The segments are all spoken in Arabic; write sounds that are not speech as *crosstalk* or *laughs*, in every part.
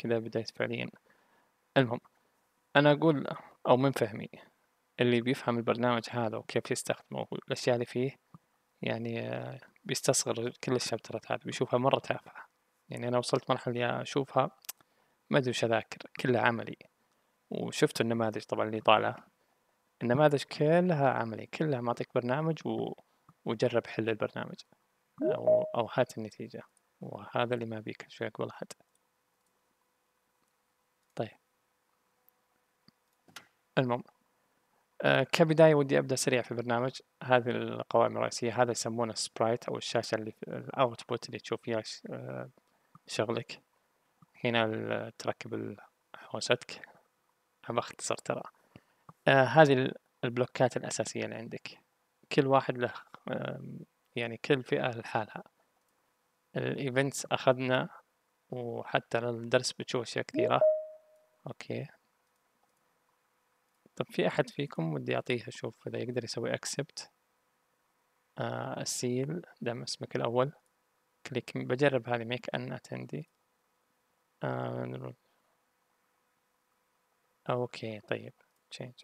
كذا بديت فعليا. المهم أنا أقول أو من فهمي اللي بيفهم البرنامج هذا وكيف يستخدمه والأشياء اللي فيه يعني آه، بيستصغر كل الشابترات هذه بيشوفها مرة تافهة. يعني أنا وصلت مرحلة أشوفها ما أدري وش أذاكر كلها عملي. وشفت النماذج طبعا اللي طالعة النماذج كلها عملي كلها معطيك برنامج و... وجرب حل البرنامج. أو, أو هات النتيجة. وهذا اللي ما بيك شو يقول أحد طيب المهم آه كبداية ودي أبدأ سريع في البرنامج هذه القوائم الرئيسية هذا يسمونه sprite أو الشاشة اللي ال output اللي تشوف فيها آه شغلك. هنا تركب حوستك. باختصر ترى. آه هذه البلوكات الأساسية اللي عندك. كل واحد له يعني كل فئة لحالها. ال events أخذنا وحتى الدرس بتشوف أشياء كثيرة. okay. طب في أحد فيكم ودي أعطيه أشوف إذا يقدر يسوي accept آه السيل دام اسمك الأول. خليك بجرب هذه make an attendee آه okay طيب change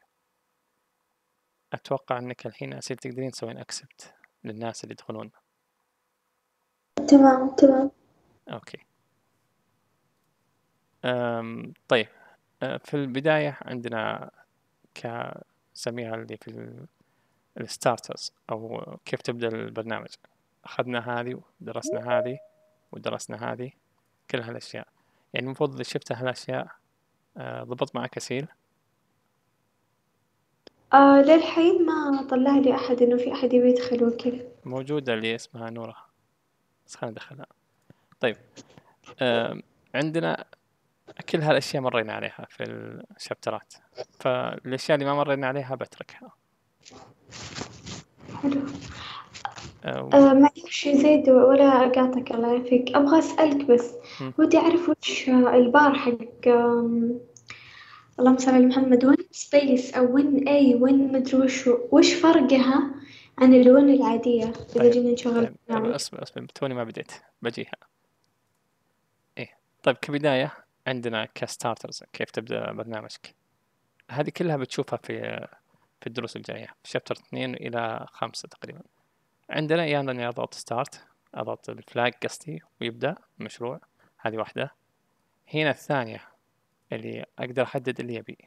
أتوقع أنك الحين أصير تقدرين تسوين accept للناس اللي يدخلون. تمام تمام. okay. أم طيب أه، في البداية عندنا كسميها اللي في ال starters أو كيف تبدأ البرنامج. أخذنا هذه ودرسنا هذه ودرسنا هذه كل هالأشياء. يعني المفروض إذا شفت هالأشياء أه، ضبط معك أسيل؟ آه للحين ما طلع لي أحد إنه في أحد يبي يدخل وكذا موجودة اللي اسمها نورة. بس خلينا ندخلها. طيب آه عندنا كل هالأشياء مرينا عليها في الشابترات. فالأشياء اللي ما مرينا عليها بتركها. حلو. آه آه معلش زيد ولا أقاطعك الله يعافيك. أبغى أسألك بس م. ودي أعرف وش البار حق اللهم صل على محمد. when space أو when any when مدري وش وش فرقها عن ال when العادية إذا طيب. جينا نشغل طيب. أصبر أصبر توني ما بديت. بجيها. إيه. طيب كبداية. عندنا ك starters كيف تبدأ برنامجك. هذه كلها بتشوفها في في الدروس الجاية في chapter اثنين إلى خمسة تقريبا. عندنا يا أنني أضغط start أضغط ال flag قصدي ويبدأ المشروع هذه واحدة. هنا الثانية اللي أقدر أحدد اللي يبي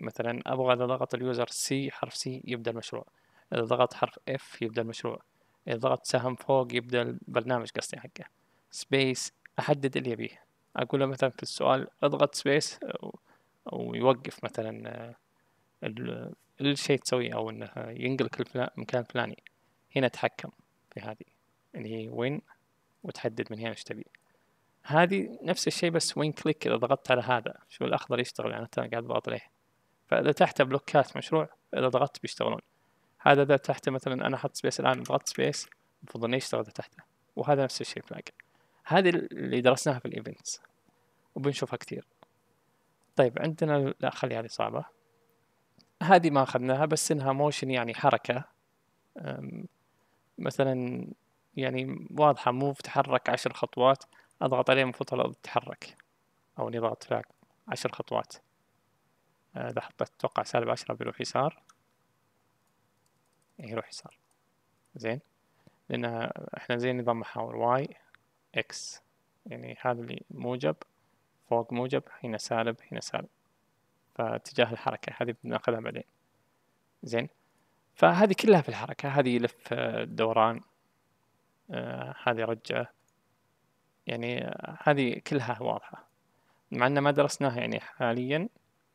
مثلا أبغى إذا ضغط ال user سي حرف C يبدأ المشروع إذا ضغط حرف F يبدأ المشروع إذا ضغط سهم فوق يبدأ البرنامج قصدي حقه. space أحدد اللي يبيه أقول له مثلا في السؤال اضغط space أو, أو يوقف مثلا آه، الشيء تسويه أو إنه ينقلك المكان الفلاني. هنا تحكم في هذه. اللي هي when وتحدد من هنا إيش تبي. هذه نفس الشيء بس when click إذا ضغطت على هذا. شو الأخضر يشتغل؟ يعني أنا قاعد أضغط عليه. فإذا تحت بلوكات مشروع إذا ضغطت بيشتغلون. هذا ذا تحته مثلا أنا أحط space الآن ضغطت space المفروض إنه يشتغل تحته. وهذا نفس الشيء flag هذه اللي درسناها في ال events وبنشوفها كثير. طيب عندنا لا خلي هذه صعبة. هذه ما أخذناها بس إنها motion يعني حركة. مثلا يعني واضحة مو تحرك عشر خطوات أضغط عليه المفروض تتحرك. أو إني ضغط flag عشر خطوات. إذا آه حطيت أتوقع سالب عشرة بيروح يسار. يروح يسار. زين. لأن إحنا زي نظام محاور Y. X يعني هذا اللي موجب فوق موجب هنا سالب هنا سالب. فاتجاه الحركة هذه بناخذها بعدين. زين. فهذه كلها في الحركة. هذه يلف الدوران آه هذه رجعه يعني آه هذه كلها واضحة. مع أن ما درسناها يعني حاليا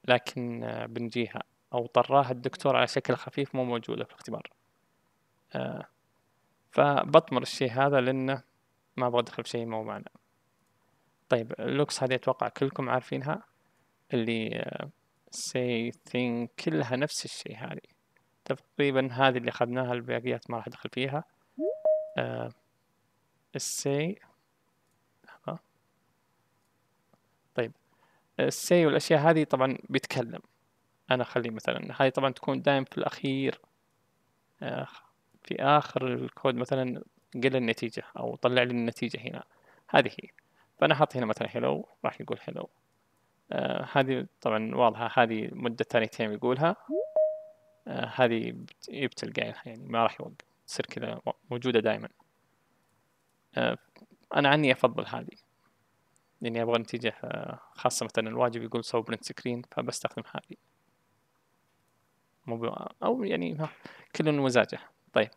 لكن آه بنجيها أو طراها الدكتور على شكل خفيف مو موجودة في الاختبار. آه فبطمر الشيء هذا لأنه ما أبغى أدخل في شيء مو معنا طيب ال looks هذه أتوقع كلكم عارفينها اللي آه say thing كلها نفس الشيء هذه. تقريبا هذه اللي أخذناها الباقيات ما راح أدخل فيها. آه السي طيب السي والأشياء هذه طبعا بيتكلم. أنا أخليه مثلا هاي طبعا تكون دائم في الأخير آه، في آخر الكود مثلا قل النتيجة أو طلع لي النتيجة هنا. هذه هي. فأنا حاط هنا مثلا هلو راح يقول هلو آه هذه طبعا واضحة هذه مدة ثانيتين يقولها. آه هذه يبتلقى يعني ما راح يوقف تصير كذا موجودة دائما آه أنا عني أفضل هذه. لأني أبغى نتيجة آه، خاصة مثلا الواجب يقول سوي print screen فبستخدم هذه. مو أو يعني كل وزاجه طيب.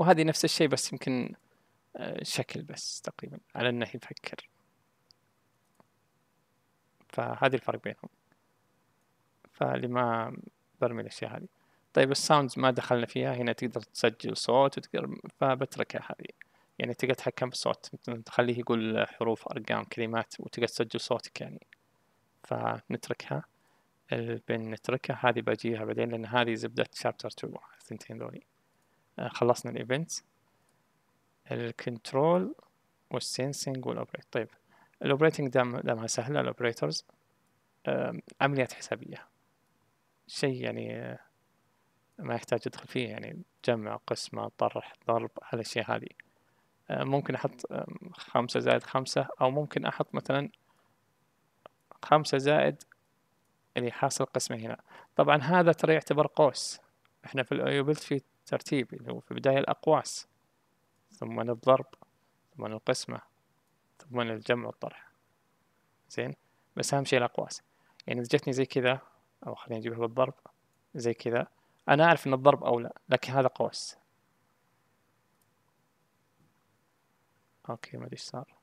وهذه نفس الشيء بس يمكن آه، شكل بس تقريبا على انه يفكر. فهذه الفرق بينهم. فاللي ما برمي الأشياء هذه. طيب ال sounds ما دخلنا فيها هنا تقدر تسجل صوت وتقدر فبتركها هذه. يعني تقدر تتحكم بالصوت تخليه يقول حروف أرقام كلمات وتقدر تسجل صوتك يعني. فنتركها. بين نتركها هذه بجيها بعدين لأن هذه زبدة chapter 2 الثنتين ذولي. خلصنا الايفنتس الكنترول والسينسينج والاوبريت طيب ال operating دام دامها سهلة ال operators عمليات حسابية. شيء يعني آه، ما يحتاج ادخل فيه يعني جمع قسمة طرح ضرب هالاشياء هذه. آه، ممكن أحط خمسة زائد خمسة أو ممكن أحط مثلا خمسة زائد اللي حاصل قسمة هنا. طبعا هذا ترى يعتبر قوس. إحنا في الايوبلت في ترتيب اللي هو في البداية الأقواس ثم الضرب ثم القسمة ثم الجمع والطرح. زين؟ بس أهم شيء الأقواس. يعني إذا جتني زي كذا أو خلينا نجيبها بالضرب زي كذا أنا أعرف إن الضرب أولى لكن هذا قوس. أوكي ما أدري إيش صار.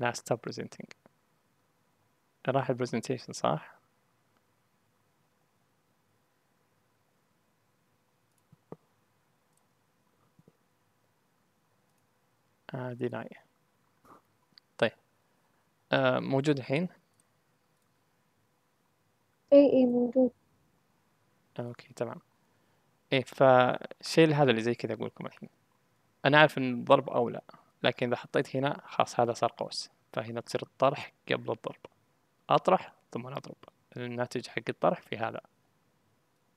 لا stop presenting. راح ال presentation صح؟ deny طيب. آه موجود الحين؟ اي اي موجود. أوكي تمام. إيه فالشيء هذا اللي زي كذا أقول لكم الحين. أنا عارف إن الضرب اولى لكن إذا حطيت هنا خلاص هذا صار قوس. فهنا تصير الطرح قبل الضرب. أطرح ثم أضرب. الناتج حق الطرح في هذا.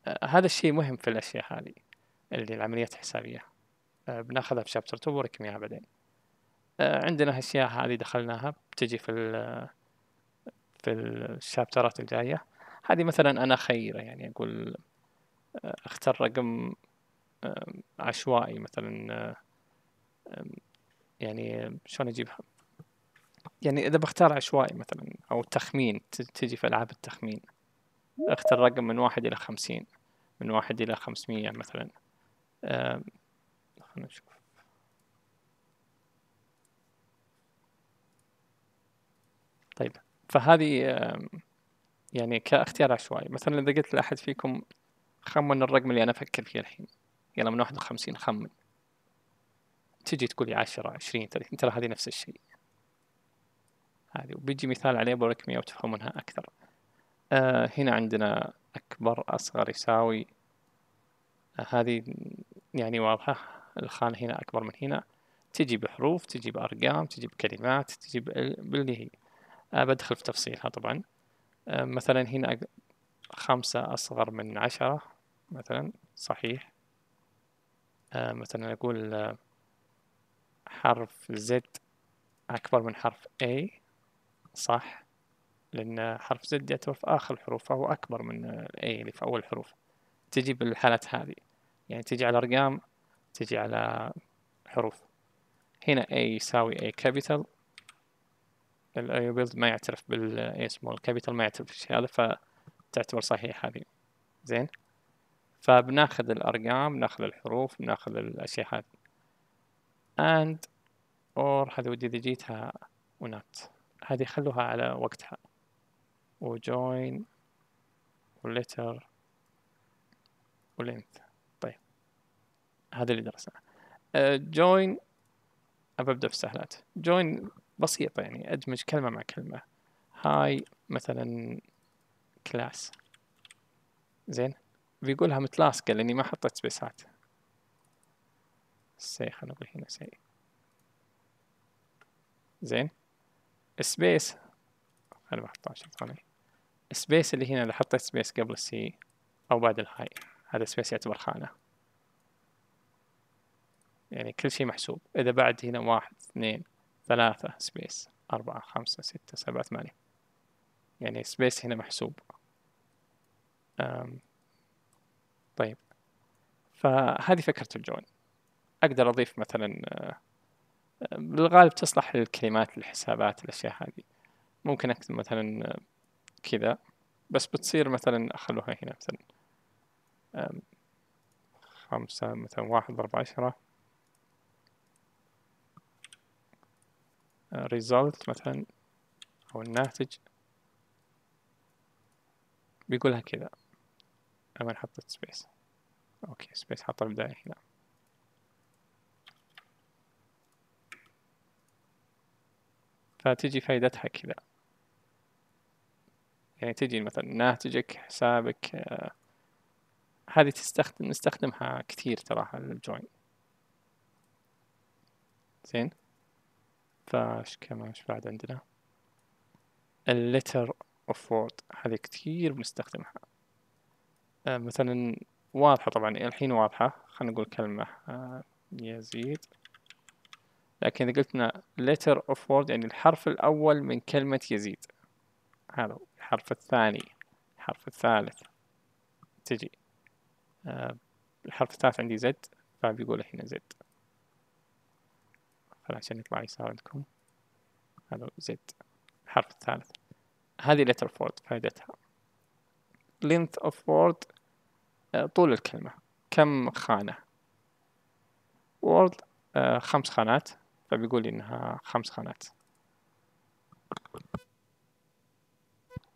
آه هذا الشيء مهم في الأشياء هذه اللي العمليات الحسابية. آه بناخذها في شابتر 2 بوريكم اياها بعدين. آه، عندنا أشياء هذه دخلناها بتجي في في الشابترات الجاية. هذه مثلا أنا أخيره يعني أقول آه، أختار رقم عشوائي مثلا يعني شلون أجيبها؟ يعني إذا بختار عشوائي مثلا أو تخمين تجي في ألعاب التخمين. أختار رقم من واحد إلى خمسين من واحد إلى خمسمية مثلا. خلينا نشوف. طيب فهذه يعني كاختيار عشوائي. مثلا إذا قلت لأحد فيكم خمن الرقم اللي أنا أفكر فيه الحين يلا من واحد وخمسين خمن. تجي تقولي عشرة عشرين ثلاثين ترى هذه نفس الشيء. هذه وبيجي مثال عليه بوريكم إياه وتفهمونها أكثر. آه هنا عندنا أكبر أصغر يساوي آه هذه يعني واضحة الخانة هنا أكبر من هنا. تجي بحروف تجي بأرقام تجي بكلمات تجي باللي هي. بدخل في تفصيلها طبعا. مثلا هنا خمسة أصغر من عشرة مثلا صحيح. مثلا أقول حرف Z أكبر من حرف A صح. لأن حرف Z يعتبر في آخر الحروف فهو أكبر من A اللي في أول الحروف. تجي بالحالات هذه يعني تجي على أرقام تجي على حروف. هنا A يساوي A capital الايو بيلد ما يعترف بالاي سمول كابيتال ما يعترف بالشيء هذا فتعتبر صحيح هذه. زين؟ فبناخذ الأرقام ناخذ الحروف ناخذ الأشياء هذه. And or هذه ودي إذا جيتها و not هذه خلوها على وقتها. و join و letter و length طيب. هذا اللي درسناه. join أبى أبدأ في السهلات. join بسيطة يعني أدمج كلمة مع كلمة. hi مثلا class. زين؟ بيقولها متلاصقة لأني ما حطيت space ات. C خلنا نقول هنا C. زين؟ space. خلنا بحط عشر ثواني space اللي هنا اللي حطيت space قبل ال C أو بعد ال hi هذا space يعتبر خانة. يعني كل شيء محسوب. إذا بعد هنا واحد اثنين ثلاثة space أربعة خمسة ستة سبعة ثمانية. يعني space هنا محسوب. طيب. فهذه فكرة الجوين. أقدر أضيف مثلا بالغالب تصلح للكلمات الحسابات الأشياء هذه. ممكن أكتب مثلا كذا بس بتصير مثلا أخلوها هنا مثلا. خمسة مثلا واحد ضرب عشرة. Result مثلا أو الناتج بيقولها كذا أما حطيت space أوكي space حط البداية هنا. فتجي فايدتها كذا يعني تجي مثلا ناتجك حسابك آه هذه تستخدم نستخدمها كثير تراها ال join زين؟ فاش كمان إيش بعد عندنا. ال letter of word هذه كثير بنستخدمها آه مثلا واضحة طبعا. الحين واضحة. خلينا نقول كلمة. آه يزيد. لكن إذا قلتنا letter of word يعني الحرف الأول من كلمة يزيد. هذا الحرف الثاني. الحرف الثالث. تجي. آه الحرف الثالث عندي Z. فبيقول هنا Z. عشان يطلع يسار عندكم هذا زد. الحرف الثالث. هذه letter word فائدتها. length of word آه طول الكلمة. كم خانة؟ word آه خمس خانات. فبيقول لي إنها خمس خانات.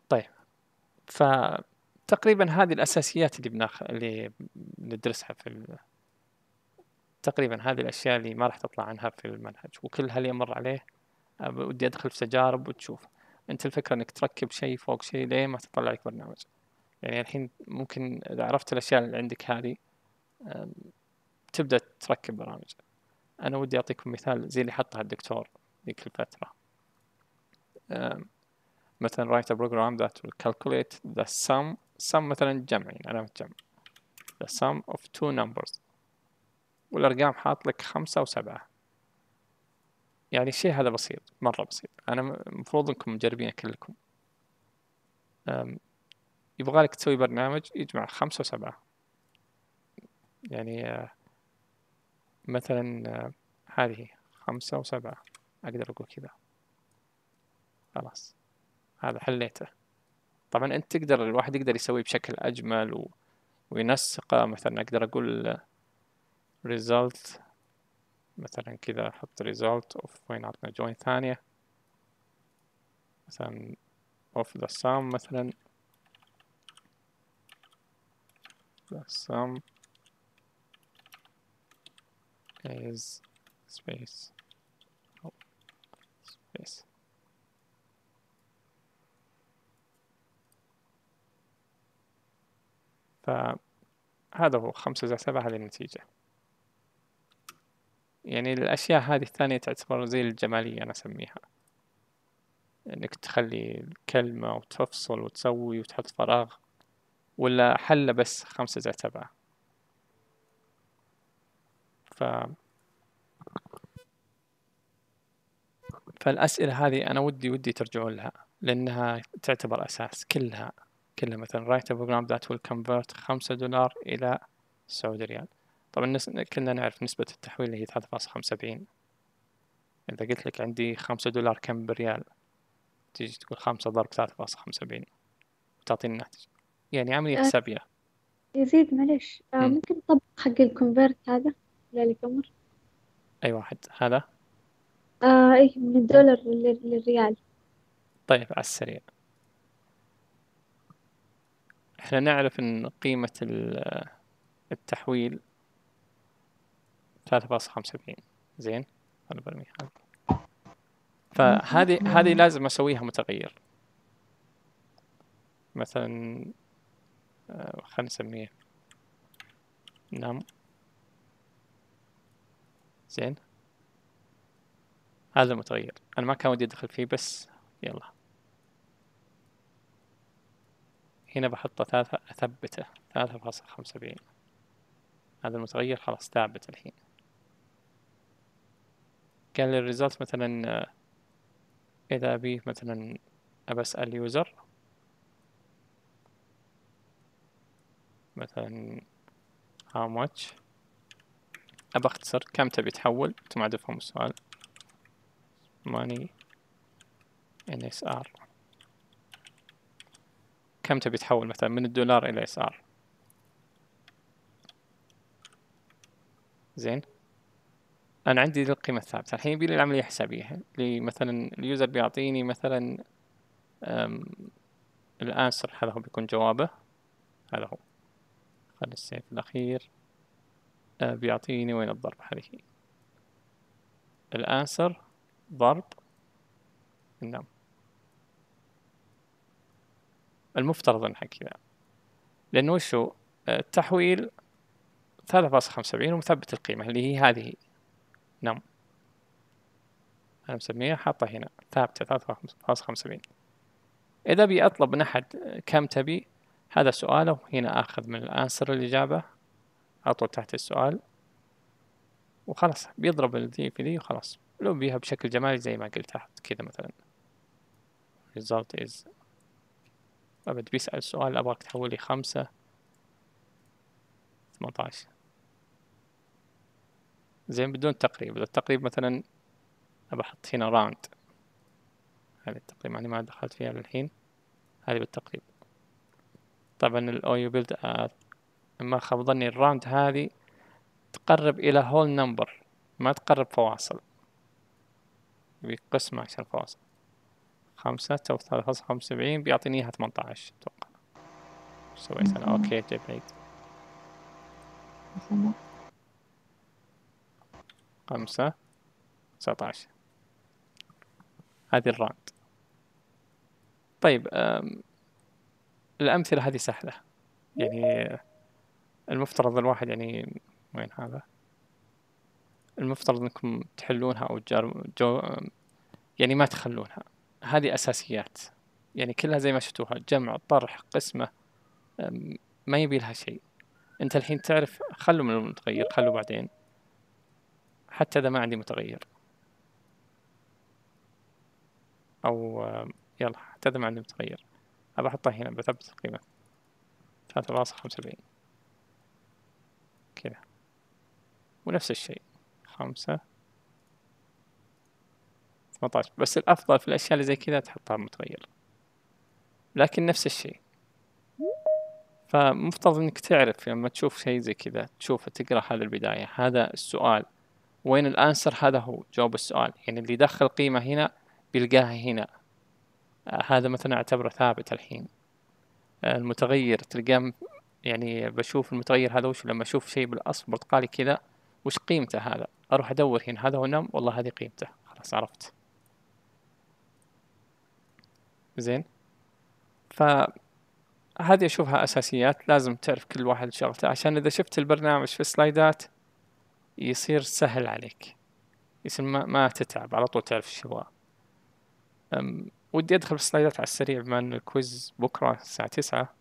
طيب. فتقريبا هذه الأساسيات اللي بناخ اللي ندرسها في. تقريبا هذه الأشياء اللي ما راح تطلع عنها في المنهج وكل اللي يمر عليه ودي أدخل في تجارب وتشوف. أنت الفكرة إنك تركب شيء فوق شيء ليه ما تطلع لك برنامج. يعني الحين ممكن إذا عرفت الأشياء اللي عندك هذه تبدأ تركب برامج. أنا ودي أعطيكم مثال زي اللي حطها الدكتور ذيك الفترة. مثلا write a program that will calculate the sum sum مثلا جمع يعني علامة جمع. The sum of two numbers. والأرقام حاط لك خمسة وسبعة. يعني الشيء هذا بسيط مرة بسيط. أنا المفروض أنكم مجربين كلكم يبغى لك تسوي برنامج يجمع خمسة وسبعة. يعني مثلا هذه خمسة وسبعة. أقدر أقول كذا. خلاص. هذا حليته. طبعا أنت تقدر الواحد يقدر يسويه بشكل أجمل و... وينسقه. مثلا أقدر أقول result. مثلا كذا أحط result of وين عطنا join ثانية. مثلا of the sum مثلا. The sum is space. Oh, space. فهذا هو خمسة زائد سبعة هذه النتيجة. يعني الأشياء هذه الثانية تعتبر زي الجمالية أنا أسميها. إنك تخلي الكلمة وتفصل وتسوي وتحط فراغ ولا حلة بس خمسة زائد سبعة. ف فالأسئلة هذه أنا ودي ودي ترجعون لها لأنها تعتبر أساس كلها. كلها مثلا write a program that will convert خمسة دولار إلى سعودي ريال. طبعا كلنا نعرف نسبة التحويل هي ثلاثة فاصلة خمسة سبعين. إذا قلت لك عندي خمسة دولار كم بريال تيجي تقول خمسة ضرب ثلاثة فاصلة خمسة سبعين وتعطيني الناتج يعني عملية حسابية. يزيد معلش آه ممكن تطبق حق الكونفرت هذا لك أمر أي واحد. هذا؟ آه إيه من الدولار للريال. طيب على السريع. إحنا نعرف إن قيمة التحويل ثلاثة فاصلة خمسة وسبعين زين؟ أنا برمي. هذا فهذه هذه لازم أسويها متغير. مثلا آه، خلينا نسميه نعم. زين؟ هذا المتغير أنا ما كان ودي أدخل فيه بس يلا. هنا بحطه ثلاثة أثبته. ثلاثة فاصلة خمسة وسبعين هذا المتغير خلاص ثابت الحين. قال لي الريزلت مثلا آه، إذا أبي مثلا أبى أسأل يوزر. مثلا how much أبى أختصر كم تبي تحول؟ أنتم عاد تفهموا السؤال. money NSR كم تبي تحول مثلا من الدولار إلى SR زين. أنا عندي القيمة الثابتة. الحين يبي لي العملية الحسابية اللي مثلا اليوزر بيعطيني مثلا الآنسر هذا هو بيكون جوابه. هذا هو. خلي السيف الأخير. آه، بيعطيني وين الضرب؟ هذه الآنسر ضرب. النم المفترض إنها كذا. لأنه وشو؟ التحويل ثلاثة فاصلة خمسة وسبعين ومثبت القيمة اللي هي هذه نم أنا مسميها حاطة هنا ثابتة ثلاثة فاصلة خمسة وسبعين إذا بي أطلب من أحد كم تبي هذا سؤاله هنا آخذ من الأنسر الإجابة أطول تحت السؤال. وخلاص بيضرب الذي في ذي وخلاص. لو بيها بشكل جمالي زي ما قلت تحت كذا مثلا. Result is أبد بيسأل سؤال أبغاك تحول لي خمسة ثمانية عشر. زين بدون تقريب. التقريب مثلا أبى أحط هنا round هذه التقريب يعني ما دخلت فيها للحين. هذه بالتقريب. طبعا ال OUBuild ما خاب ظني ال round هذه تقرب إلى whole number ما تقرب فواصل. بقسمة عشان فواصل خمسة تو ثلاثة فاصلة خمسة وسبعين بيعطيني إياها ثمانية عشر أتوقع. سويت أنا. okay جيب خمسة تسعة عشر هذه ال round. طيب الأمثلة هذه سهلة. يعني المفترض الواحد يعني وين هذا؟ المفترض إنكم تحلونها أو جو يعني ما تخلونها. هذه أساسيات. يعني كلها زي ما شفتوها جمع طرح قسمة ما يبي لها شيء. أنت الحين تعرف خلوا من المتغير خلوا بعدين. حتى إذا ما عندي متغير. أو يلا حتى إذا ما عندي متغير. أبى أحطها هنا بثبت القيمة ثلاثة فاصلة خمسة وسبعين كذا. ونفس الشيء. خمسة. ثمانية بس الأفضل في الأشياء اللي زي كذا تحطها متغير. لكن نفس الشيء. فمفترض إنك تعرف لما تشوف شيء زي كذا تشوف تقرأ هذا البداية. هذا السؤال. وين الأنسر؟ هذا هو جواب السؤال. يعني اللي يدخل قيمة هنا بيلقاها هنا. هذا مثلا أعتبره ثابت الحين. المتغير تلقاه يعني بشوف المتغير هذا وش؟ لما أشوف شيء بالاصل برتقالي كذا وش قيمته هذا؟ أروح أدور هنا هذا هو نم والله هذه قيمته. خلاص عرفت. زين. فهذه أشوفها أساسيات لازم تعرف كل واحد شغلته. عشان إذا شفت البرنامج في السلايدات يصير سهل عليك. يصير ما, ما تتعب على طول تعرف إيش يبغى. ودي أدخل في ال slides على السريع بما أن ال quiz بكرة الساعة تسعة.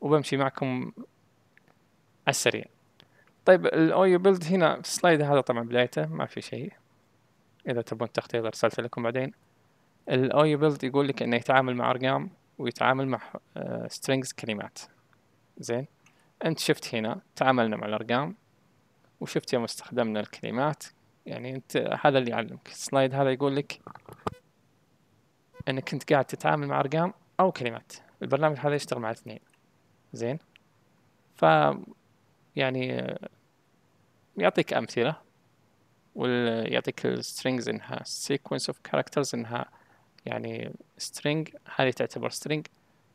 وبمشي معكم على السريع. طيب ال OUBuild هنا في ال slide هذا طبعا بدايته ما في شيء. إذا تبون تخطيط أرسلت لكم بعدين. ال OUBuild يقول لك إنه يتعامل مع أرقام ويتعامل مع strings آه، كلمات. زين؟ أنت شفت هنا تعاملنا مع الأرقام. وشفت يوم استخدمنا الكلمات. يعني أنت هذا اللي يعلمك. ال slide هذا يقول لك إنك كنت قاعد تتعامل مع أرقام أو كلمات. البرنامج هذا يشتغل مع الاثنين. زين؟ ف يعني يعطيك أمثلة ويعطيك ال strings إنها sequence of characters إنها يعني string. هذه تعتبر string.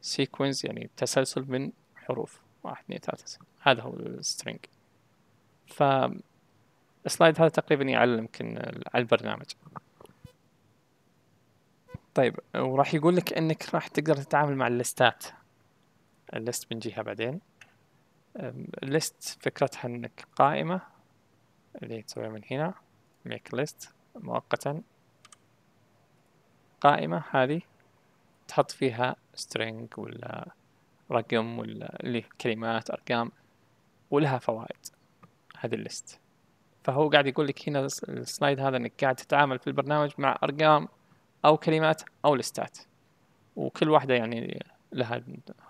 sequence يعني تسلسل من حروف. واحد اثنين ثلاثة هذا هو ال string ف ال slide هذا تقريبا يعلمك على البرنامج. طيب وراح يقول لك إنك راح تقدر تتعامل مع الليستات. ال list بنجيها بعدين. ال list فكرتها إنك قائمة اللي تسويها من هنا. Make list مؤقتا. قائمة هذه تحط فيها string ولا رقم ولا اللي كلمات أرقام ولها فوائد. هذه ال list. فهو قاعد يقول لك هنا ال slide هذا إنك قاعد تتعامل في البرنامج مع أرقام أو كلمات أو لستات وكل واحدة يعني لها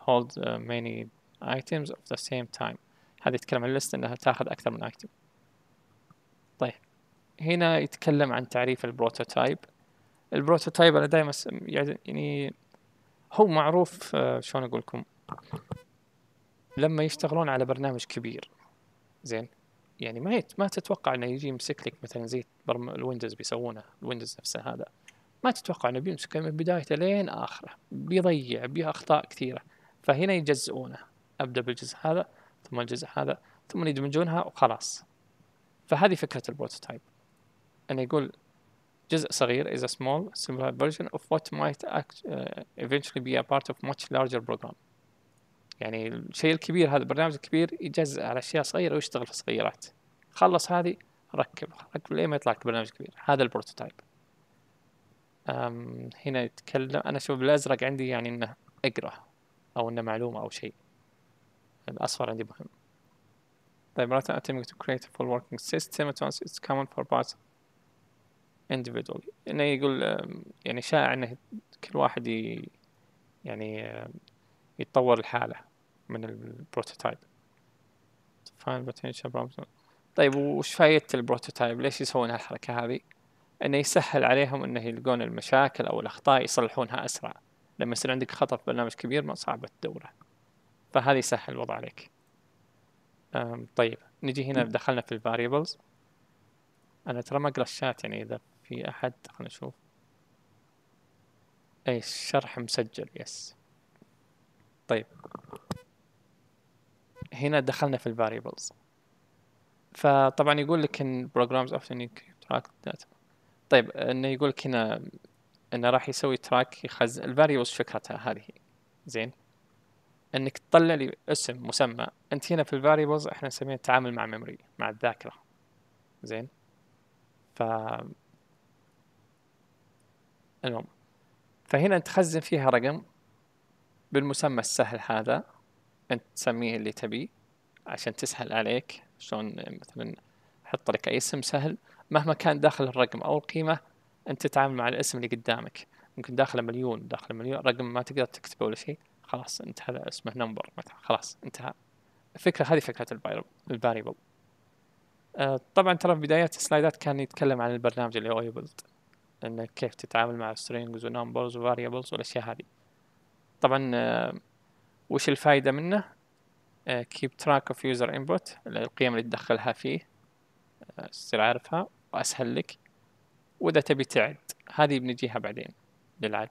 hold many items at the same time. هذا يتكلم عن ال list إنها تاخذ أكثر من item طيب هنا يتكلم عن تعريف ال prototype. ال prototype أنا دائما يعني هو معروف آه، شلون أقول لكم لما يشتغلون على برنامج كبير زين يعني ما. ما تتوقع إنه يجي يمسك لك مثلا زي برم... الويندوز بيسوونه الويندوز نفسه هذا. ما تتوقع إنه بيمسك من بدايته لين آخره. بيضيع بيه أخطاء كثيرة. فهنا يجزئونه. أبدأ بالجزء هذا ثم الجزء هذا ثم يدمجونها وخلاص. فهذه فكرة ال prototype. انه يقول جزء صغير is a small similar version of what might act, uh, eventually be a part of much larger program. يعني الشيء الكبير هذا البرنامج الكبير يجزء على أشياء صغيرة ويشتغل في صغيرات. خلص هذه ركب ركب ليه ما يطلع لك برنامج كبير. هذا البروتوتايب. هنا يتكلم أنا شوف بالأزرق عندي يعني إنه أقرأ أو إنه معلومة أو شيء. الأصفر عندي مهم. طيب rather attempting to create a full working system. At once it's common انه يقول يعني شائع إنه كل واحد. يعني يتطور الحالة من ال prototype. define potential problems طيب وش فايدة ال prototype؟ ليش يسوون هالحركة هذه؟ إنه يسهل عليهم إنه يلقون المشاكل أو الأخطاء يصلحونها أسرع. لما يصير عندك خطأ في برنامج كبير ما صعب تدوره. فهذا يسهل الوضع عليك. طيب نجي هنا دخلنا في ال variables. أنا ترى ما أقرأ الشات يعني إذا في أحد خلينا نشوف. اي الشرح مسجل yes. طيب. هنا دخلنا في ال variables. فطبعا يقول لك إن programs often track data. طيب إنه يقول لك هنا إنه راح يسوي track يخزن ال variables فكرتها هذه. زين. إنك تطلع لي اسم مسمى. أنت هنا في ال variables إحنا نسميه التعامل مع memory مع الذاكرة. زين. ف المهم. فهنا تخزن فيها رقم. بالمسمى السهل هذا أنت تسميه اللي تبيه عشان تسهل عليك. شلون مثلا حط لك أي اسم سهل. مهما كان داخل الرقم أو القيمة أنت تتعامل مع الاسم اللي قدامك. ممكن داخله مليون داخل مليون رقم ما تقدر تكتبه ولا شيء. خلاص انت هذا اسمه number مثلا. خلاص انتهى. الفكرة هذه فكرة ال variable آه طبعا ترى في بدايات ال slides كان يتكلم عن البرنامج اللي هو OUBuild انك كيف تتعامل مع strings و numbers و variables والأشياء هذه. طبعا آه وش الفائدة منه؟ آه keep track of user input القيم اللي تدخلها فيه آه، تصير عارفها وأسهل لك. وإذا تبي تعد هذه بنجيها بعدين للعد.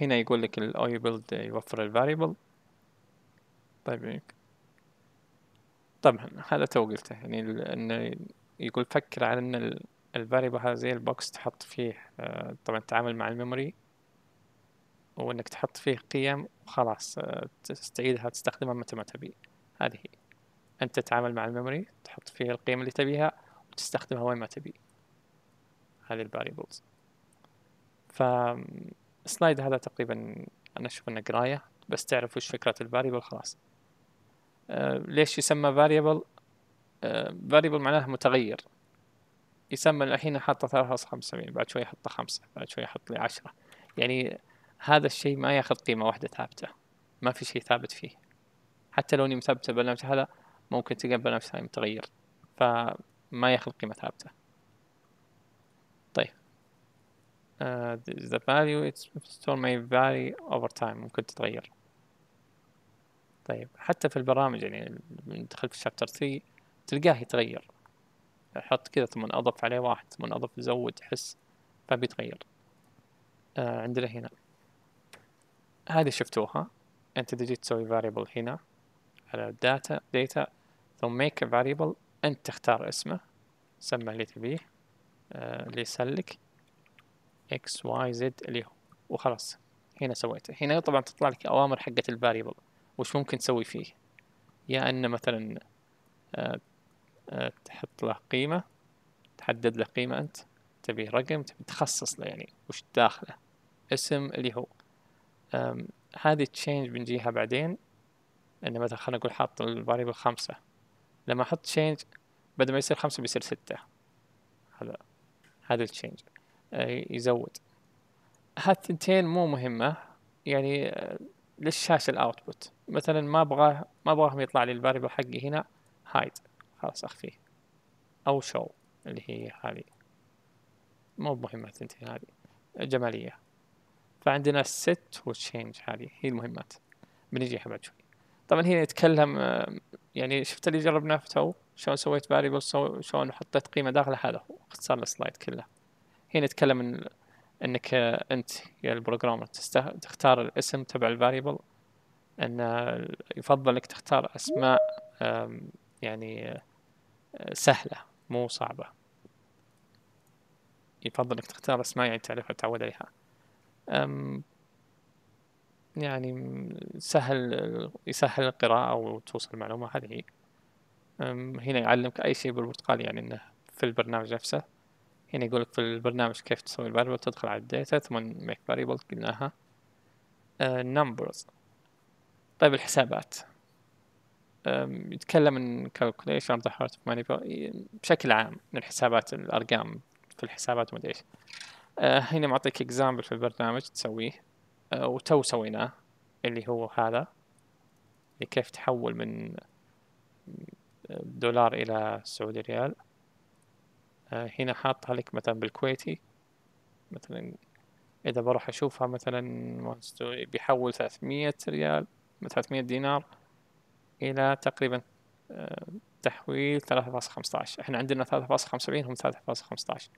هنا يقول لك الـ OUBuild يوفر ال variable طيب طبعا هذا تو قلته يعني إنه يقول فكر على إن ال variable هذا زي ال box تحط فيه آه، طبعا التعامل مع ال memory وإنك تحط فيه قيم وخلاص آه، تستعيدها تستخدمها متى ما تبي. هذه هي. أنت تتعامل مع ال memory تحط فيه القيم اللي تبيها وتستخدمها وين ما تبي. هذه ال variables. ف ال slide هذا تقريبا أنا أشوف إنه قراية بس تعرف وش فكرة ال variable خلاص. آه ليش يسمى variable؟ variable معناه متغير. يسمى الحين حاطه ثلاثة خمسة وسبعين بعد شوي يحطه خمسة بعد شوي يحط لي عشرة. يعني هذا الشيء ما ياخذ قيمة واحدة ثابتة. ما في شيء ثابت فيه. حتى لو إني مثبت البرنامج هذا ممكن تلقى البرنامج ثاني متغير. فما ياخذ قيمة ثابتة. طيب. Uh, the value it's store may vary over time. ممكن تتغير. طيب. حتى في البرامج يعني دخلت في شابتر 3 تلقاه يتغير. حط كذا ثم أضف عليه واحد ثم أضف زود حس فبيتغير. آه عندنا هنا. هذه شفتوها. أنت تجي تسوي variable هنا على data data ثم make a variable. أنت تختار اسمه سمى اللي تبيه آه اللي يسلك x y z اللي هو. وخلاص. هنا سويته. هنا طبعا تطلع لك أوامر حقة الفاريبل وش ممكن تسوي فيه؟ يا ان مثلا آه آه، تحط له قيمة تحدد له قيمة أنت تبي رقم تبي تخصص له يعني وش داخله. اسم اللي هو. هذه change بنجيها بعدين. إن مثلا خلينا نقول حاط ال variable خمسة. لما أحط change بدل ما يصير خمسة بيصير ستة. هذا هذا ال change آه، يزود. هالثنتين مو مهمة. يعني آه، للشاشة ال output مثلا ما أبغاه ما أبغاهم يطلع لي ال variable حقي هنا hide خلاص اخفيه أو show اللي هي هذه. مو مهمة الثنتين هذه جمالية. فعندنا ال set وال change هذه هي المهمات. بنجيها بعد شوي. طبعا هنا يتكلم يعني شفت اللي جربناه في تو؟ شلون سويت variable شلون حطيت قيمة داخله هذا هو اختصار ال slide كله. هنا يتكلم ان إنك أنت يا ال programmer تختار الاسم تبع ال variable إن يفضل إنك تختار أسماء يعني آه، سهلة مو صعبة. يفضل إنك تختار أسماء يعني تعرفها تعود عليها. يعني سهل يسهل القراءة أو توصل المعلومة هذه هي. هنا يعلمك أي شيء بالبرتقال يعني إنه في البرنامج نفسه. هنا يقول لك في البرنامج كيف تسوي ال variable تدخل على ال data ثم make variable قلناها. uh, numbers. طيب الحسابات. يتكلم عن the heart of manipulation بشكل عام من الحسابات الأرقام في الحسابات ومدري إيش. uh, هنا معطيك example في البرنامج تسويه. uh, وتو سويناه اللي هو هذا اللي كيف تحول من دولار إلى سعودي ريال. آه، هنا حاطها لك مثلا بالكويتي. مثلا إذا بروح أشوفها مثلا بيحول ثلاثمية ريال ثلاثمية دينار. إلى تقريبا آه، تحويل ثلاثة فاصلة خمسة عشر. إحنا عندنا ثلاثة فاصلة خمسة وسبعين هم ثلاثة فاصلة خمسة عشر.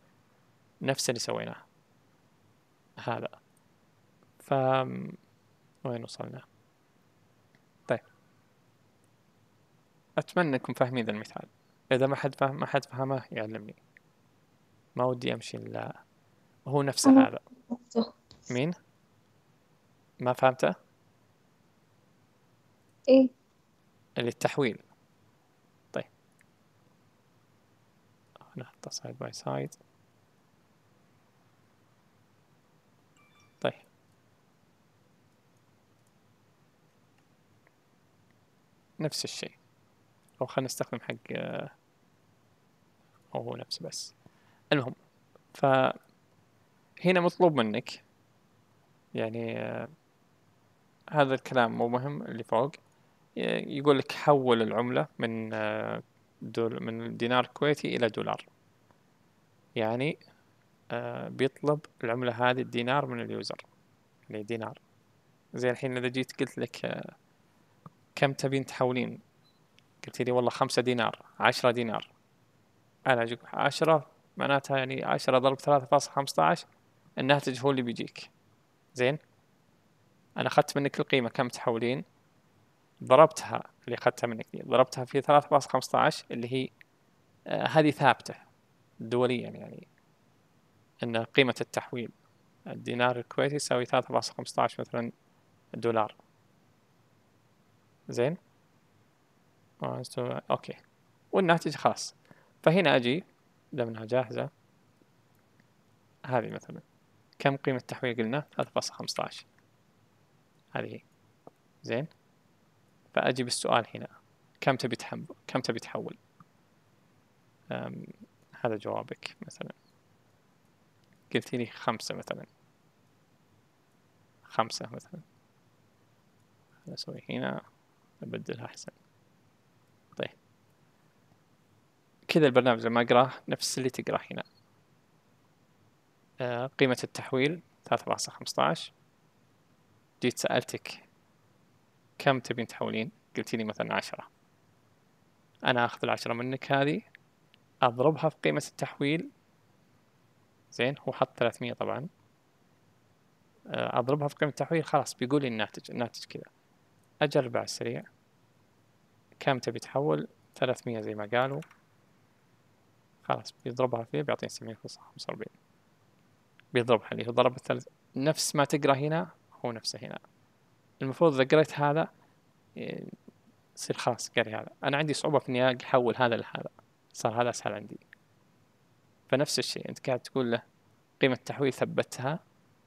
نفس اللي سويناه. هذا. ف وين وصلنا؟ طيب. أتمنى أنكم فاهمين ذا المثال. إذا ما حد فهم ما حد فهمه يعلمني. ما ودي أمشي إلا هو نفسه هذا. مين؟ ما فهمته؟ إيه. اللي التحويل طيب نحطه side by side طيب. نفس الشيء. أو خلينا نستخدم حق أو هو نفسه بس. المهم. فهنا مطلوب منك. يعني آه، هذا الكلام مو مهم اللي فوق. يقول لك حول العملة من آه، دول من دينار كويتي إلى دولار. يعني آه، بيطلب العملة هذه الدينار من اليوزر اللي دينار. زي الحين إذا جيت قلت لك كم تبين تحولين؟ قلت لي والله خمسة دينار عشرة دينار. أنا أجيك عشرة معناتها يعني عشرة ضرب ثلاثة فاصلة خمسة عشر الناتج هو اللي بيجيك. زين؟ أنا أخذت منك القيمة كم تحولين؟ ضربتها اللي أخذتها منك دي ضربتها في ثلاثة فاصلة خمسة عشر اللي هي آه هذه ثابتة دوليا يعني أن قيمة التحويل الدينار الكويتي يساوي ثلاثة فاصلة خمسة عشر مثلا دولار. زين؟ أوكي. والناتج خاص فهنا أجي دمنها جاهزة. هذه مثلا. كم قيمة التحويل قلنا؟ ثلاثة فاصلة خمسة عشر. هذه هي. زين؟ فأجي بالسؤال هنا. كم تبي تحول كم تبي تحول؟ هذا جوابك مثلا. قلت لي خمسة مثلا. خمسة مثلا. أسوي هنا. أبدلها أحسن. كذا البرنامج لما أقرأه نفس اللي تقرأه هنا. آه، قيمة التحويل ثلاثة فاصلة خمسة عشر. جيت سألتك كم تبين تحولين؟ قلت لي مثلا عشرة. أنا أخذ العشرة منك هذه أضربها في قيمة التحويل. زين هو حط ثلاثمية طبعا. آه، أضربها في قيمة التحويل خلاص بيقول لي الناتج الناتج كذا. أجرب على السريع. كم تبي تحول؟ ثلاثمية زي ما قالوا. خلاص بيضربها فيه بيعطيني سبعمية خمسة وأربعين. بيضربها اللي هو ضرب الثالث نفس ما تقرأ هنا هو نفسه هنا. المفروض إذا قريت هذا يصير خلاص قري هذا. أنا عندي صعوبة في إني أحول هذا لهذا. صار هذا أسهل عندي. فنفس الشيء أنت قاعد تقول له قيمة التحويل ثبتها.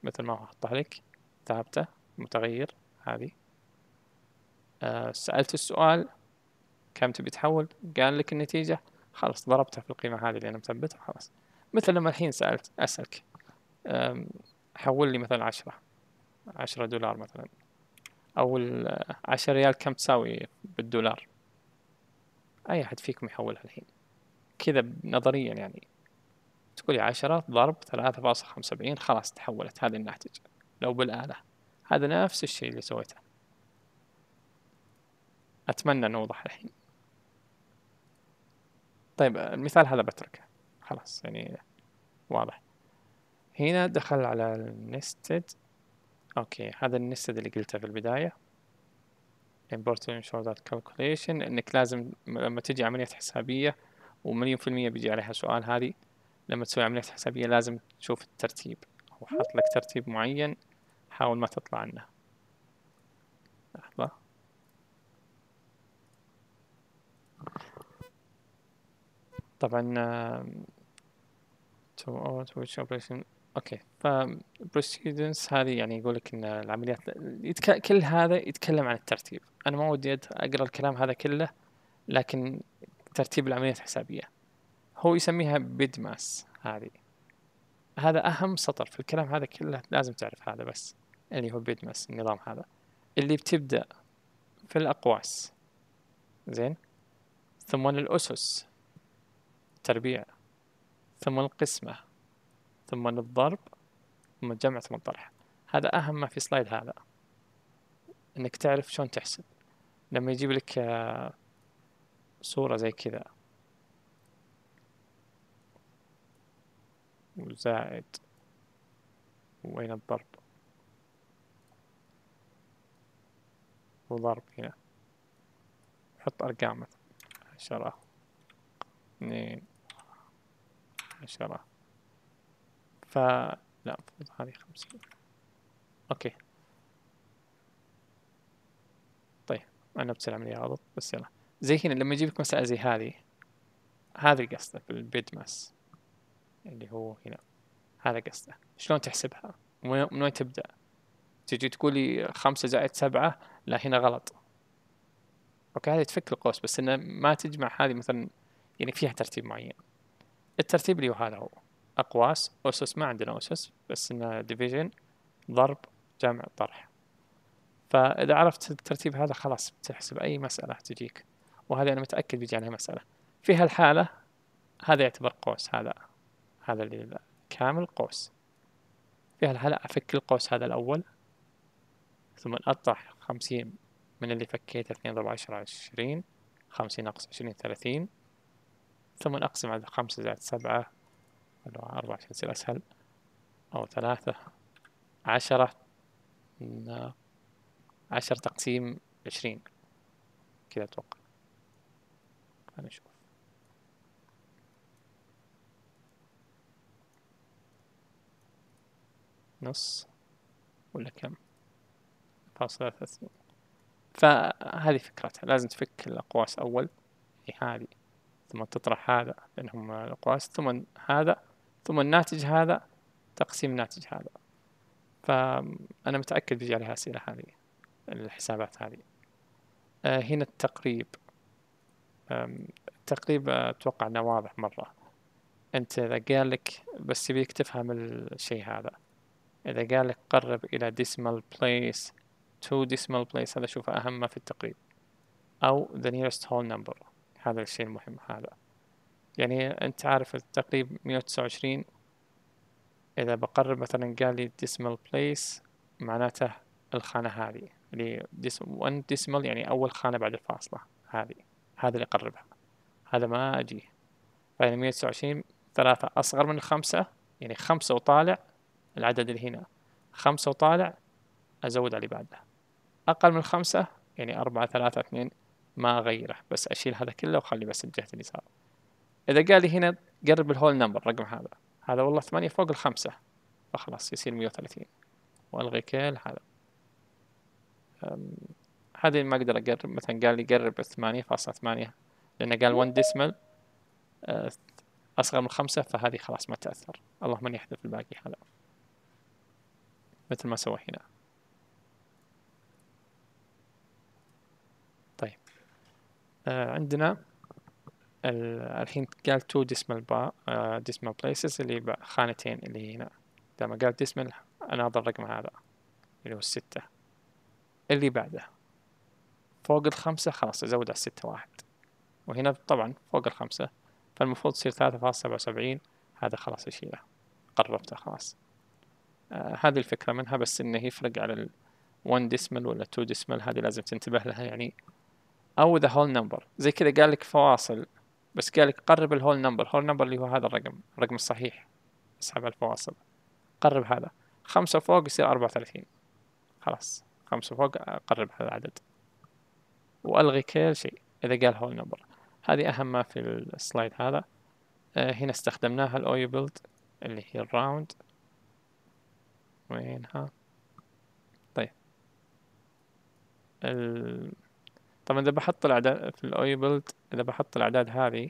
مثل ما هو حطها لك. ثابتة متغير هذه. آه سألت السؤال كم تبي تحول؟ قال لك النتيجة. خلاص ضربتها في القيمة هذه اللي أنا مثبتها خلاص. مثل لما الحين سألت أسألك حول لي مثلا عشرة. عشرة دولار مثلا. أو العشرة ريال كم تساوي بالدولار؟ أي أحد فيكم يحولها الحين كذا نظريا يعني. تقولي عشرة ضرب ثلاثة فاصلة خمسة وسبعين خلاص تحولت. هذه الناتج. لو بالآلة. هذا نفس الشيء اللي سويته. أتمنى أن أوضح الحين. طيب المثال هذا بتركه. خلاص يعني واضح. هنا دخل على النستد. أوكي هذا النستد اللي قلته في البداية. Import to ensure that calculation إنك لازم لما تجي عملية حسابية ومليون في المية بيجي عليها سؤال هذه لما تسوي عملية حسابية لازم تشوف الترتيب. هو حاط لك ترتيب معين حاول ما تطلع عنه. لحظة. طبعا to which operation أوكي ف precedence هذه يعني يقول لك إن العمليات يتك... كل هذا يتكلم عن الترتيب. أنا ما ودي أقرأ الكلام هذا كله لكن ترتيب العمليات الحسابية هو يسميها بيدماس هذه. هذا أهم سطر في الكلام هذا كله لازم تعرف هذا بس اللي هو بيدماس النظام هذا. اللي بتبدأ في الأقواس. زين؟ ثم الأسس تربيع. ثم القسمة. ثم الضرب ثم الجمع ثم الطرح هذا أهم ما في سلايد هذا إنك تعرف شلون تحسب. لما يجيب لك صورة زي كذا. وزائد وين الضرب؟ وضرب هنا. حط أرقام مثلا. عشرة اثنين عشرة. ف لا هذه خمسين okay. طيب أنا بتصير عملية غلط بس يلا. زي هنا لما يجيبك مسألة زي هذه هذه قصده في ال BIDMAS اللي هو هنا. هذا قصده. شلون تحسبها؟ من وين تبدأ؟ تجي تقولي خمسة زائد سبعة لا هنا غلط. okay هذه تفك القوس بس إنه ما تجمع هذه مثلا يعني فيها ترتيب معين. الترتيب اللي هو هذا هو. أقواس أسس ما عندنا أسس بس إنه division ضرب جمع طرح. فإذا عرفت الترتيب هذا خلاص بتحسب أي مسألة تجيك. وهذه أنا متأكد بيجي عليها مسألة. في هالحالة هذا يعتبر قوس هذا هذا اللي كامل قوس. في هالحالة أفك القوس هذا الأول ثم أطرح خمسين من اللي فكيته اثنين ضرب عشرة عشرين خمسين ناقص عشرين ثلاثين. ثم أقسم على خمسة زائد سبعة أربعة عشان يصير أسهل أو ثلاثة عشرة عشر تقسيم عشرين كذا أتوقع. خلينا نشوف. نص ولا كم؟ فاصلة ثلاثين فهذه فكرتها لازم تفك الأقواس أول. هذه ثم تطرح هذا لأنهم الأقواس ثم هذا ثم الناتج هذا تقسيم الناتج هذا. فأنا متأكد بيجي عليها أسئلة هذه الحسابات هذه. آه، هنا التقريب. التقريب أتوقع أنه واضح مرة. أنت إذا قال لك بس يبيك تفهم الشيء هذا. إذا قال لك قرب إلى decimal place to decimal place هذا شوف أهم ما في التقريب. أو the nearest whole number. هذا الشيء المهم هذا. يعني أنت عارف التقريب مية وتسعة وعشرين. إذا بقرب مثلا قال لي decimal place معناته الخانة هذه. اللي one decimal يعني أول خانة بعد الفاصلة هذه. هذا اللي أقربها هذا ما مية وتسعة وعشرين ثلاثة أصغر من الخمسة يعني خمسة وطالع العدد اللي هنا. خمسة وطالع أزود على اللي بعده. أقل من خمسة يعني أربعة ثلاثة اثنين ما أغيره. بس أشيل هذا كله وأخلي بس الجهة اليسار. إذا قال لي هنا قرب الهول نمبر الرقم هذا هذا والله ثمانية فوق الخمسة. فخلاص يصير مية وثلاثين. وألغي كل هذا. هذه ما أقدر أقرب مثلا قال لي قرب ثمانية فاصلة ثمانية لأنه قال ديسمل أه، أصغر من خمسة فهذه خلاص ما تأثر. اللهم أن يحذف الباقي هذا. مثل ما سوى هنا. آه عندنا الحين قال two decimal با decimal places اللي خانتين اللي هنا. لما قال decimal اناظر الرقم هذا اللي هو الستة اللي بعده فوق الخمسة خلاص أزود على الستة واحد. وهنا طبعا فوق الخمسة فالمفروض تصير ثلاثة فاصلة سبعة وسبعين هذا خلاص أشيله قربته خلاص. آه هذه الفكرة منها بس إنه يفرق على ال 1 decimal ولا 2 decimal هذه لازم تنتبه لها يعني. أو the whole number زي كذا قال لك فواصل بس قال لك قرب ال whole number whole number اللي هو هذا الرقم الرقم الصحيح أسحب الفواصل. قرب هذا. خمسة فوق يصير أربعة وثلاثين. خلاص. خمسة فوق قرب هذا العدد. وألغي كل شيء إذا قال whole number. هذه أهم ما في ال slide هذا. آه هنا استخدمناها ال OUBuild اللي هي ال round. وينها؟ طيب. ال... طبعا إذا بحط الأعداد في ال OUBuild إذا بحط الأعداد هذه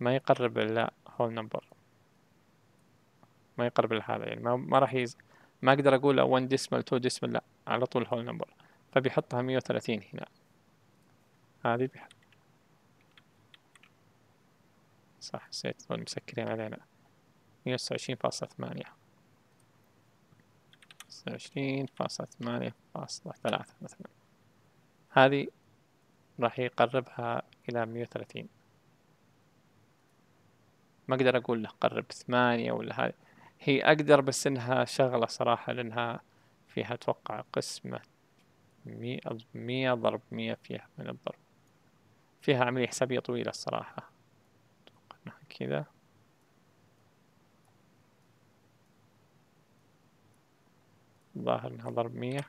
ما يقرب إلا whole number ما يقرب لهذا يعني ما, ما راح يز... ما أقدر أقول 1 decimal 2 decimal لا على طول whole number فبيحطها 130 هنا. هذه بيحط صح نسيت مسكرين علينا. مية وتسعة وعشرين فاصلة ثمانية. تسعة وعشرين فاصلة ثمانية فاصلة ثلاثة مثلا. هذه راح يقربها إلى مية وثلاثين. ما أقدر أقول له قرب ثمانية ولا هذه. هي أقدر بس إنها شغلة صراحة لأنها فيها أتوقع قسمة مية مية ضرب مية فيها من الضرب. فيها عملية حسابية طويلة الصراحة. كذا. ظاهر إنها ضرب مية.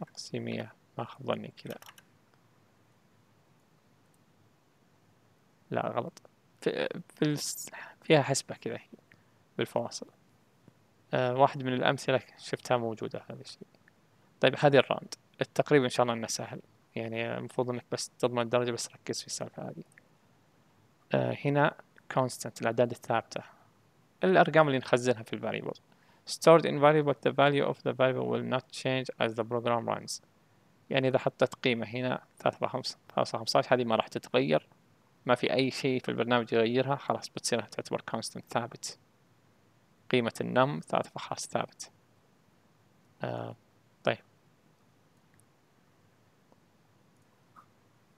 تقسيمية ما خاب ظني كذا لا غلط. في, في فيها حسبة كذا بالفواصل. آه واحد من الأمثلة شفتها موجودة هذا الشيء. طيب هذه ال round. التقريب إن شاء الله إنه سهل. يعني المفروض إنك بس تضمن الدرجة بس ركز في السالفة هذه. آه هنا constant الأعداد الثابتة. الأرقام اللي نخزنها في ال variable stored in variable the value of the variable will not change as the program runs. يعني إذا حطيت قيمة هنا ثلاثة خمسة هذه ما راح تتغير. ما في أي شيء في البرنامج يغيرها خلاص بتصير تعتبر constant ثابت. قيمة النم ثلاثة خلاص ثابت. آه طيب.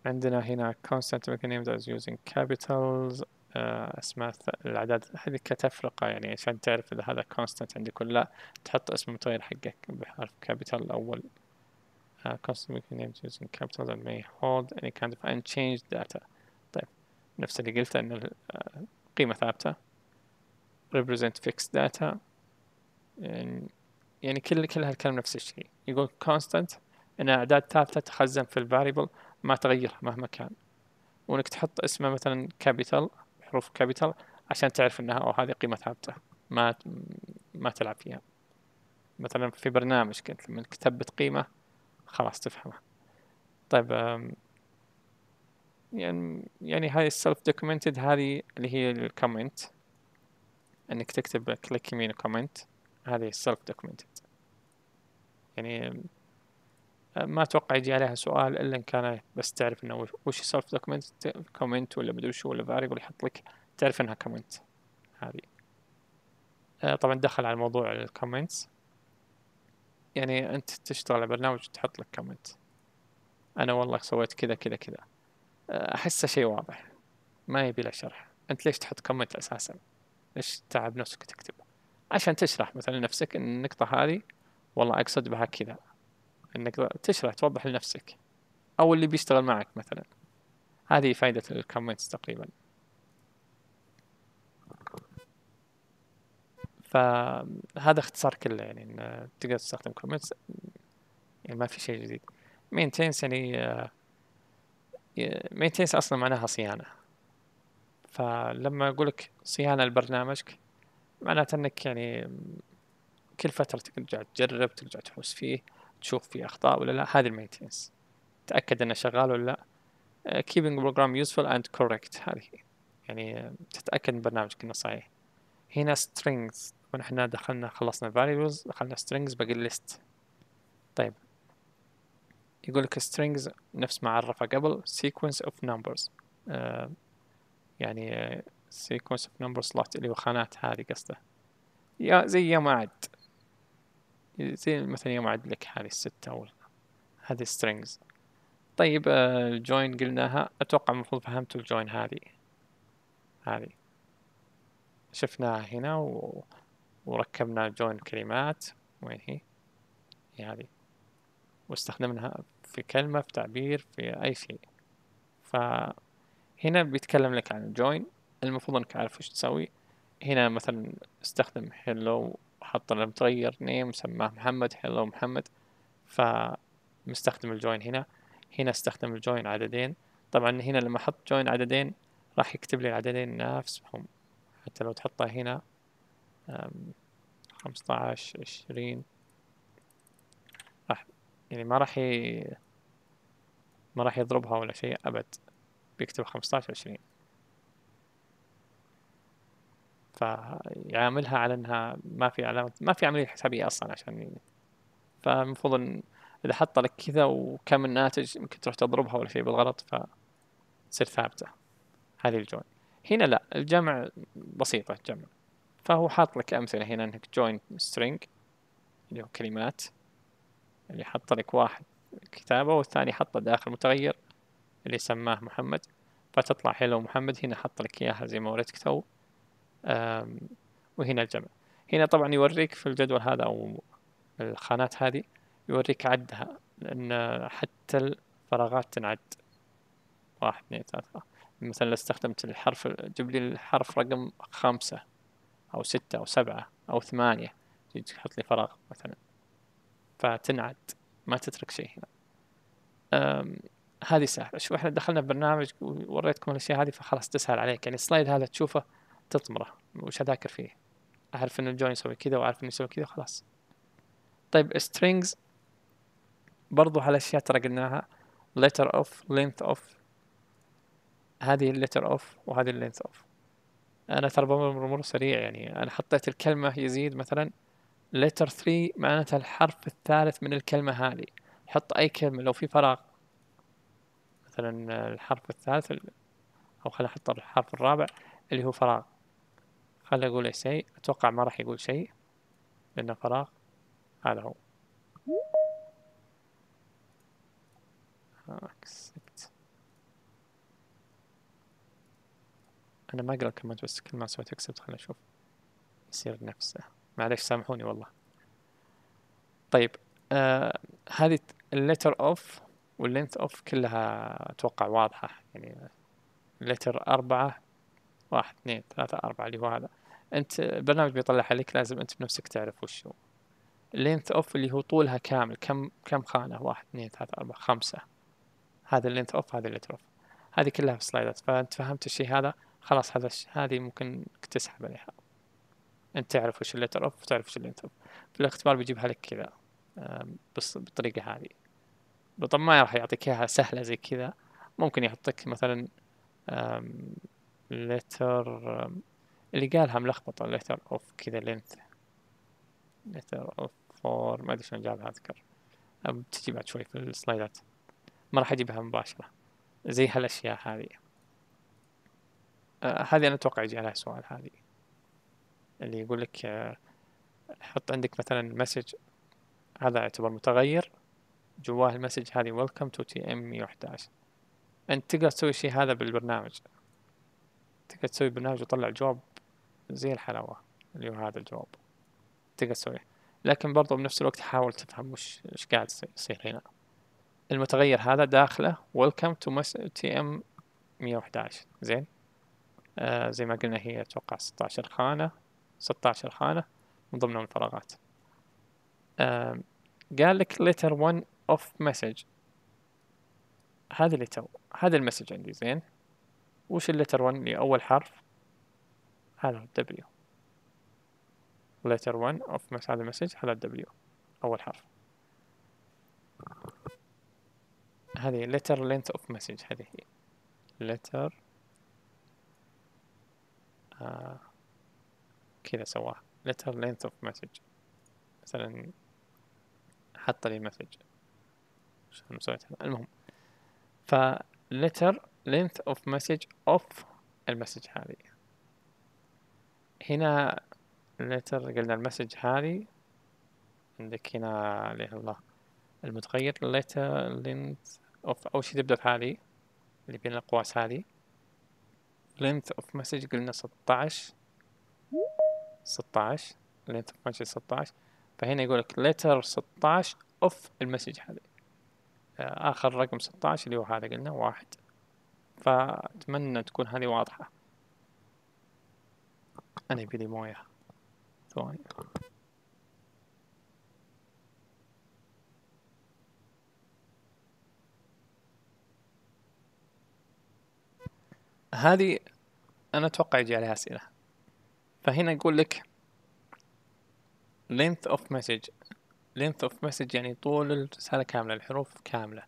عندنا هنا constant mechanism as using capitals. آه أسماء الأعداد هذه كتفرقة يعني عشان تعرف إذا هذا constant عندك ولا لا تحط اسم المتغير حقك بحرف capital الأول. Uh, constant mechanism using capitals and may hold any kind of unchanged data. طيب نفس اللي قلته إن قيمة ثابتة represent fixed data. يعني, يعني كل كل هالكلام نفس الشيء. يقول constant إن أعداد ثابتة تخزن في الفاريبل ما تغيرها مهما كان. وإنك تحط اسمه مثلا capital حروف capital عشان تعرف إنها أو هذه قيمة ثابتة ما ما تلعب فيها. مثلا في برنامج كنت لما كتبت قيمة خلاص تفهمها. طيب يعني يعني هاي ال self documented هذه اللي هي ال comment إنك تكتب click يمين comment هذه self documented يعني ما أتوقع يجي عليها سؤال إلا إن كان بس تعرف إنه وش self document comment ولا مدري شو ولا variable يحط لك تعرف إنها comment هذه. آه، طبعا دخل على موضوع ال comments يعني أنت تشتغل على برنامج تحط لك comment أنا والله سويت كذا كذا كذا. آه، أحسه شيء واضح. ما يبي له شرح. أنت ليش تحط comment أساسا؟ ليش تعب نفسك تكتب عشان تشرح مثلا لنفسك إن النقطة هذه والله أقصد بها كذا. إنك تشرح توضح لنفسك. أو اللي بيشتغل معك مثلا. هذه فائدة ال comments تقريبا. فهذا اختصار كله يعني تقدر تستخدم comments يعني ما في شيء جديد. maintenance يعني maintenance أصلا معناها صيانة. فلما أقولك صيانة لبرنامجك معناته أنك يعني كل فترة ترجع تجرب ترجع تحوس فيه تشوف فيه أخطاء ولا لا هذه ال maintenance تأكد أنه شغال ولا لا. uh, keeping program useful and correct. هذه يعني تتأكد من برنامجك أنه صحيح. هنا strings ونحن دخلنا خلصنا variables دخلنا strings باقي list. طيب. يقول لك strings نفس ما عرفه قبل sequence of numbers. آه يعني sequence of numbers slot اللي هو خانات هذه قصده. يا زي يوم عد. زي مثلا يوم عد لك هذه الستة أو هذه strings. طيب ال join آه قلناها. أتوقع المفروض فهمتوا ال join هذه. هذه. شفناها هنا و... وركبنا join كلمات. وين هي؟ هي هذه. واستخدمناها في كلمة في تعبير في أي شيء. فهنا بيتكلم لك عن ال join المفروض إنك عارف وش تسوي. هنا مثلا استخدم hello حط لما تغير name سماه محمد hello محمد. فمستخدم الجوين هنا. هنا استخدم الجوين عددين. طبعا هنا لما أحط جوين عددين راح يكتب لي العددين نفسهم. حتى لو تحطها هنا خمسة عشر عشرين. راح يعني ما راح ي... ما راح يضربها ولا شيء أبد. بيكتب خمسة عشر عشرين فيعاملها على إنها ما في علامة ما في عملية حسابية أصلا عشان يعني. فالمفروض إن إذا حط لك كذا وكم الناتج يمكن تروح تضربها ولا شيء بالغلط فتصير ثابتة. هذه الجوين هنا لا الجمع بسيطة الجمع فهو حاط لك أمثلة هنا إنك join string اللي هو كلمات. اللي حط لك واحد كتابة والثاني حطه داخل متغير اللي سماه محمد. فتطلع حلو محمد هنا حط لك إياها زي ما وريتك تو. وهنا الجمع. هنا طبعا يوريك في الجدول هذا أو الخانات هذه يوريك عدها لأن حتى الفراغات تنعد. واحد اثنين ثلاثة. مثلا لو استخدمت الحرف جيب لي الحرف رقم خمسة. أو ستة أو سبعة أو ثمانية. تحط لي فراغ مثلا. فتنعد ما تترك شيء هنا. هذه سهلة. شوف إحنا دخلنا ببرنامج ووريتكم الأشياء هذه فخلاص تسهل عليك. يعني السلايد هذا تشوفه تطمره. وش أذاكر فيه؟ أعرف إن ال join يسوي كذا وأعرف إنه يسوي كذا خلاص. طيب strings برضو هالأشياء ترى قلناها. letter of length of. هذه ال letter of وهذه ال length of أنا ترى بمر مرور سريع يعني. أنا حطيت الكلمة يزيد مثلا letter 3 معناتها الحرف الثالث من الكلمة هذه. حط أي كلمة لو في فراغ مثلا الحرف الثالث أو خلينا أحط الحرف الرابع اللي هو فراغ. خلي أقول شيء أتوقع ما راح يقول شيء لأنه فراغ. هذا هو. أنا ما أقرأ ال comment بس كل ما سويت accept خلنا نشوف يصير نفسه. معليش سامحوني والله. طيب آه هذه ال letter of وال length of كلها أتوقع واضحة. يعني ال letter أربعة واحد اثنين ثلاثة أربعة اللي هو هذا. أنت البرنامج بيطلعها لك لازم أنت بنفسك تعرف وش هو. ال length of اللي هو طولها كامل كم كم خانة؟ واحد اثنين ثلاثة أربعة خمسة. هذا ال length of هذا ال letter of هذه كلها في سلايدات فأنت فهمت الشيء هذا؟ خلاص هذا هذه ممكن تسحب عليها. أنت تعرف وش ال letter of وتعرف وش ال letter of في الاختبار بيجيبها لك كذا بس بالطريقة هذه. طب ما راح يعطيك إياها سهلة زي كذا. ممكن يحطك مثلا letter اللي قالها ملخبطة letter of كذا length letter of four ما أدري شلون جابها أذكر. بتجي بعد شوي في السلايدات. ما راح أجيبها مباشرة. زي هالأشياء هذه. هذه أنا أتوقع يجي عليها سؤال هذه. اللي يقول لك آه حط عندك مثلا مسج هذا يعتبر متغير. جواه المسج هذه welcome to tm 111 أنت تقدر تسوي الشيء هذا بالبرنامج. تقدر تسوي برنامج وتطلع جواب زي الحلاوة اللي هو هذا الجواب. تقدر تسويه. لكن برضو بنفس الوقت حاول تفهم وش إيش قاعد يصير هنا. المتغير هذا داخله welcome to tm 111 زين؟ آه زي ما قلنا هي أتوقع ستاشر خانة ستاشر خانة من ضمنهم الفراغات. قال لك letter one of message. هذا اللي تو هذا ال message عندي زين؟ وش ال letter 1 اللي أول حرف. هذا W. letter 1 of message هذا ال message هذا W. أول حرف. هذه letter length of message هذه هي. letter آه كذا سواها letter length of message. مثلا حط لي message عشان سويت المهم. ف letter length of message of ال message هذه. هنا letter قلنا ال message هذه. عندك هنا اللي الله المتغير. letter length of أول شي تبدأ بهذه. اللي بين الأقواس هذه. Length of message قلنا ستة 16 length of message 16 فهنا يقول لك letter 16 of المسج آه، آخر رقم 16 اللي هو هذا قلنا واحد. فأتمنى تكون هذه واضحة. أنا يبيلي موية. ثواني. هذه أنا أتوقع يجي عليها أسئلة. فهنا يقول لك length of message. length of message يعني طول الرسالة كاملة الحروف كاملة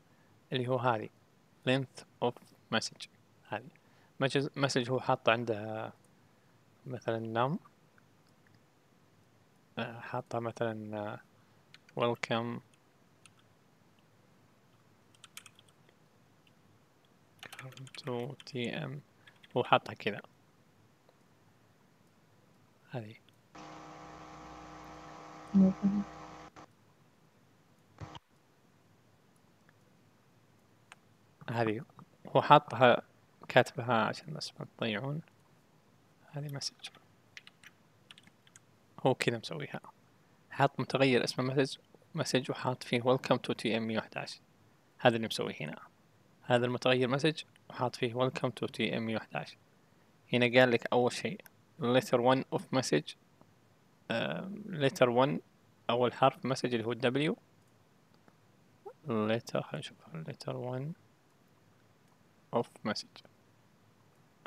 اللي هو هذه. length of message. هذه. Message هو حاطه عنده مثلا نم. آه، حاطه مثلا آه، welcome. To tm هو حاطها كذا. هذه. هذه. هو حاطها كاتبها عشان بس ما تضيعون. هذه message. هو كذا مسويها. حاط متغير اسمه message message وحاط فيه welcome to tm 111 هذا اللي مسويه هنا. هذا المتغير message. وحاط فيه welcome to tm 111 هنا قال لك أول شيء letter one of message uh, letter one أول حرف message اللي هو W. letter خلينا نشوف letter one of message.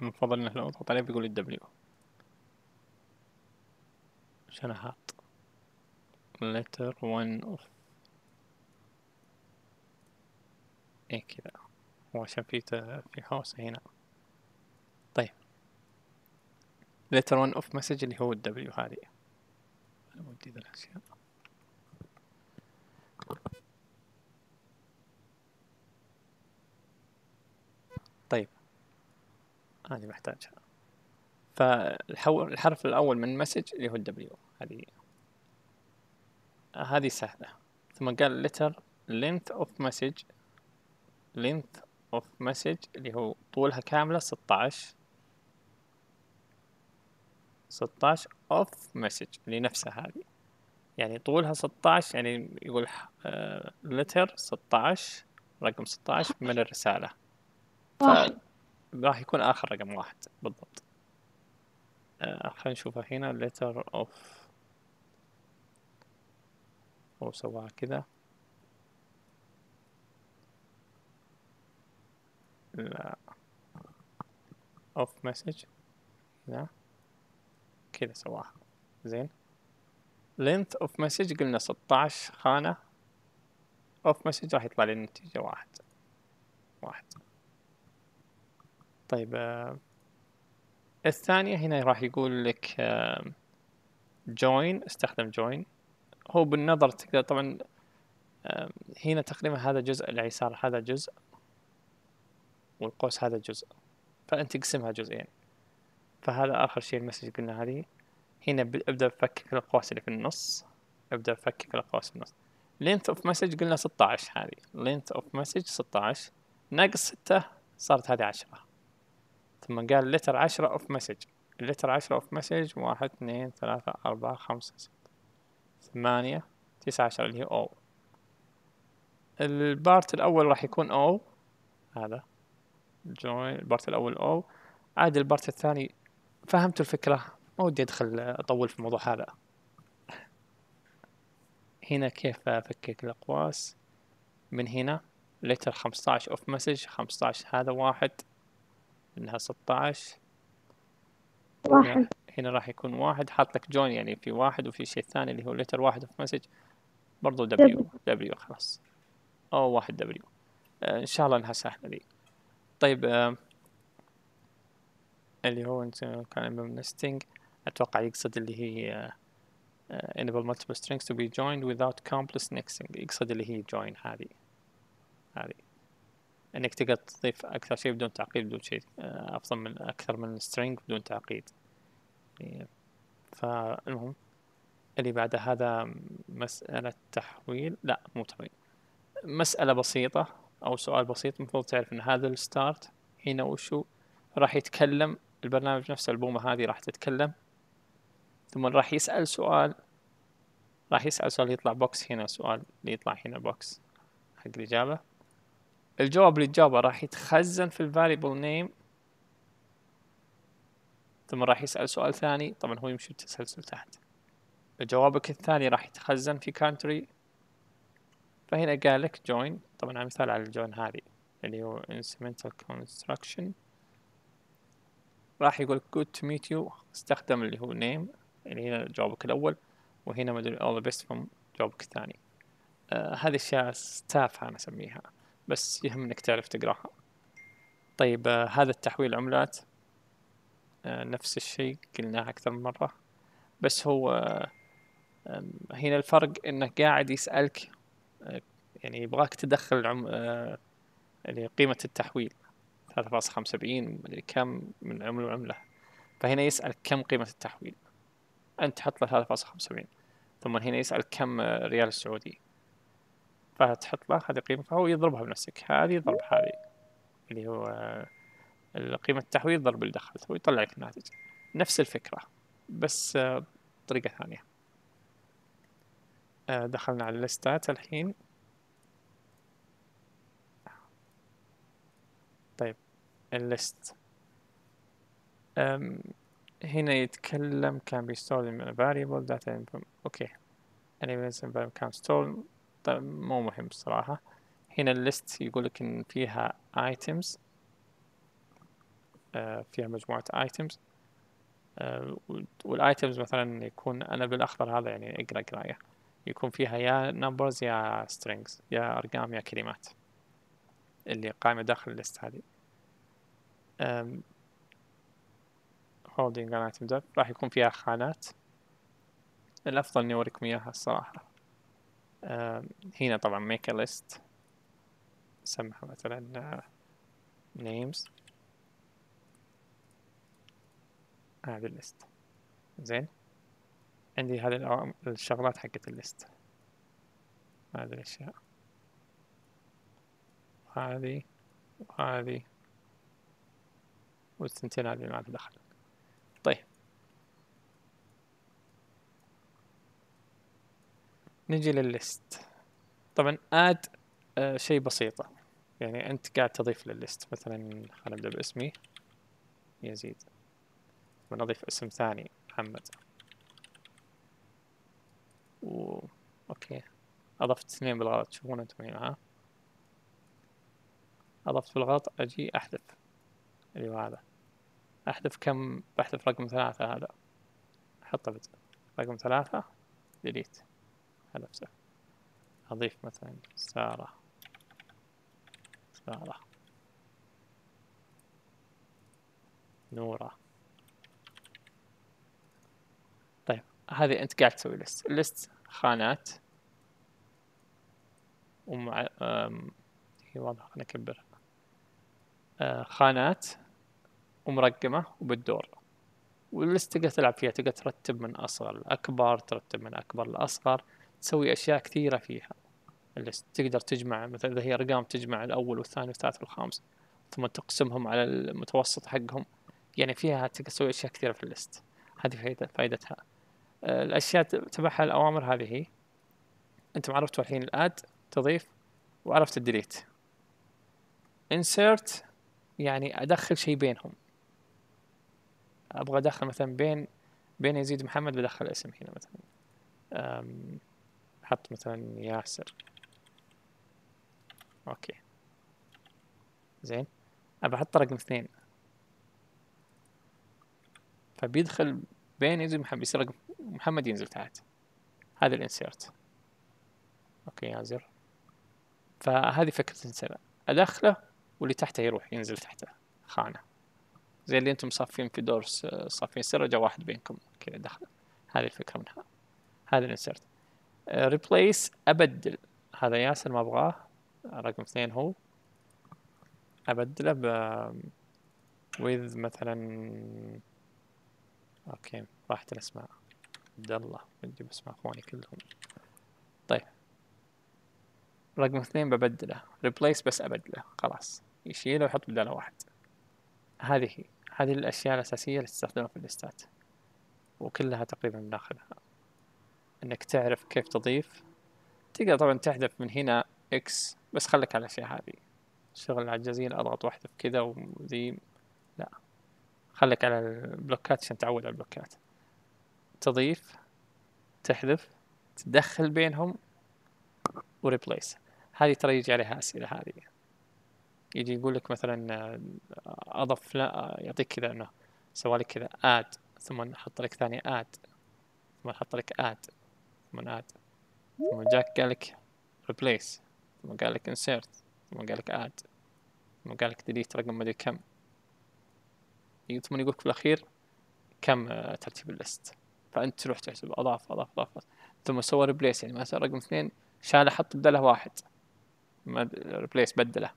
المفضل إنه لو اضغط عليه بيقول الدبليو عشان أحط letter one of إيه كذا؟ هو عشان في في حوسة هنا. طيب. Letter one of message اللي هو الدبليو هذه. ودي ذا الأشياء. طيب. هذه محتاجها. فالحرف الأول من message اللي هو ال W هذه. هذه سهلة. ثم قال letter length of message. length of message اللي هو طولها كاملة ستة عشر of message اللي نفسها هذه. يعني طولها ستة عشر يعني يقول letter ستة عشر رقم ستة عشر من الرسالة. واحد. راح يكون آخر رقم واحد بالضبط. آه خلينا نشوفها هنا letter of هو سواها كذا. لا. Of message. كذا كذا سواها. زين. Length of message قلنا 16 خانة. Of message راح يطلع لي النتيجة واحد. واحد. طيب آه، الثانية هنا راح يقول لك جوين استخدم جوين هو بالنظر تقدر طبعا هنا تقريبا هذا جزء اليسار هذا جزء. والقوس هذا جزء. فأنت تقسمها جزئين. فهذا آخر شيء ال message قلنا هذه. هنا ابدأ بفكك الأقواس اللي في النص. ابدأ بفكك الأقواس في النص. Length of message قلنا 16 هذه. Length of message 16 ناقص 6 صارت هذه 10 ثم قال letter عشرة of message ال letter عشرة of message واحد اثنين ثلاثة أربعة خمسة ستة. ثمانية تسعة عشر اللي هي O ال part الأول راح يكون O هذا. ال part الأول O. عاد ال part الثاني فهمت الفكرة. ما ودي أدخل أطول في الموضوع هذا. هنا كيف أفكك الأقواس؟ من هنا letter خمسطعش of message خمسطعش هذا واحد. انها 16 واحد. هنا راح يكون واحد. حاط لك join يعني في واحد وفي شيء ثاني اللي هو letter واحد في message برضو دبليو دبليو خلاص. أو واحد دبليو آه إن شاء الله أنها سهلة دي. طيب آه اللي هو كان من نستنج أتوقع يقصد اللي هي آه enable multiple strings to be joined without complex nexting يقصد اللي هي join هذه هذه. إنك تقدر تضيف أكثر شيء بدون تعقيد بدون شيء آه، أفضل من أكثر من string بدون تعقيد. يعني فالمهم اللي بعد هذا مسألة تحويل لا مو تحويل. مسألة بسيطة أو سؤال بسيط المفروض تعرف إن هذا ال start هنا وشو؟ راح يتكلم البرنامج نفسه البومة هذه راح تتكلم ثم راح يسأل سؤال راح يسأل سؤال يطلع box هنا سؤال يطلع هنا box حق الإجابة. الجواب اللي تجاوبه راح يتخزن في ال variable name ثم راح يسأل سؤال ثاني طبعا هو يمشي بالتسلسل تحت. جوابك الثاني راح يتخزن في country. فهنا قال لك join. طبعا مثال على الجوين هذه اللي هو instrumental construction. راح يقول good to meet you. استخدم اللي هو name اللي هنا جوابك الأول وهنا مدري all the best from جوابك الثاني. آه هذه أشياء تافهة أنا أسميها بس يهم إنك تعرف تقراها. طيب آه هذا التحويل عملات. آه نفس الشيء قلناه أكثر من مرة. بس هو آه هنا الفرق إنه قاعد يسألك آه، يعني يبغاك تدخل العم... آه، اللي قيمة التحويل. ثلاثة فاصلة خمسة وسبعين مدري كم من عملة وعملة فهنا يسأل كم قيمة التحويل. أنت تحط له ثلاثة فاصلة خمسة وسبعين ثم هنا يسأل كم ريال السعودي. فتحط له هذه قيمة فهو يضربها بنفسك. هذه يضرب هذه اللي هو آه، قيمة التحويل ضرب اللي دخلته ويطلع لك الناتج. نفس الفكرة بس بطريقة ثانية. دخلنا على ال list ات الحين طيب ال list. هنا يتكلم كان بيستخدم variable data input okay anyways كان store طيب مو مهم الصراحة هنا ال list يقول لك إن فيها items. آه فيها مجموعة items. آه وال items مثلا يكون أنا بالأخضر هذا يعني أقرأ قراية. يكون فيها يا numbers يا strings يا أرقام يا كلمات. اللي قائمة داخل ال list هذه. An item depth راح يكون فيها خانات. الأفضل إني أوريكم إياها الصراحة. هنا طبعا make a list. سمها مثلا names. هذه ال list. زين. عندي هذه الشغلات حقت الليست. هذه الأشياء. وهذه وهذه. والثنتين هذه ما لها دخل. طيب. نجي للل list. طبعا add آه شيء بسيطة. يعني أنت قاعد تضيف للل list. مثلا خلينا نبدأ باسمي. يزيد. ونضيف اسم ثاني محمد. و... okay. أضفت اثنين بالغلط. تشوفون أنتم هنا ها. أضفت بالغلط أجي أحذف. اللي هو هذا. أحذف كم بحذف رقم ثلاثة هذا. احطه بت... رقم ثلاثة ديليت حذفته أضيف مثلا سارة. سارة. نورة. طيب هذه أنت قاعد تسوي list ال list خانات. ومع هي واضحة خلينا نكبرها. آه خانات. ومرقمة وبالدور. وال list تقدر تلعب فيها تقدر ترتب من أصغر لأكبر ترتب من أكبر لأصغر تسوي أشياء كثيرة فيها. ال list تقدر تجمع مثلا إذا هي أرقام تجمع الأول والثاني والثالث والخامس ثم تقسمهم على المتوسط حقهم. يعني فيها تقدر تسوي أشياء كثيرة في ال list. هذه فايدة فائدتها آه، الأشياء تبعها الأوامر هذه هي أنتم عرفتوا الحين ال add تضيف وعرفت ال delete. insert يعني أدخل شيء بينهم. أبغى أدخل مثلا بين بين يزيد محمد بدخل اسم هنا مثلا. أحط مثلا ياسر. okay. زين. أبى أحط رقم اثنين. فبيدخل بين يزيد محمد يصير رقم محمد ينزل تحت. هذا ال insert. okay ياسر فهذه فكرة ال insert. أدخله واللي تحته يروح ينزل تحته. خانة. زي اللي أنتم صافين في دور صافين سرجة واحد بينكم. كذا دخل. هذه الفكرة منها. هذا ال insert replace أبدل. هذا ياسر ما أبغاه. رقم اثنين هو أبدله ب with مثلا okay راحت الأسماء. عبد الله. بدي بسمع أخواني كلهم. طيب. رقم اثنين ببدله. replace بس أبدله. خلاص. يشيله ويحط بداله واحد. هذه هذه الأشياء الأساسية اللي تستخدمها في ال list ات وكلها تقريبا داخلها. إنك تعرف كيف تضيف. تقدر طبعا تحذف من هنا X بس خليك على الأشياء هذه. شغل أضغط واحدة في كذا وذي. لا. خليك على ال block ات عشان تعود على ال block ات. تضيف تحذف تدخل بينهم و replace هذه ترى يجي عليها أسئلة هذه. يجي يقول لك مثلا أضف لا يعطيك كذا إنه سوى لك كذا add ثم حط لك ثاني add ثم حط لك add ثم add ثم جاك قال لك replace ثم قال لك insert ثم قال لك add ثم قال لك delete رقم مدري كم. ثم يقول في الأخير كم ترتيب ال list. فأنت تروح تحسب أضاف أضاف أضاف ثم سوى replace يعني مثلا رقم اثنين شال حط بدله واحد. replace بدله.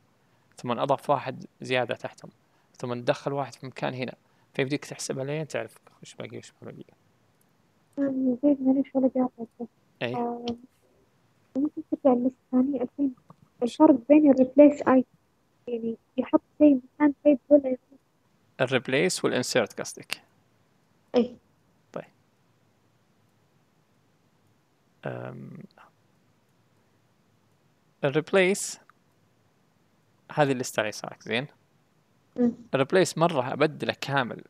ثم أضاف واحد زيادة تحتهم. ثم ندخل واحد في مكان هنا. فيبديك تحسبها لين تعرف وش باقي وش ما باقي. يزيد معليش ولا قاطعك أي. آه، ممكن ترجع ال list الثانية الحين الفرق بين ال replace آي يعني يحط شيء مكان شيء ولا ال replace وال insert قصدك. أي. طيب. ال replace هذه الليستة على يسارك زين؟ ال replace مرة أبدله كامل.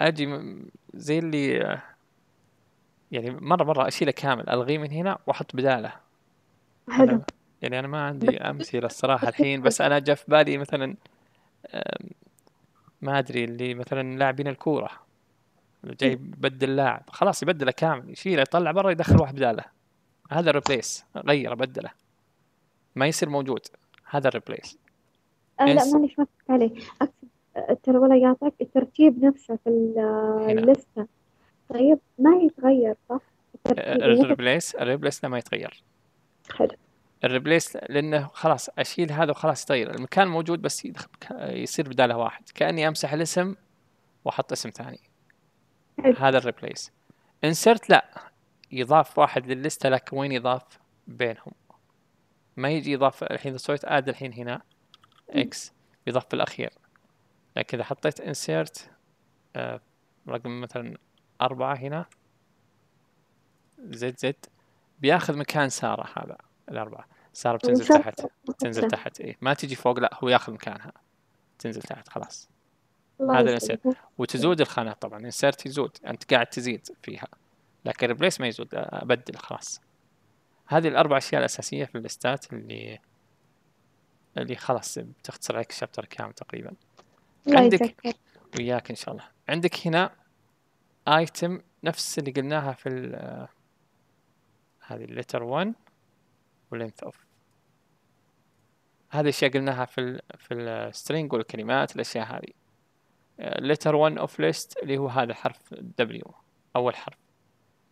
أجي زي اللي يعني مرة مرة أشيله كامل ألغيه من هنا وأحط بدالة. حلو. يعني أنا ما عندي أمثلة الصراحة الحين بس أنا جاء في بالي مثلا ما أدري اللي مثلا لاعبين الكورة. جاي يبدل لاعب. خلاص يبدله كامل يشيله يطلع برا يدخل واحد بدالة. هذا ال replace غيره بدله ما يصير موجود. هذا ال replace آه لا معليش ما فهمت عليه أقصد آه، ترى ولا يعطيك الترتيب نفسه في اللستة. طيب ما يتغير صح؟ ال replace ال replace لا ما يتغير. حلو. ال replace لأنه خلاص أشيل هذا وخلاص يتغير. المكان موجود بس يصير بدالة واحد. كأني أمسح الاسم وأحط اسم ثاني. حلو. هذا ال replace insert لا يضاف واحد للليسته لكن وين يضاف؟ بينهم. ما يجي يضاف الحين إذا سويت add الحين هنا X يضاف بالأخير. لكن إذا حطيت insert آه رقم مثلا أربعة هنا Z Z. بياخذ مكان سارة هذا الأربعة. سارة بتنزل تحت تنزل تحت إيه. ما تجي فوق لا هو ياخذ مكانها. تنزل تحت خلاص. هذا ال insert وتزود الخانات طبعا. insert يزود. أنت قاعد تزيد فيها. لكن replace ما يزود. أبدل خلاص. هذه الأربع أشياء الأساسية في الليستات اللي اللي خلاص بتختصر عليك ال chapter كامل تقريبا. عندك وياك إن شاء الله. عندك هنا item نفس اللي قلناها في هذه ال letter 1 و length of هذه الأشياء قلناها في ال في ال string والكلمات الأشياء هذه. letter 1 of list اللي هو هذا حرف W أول حرف.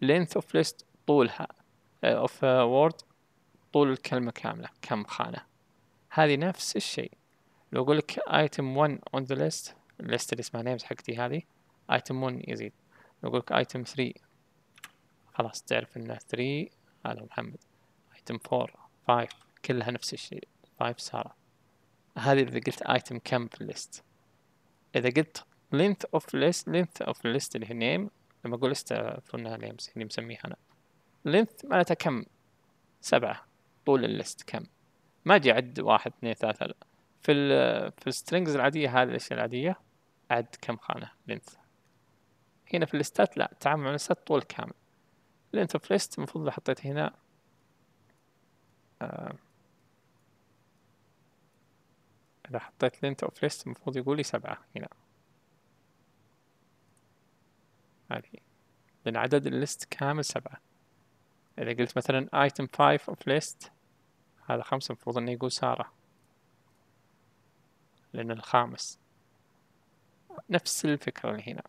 length of list طولها. Of word طول الكلمة كاملة كم خانة. هذه نفس الشيء. لو أقول لك item 1 on the list ال list اللي اسمها names حقتي هذه item 1 يزيد. لو أقول لك item 3 خلاص تعرف إنه 3 هذا محمد. item 4 5 كلها نفس الشيء. 5 سارة هذه إذا قلت item كم في ال list إذا قلت length of list length of list اللي هي name لما أقول list فنها names اللي مسميها أنا. Length معناتها كم؟ سبعة. طول ال list كم؟ ما أجي أعد واحد اثنين ثلاثة. لا. في ال في ال strings العادية هذه الأشياء العادية أعد كم خانة؟ length. هنا في الليستات لا تعامل مع الليستات طول كامل. Length of list المفروض لو حطيت هنا آه إذا حطيت length of list المفروض يقول لي سبعة هنا. هذه. لأن عدد ال list كامل سبعة. إذا قلت مثلا item 5 of list هذا خمسة المفروض إنه يقول سارة. لأن الخامس. نفس الفكرة اللي هنا.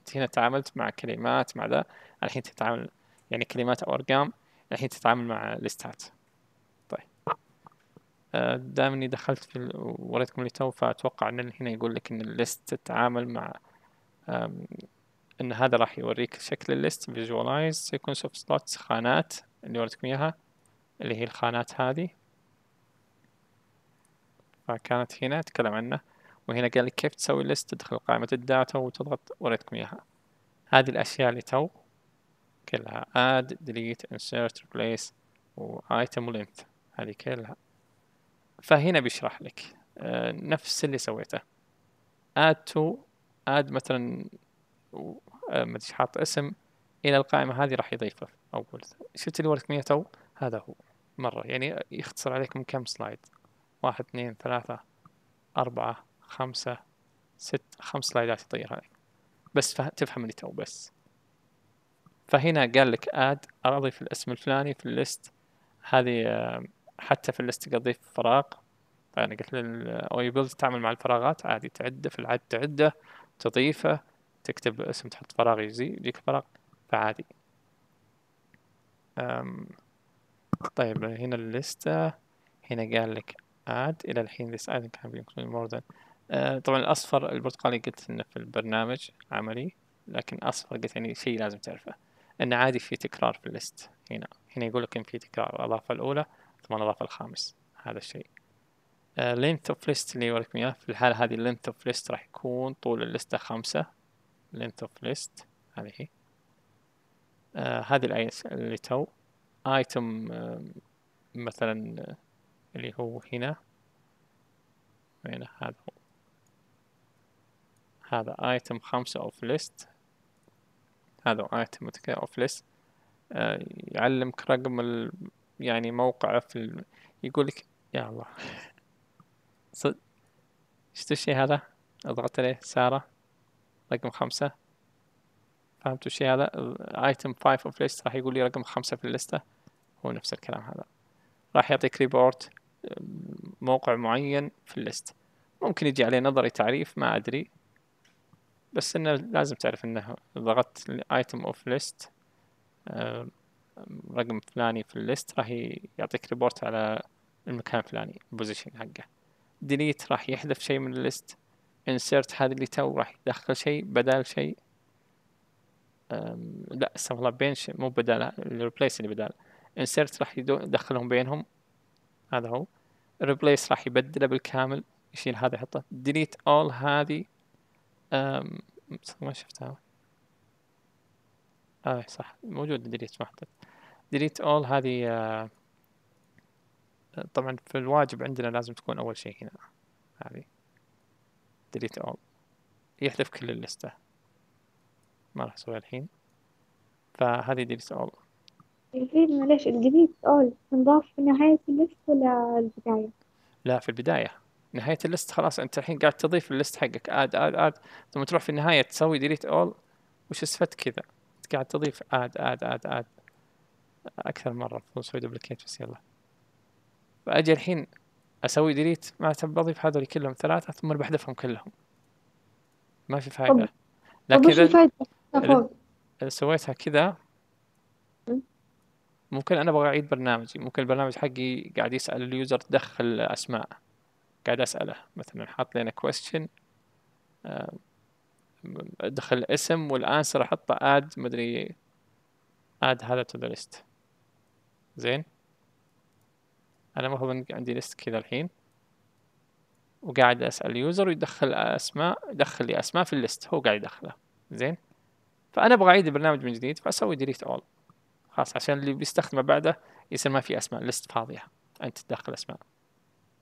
أنت هنا تعاملت مع كلمات مع ذا. الحين تتعامل يعني كلمات أو أرقام الحين تتعامل مع ليستات طيب. آه، دام إني دخلت في وريتكم اللي تو فاتوقع إن هنا يقول لك إن ال list تتعامل مع إن هذا راح يوريك شكل ال list visualize sequence of slots خانات اللي وريتكم إياها اللي هي الخانات هذه. فكانت هنا أتكلم عنه. وهنا قال لك كيف تسوي list تدخل قائمة ال data وتضغط وريتكم إياها. هذه الأشياء اللي تو كلها add delete insert replace و item length. هذه كلها. فهنا بيشرح لك آه، نفس اللي سويته. add to add مثلا آه، ما حاط اسم إلى القائمة هذه راح يضيفه اول شفت اللي وريتكم تو؟ هذا هو. مرة يعني يختصر عليكم كم slide؟ واحد اثنين ثلاثة أربعة خمسة ست خمس slide ات يطيرها لك بس تفهم اللي تو بس. فهنا قال لك add أضيف الاسم الفلاني في ال list. هذه آه، حتى في ال list أضيف فراغ. فأنا قلت له تعمل مع الفراغات. عادي تعده في العد تعده تضيفه. تكتب اسم تحط فراغ يجي يجيك فراغ فعادي. طيب هنا الليستة. هنا قال لك add. إلى الحين this item can be included more than. آه طبعا الأصفر البرتقالي قلت إنه في البرنامج عملي لكن أصفر قلت يعني شيء لازم تعرفه. إنه عادي في تكرار في الليست. هنا هنا يقول لك إن في تكرار. الإضافة الأولى ثم الإضافة الخامس. هذا الشيء. length of list اللي يوريكم إياه. في الحالة هذه length of list راح يكون طول الليستة خمسة. Length of list. هذه آه هذه الآية اللي تو. item آه مثلا اللي هو هنا. هنا هذا هو. هذا item خمسة of list. هذا item of list. آه يعلمك رقم ال يعني موقعه في ال... يقول لك يا الله. *laughs* صد شفتوا الشي هذا؟ أضغط عليه. سارة. رقم خمسة. فهمتوا الشي هذا؟ item 5 of list راح يقول لي رقم خمسة في الليستة هو نفس الكلام هذا. راح يعطيك report موقع معين في ال list ممكن يجي عليه نظري تعريف ما أدري. بس إنه لازم تعرف إنه ضغطت item of list رقم فلاني في ال list راح يعطيك report على المكان الفلاني ال position حقه. delete راح يحذف شيء من ال list insert هذا اللي تو راح يدخل شيء بدال شيء لا استغفر الله بين شيء مو بدال ال replace اللي بدال insert راح يدخلهم بينهم. هذا هو. replace راح يبدله بالكامل يشيل هذا يحطه. delete all هذه ما شفتها. آه صح موجود delete ما حطيت. delete all هذه آه طبعا في الواجب عندنا لازم تكون أول شيء هنا هذه. Delete all يحذف كل الليستة. ما راح أسويها الحين. فهذه delete all يفيد معلش ال delete أول. تنضاف في نهاية الليست ولا البداية؟ لا في البداية. نهاية ال list خلاص أنت الحين قاعد تضيف الليست حقك. add add add ثم تروح في النهاية تسوي delete all وش استفدت كذا؟ قاعد تضيف add add add add أكثر مرة. أسوي duplicate بس يلا. فأجي الحين أسوي delete ما بضيف هذول كلهم ثلاثة ثم بحذفهم كلهم. ما في فائدة لكن إذا سويتها كذا ممكن أنا أبغى أعيد برنامجي. ممكن البرنامج حقي قاعد يسأل ال user تدخل أسماء. قاعد أسأله. مثلا حاط لنا question ادخل الاسم وال answer أحطه add مدري add هذا to the list زين؟ أنا المفروض عندي list كذا الحين. وقاعد أسأل ال user ويدخل أسماء يدخل لي أسماء في ال list هو قاعد يدخلها. زين؟ فأنا أبغى أعيد البرنامج من جديد فأسوي delete all خلاص عشان اللي بيستخدمه بعده يصير ما في أسماء list فاضية. أنت تدخل أسماء.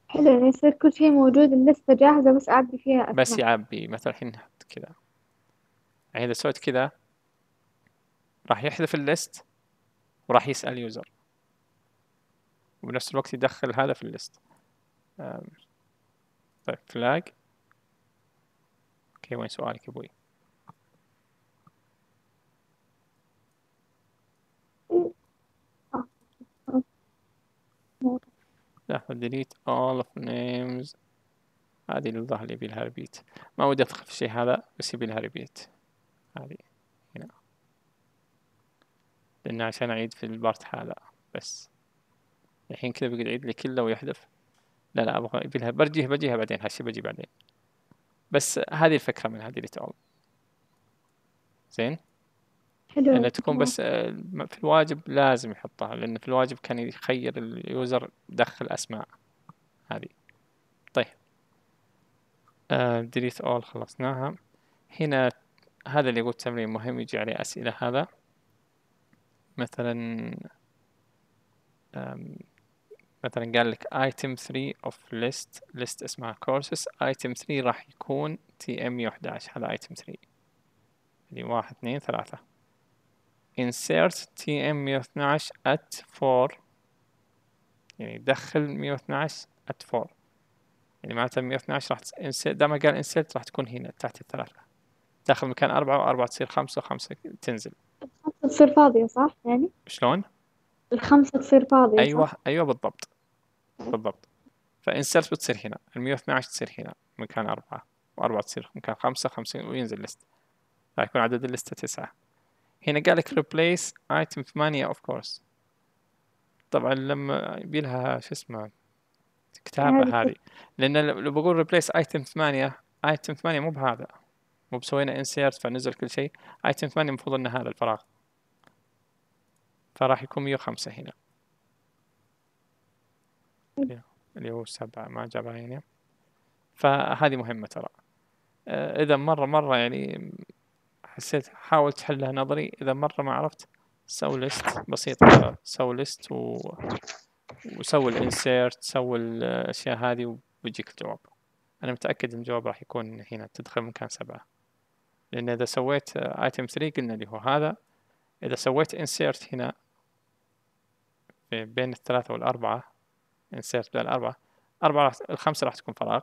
حلو يعني يصير كل شيء موجود اللستة جاهزة بس أعبي فيها أسماء. بس يعبي مثلا الحين نحط كذا. يعني إذا سويت كذا راح يحذف ال list وراح يسأل ال user وبنفس الوقت يدخل هذا في ال list طيب فلاج okay وين سؤالك يا أبوي؟ لا delete all of names. هذه اللي الظاهر يبي لها repeat ما ودي أدخل في الشيء هذا بس يبي لها repeat هذه هنا. لأن عشان أعيد في ال part هذا بس. الحين كذا بيقعد يعيد لي كله ويحذف. لا لا أبغى يبي لها برجيها بجيها بعدين هالشي بجي بعدين. بس هذه الفكرة من هذه اللي زين؟ حلو. انها تكون بس آه، في الواجب لازم يحطها لأن في الواجب كان يخير ال user دخل أسماء هذه. طيب. delete all خلصناها. هنا هذا اللي قلت تمرين مهم يجي عليه أسئلة هذا. مثلا مثلا قال لك item 3 of list list اسمها courses item 3 راح يكون tm 111 هذا item 3 اللي واحد اثنين ثلاثة. insert tm 112 at 4 يعني دخل 112 at 4 يعني معناتها 112 راح insert دام قال insert راح تكون هنا تحت الثلاثة. داخل مكان أربعة وأربعة تصير خمسة وخمسة تنزل. الخمسة تصير فاضية صح؟ يعني؟ شلون؟ الخمسة تصير فاضية أيوة صح؟ أيوة بالضبط. بالضبط. فانسرت بتصير هنا ال 112 تصير هنا مكان أربعة وأربعة تصير مكان خمسة خمسة وينزل ليست راح يكون عدد الليستة تسعة. هنا قال لك replace item ثمانية of course. طبعا لما يبي لها شو اسمه كتابة *laughs* هذه. لأن لو بقول replace item ثمانية item ثمانية مو بهذا. مو بسوينا insert فنزل كل شيء. item ثمانية المفروض إن هذا الفراغ. فراح يكون مية وخمسة هنا. اللي هو سبعة ما جابها هنا فهذه مهمة ترى. آه، إذا مرة مرة يعني حسيت حاول تحلها نظري إذا مرة ما عرفت سوي list بسيطة سوي list و... وسوي ال insert سوي الأشياء هذه وبيجيك الجواب. أنا متأكد إن الجواب راح يكون هنا تدخل مكان سبعة. لأن إذا سويت item 3 قلنا اللي هو هذا. إذا سويت insert هنا بين الثلاثة والأربعة insert بين الأربعة. أربعة الخمسة راح تكون فراغ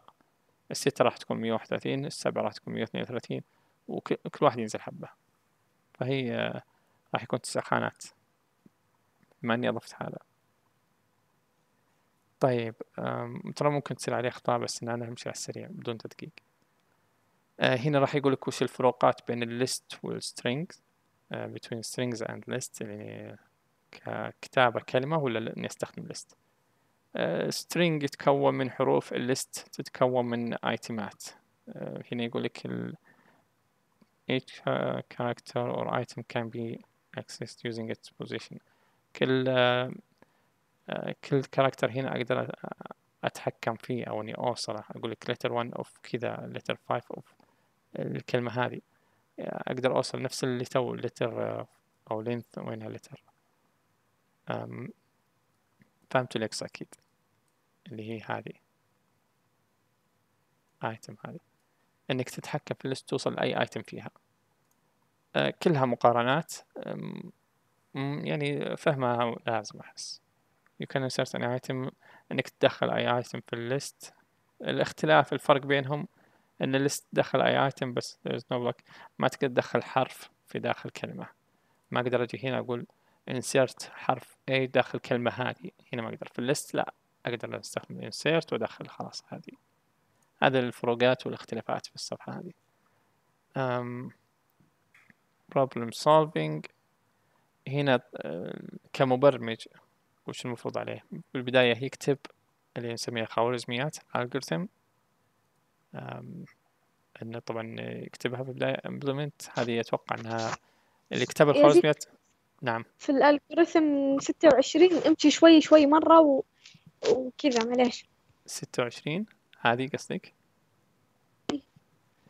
الستة راح تكون مية واحد وثلاثين السبعة راح تكون مية واثنين وثلاثين وكل واحد ينزل حبة. فهي راح يكون تسع خانات. بما إني أضفت هذا. طيب ترى ممكن تصير عليه أخطاء بس إن أنا أمشي على السريع بدون تدقيق. آه، هنا راح يقول لك وش الفروقات بين ال list وال strings. آه، between strings and list يعني ككتابة كلمة ولا إني أستخدم list آه، string يتكون من حروف ال list تتكون من ايتمات هنا يقول لك ال each character or item can be accessed using its position. كل كل character هنا أقدر أتحكم فيه أو إني أوصله. أقول لك letter 1 of كذا letter 5 of الكلمة هذه. أقدر أوصل نفس اللي تو letter أو length وينها letter فهمت الإكس أكيد. اللي هي هذه. ايتم هذه. إنك تتحكم في الليست توصل لأي ايتم فيها. أه كلها مقارنات يعني فهمها لازم أحس. You can insert an item إنك تدخل أي ايتم في الليست الاختلاف الفرق بينهم إن ال list دخل أي item بس there is no block. ما تقدر تدخل حرف في داخل كلمة. ما أقدر أجي هنا أقول insert حرف A داخل كلمة هذه. هنا ما أقدر. في ال list لا. أقدر أستخدم insert وأدخل خلاص هذه. هذا الفروقات والاختلافات في الصفحة هذه. um, problem solving. هنا uh, كمبرمج وش المفروض عليه؟ بالبداية يكتب اللي نسميها خوارزميات algorithm. انه طبعا يكتبها في البداية implement. هذه أتوقع إنها اللي كتب الخوارزميات نعم. في الالجوريثم ستة وعشرين امشي شوي شوي مرة و... وكذا معليش. ستة وعشرين؟ هذه قصدك؟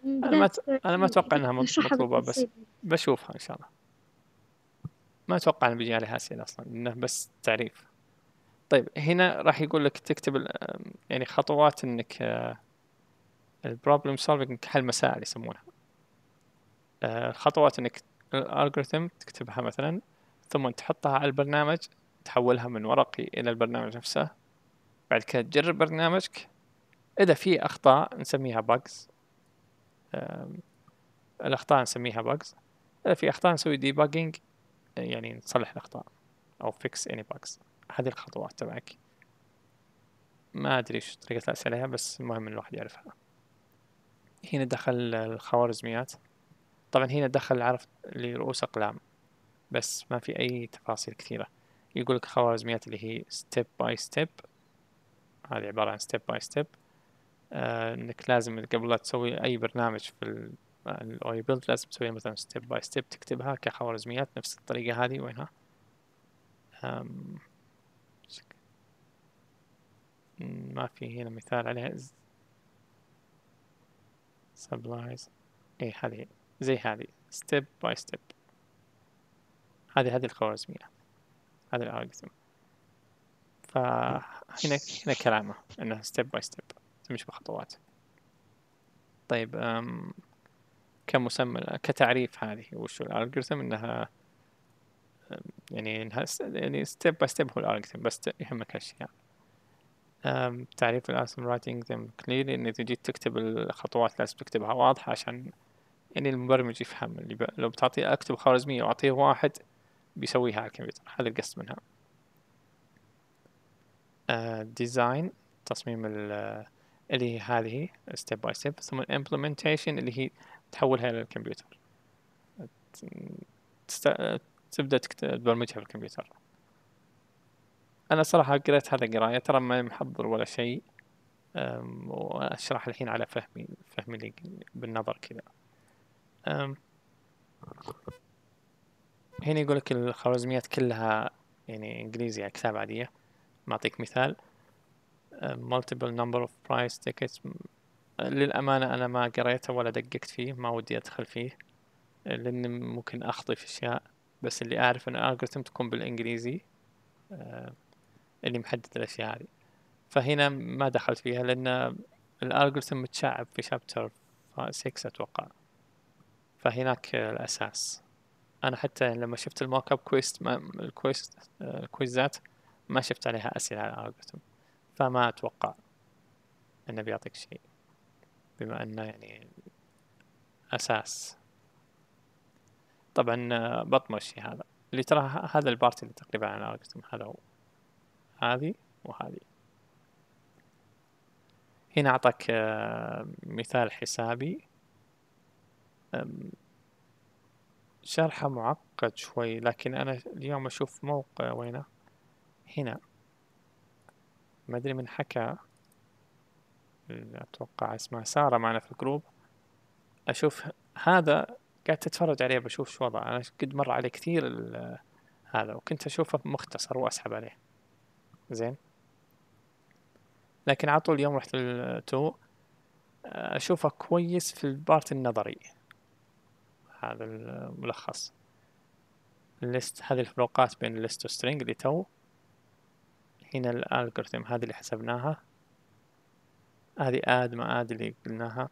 أنا ما ت... أنا ما أتوقع إنها مطلوبة بس بشوفها إن شاء الله. ما أتوقع إنه بيجي عليها أسئلة أصلا إنه بس تعريف. طيب هنا راح يقول لك تكتب يعني خطوات إنك ال problem solving حل مسائل يسمونها. الخطوات إنك ال algorithm تكتبها مثلا ثم تحطها على البرنامج تحولها من ورقي إلى البرنامج نفسه بعد كده تجرب برنامجك. إذا في أخطاء نسميها bugs. الأخطاء نسميها bugs. إذا في أخطاء نسوي debugging يعني نصلح الأخطاء أو fix any bugs. هذه الخطوات تبعك. ما أدري إيش طريقة الأسئلة عليها بس المهم إن الواحد يعرفها. هنا دخل الخوارزميات. طبعا هنا دخل عرفت لرؤوس أقلام بس ما في أي تفاصيل كثيرة. يقول لك خوارزميات اللي هي step by step. هذه عبارة عن step by step إنك لازم قبل لا تسوي أي برنامج في ال OUBuild لازم تسوي مثلا step by step تكتبها كخوارزميات نفس الطريقة هذه وينها؟ ما في هنا مثال عليها. supplies اي هذه زي هذه. step by step هذه هذه الخوارزمية هذا ال algorithm فهنا هنا كلامه إنه step by step تمشي بخطوات. طيب أم كمسمى كتعريف هذه وش ال algorithm إنها يعني إنها يعني step by step هو ال algorithm بس يهمك اشياء تعريف الاسم writing them clearly إن إذا جيت تكتب الخطوات لازم تكتبها واضحة عشان يعني المبرمج يفهم. اللي ب... لو بتعطيه أكتب خوارزمية وأعطيه واحد بيسويها على الكمبيوتر هذا القصد منها. design uh, تصميم ال اللي هي هذه step by step ثم ال implementation اللي هي تحولها إلى الكمبيوتر. test... تبدأ تبرمجها في الكمبيوتر أنا صراحة قريت هذا قراية ترى ما محضر ولا شيء وأشرح الحين على فهمي فهمي لي بالنظر كذا. هنا يقول لك الخوارزميات كلها يعني إنجليزي كتاب عادية. معطيك مثال. multiple number of price tickets. للأمانة أنا ما قريته ولا دققت فيه ما ودي أدخل فيه لأن ممكن أخطي في أشياء. بس اللي أعرف أن الألغوريثم تكون بالإنجليزي اللي محدد الأشياء هذه. فهنا ما دخلت فيها لأن الألغوريثم متشعب في شابتر 6 أتوقع. فهناك الأساس. أنا حتى لما شفت ال mock up quiz ال quiz الكويزات ما شفت عليها أسئلة على ال algorithm فما أتوقع إنه بيعطيك شيء بما إنه يعني أساس. طبعا بطمشي هذا اللي ترى هذا ال part اللي تقريبا عن ال algorithm هذا هو هذه وهذه. هنا أعطاك مثال حسابي. شرحه معقد شوي لكن أنا اليوم أشوف موقع وينه؟ هنا. ما أدري من حكى. أتوقع اسمها سارة معنا في الجروب. أشوف هذا قاعد تتفرج عليه بشوف شو وضعه. أنا قد مر عليه كثير هذا وكنت أشوفه مختصر وأسحب عليه. زين. لكن عطول اليوم رحت التو أشوفه كويس في البارت النظري. هذا الملخص. الليست هذه الفروقات بين الليست وسترينج اللي تو. هنا الالجوريثم هذه اللي حسبناها. هذه آد ما آد اللي قلناها.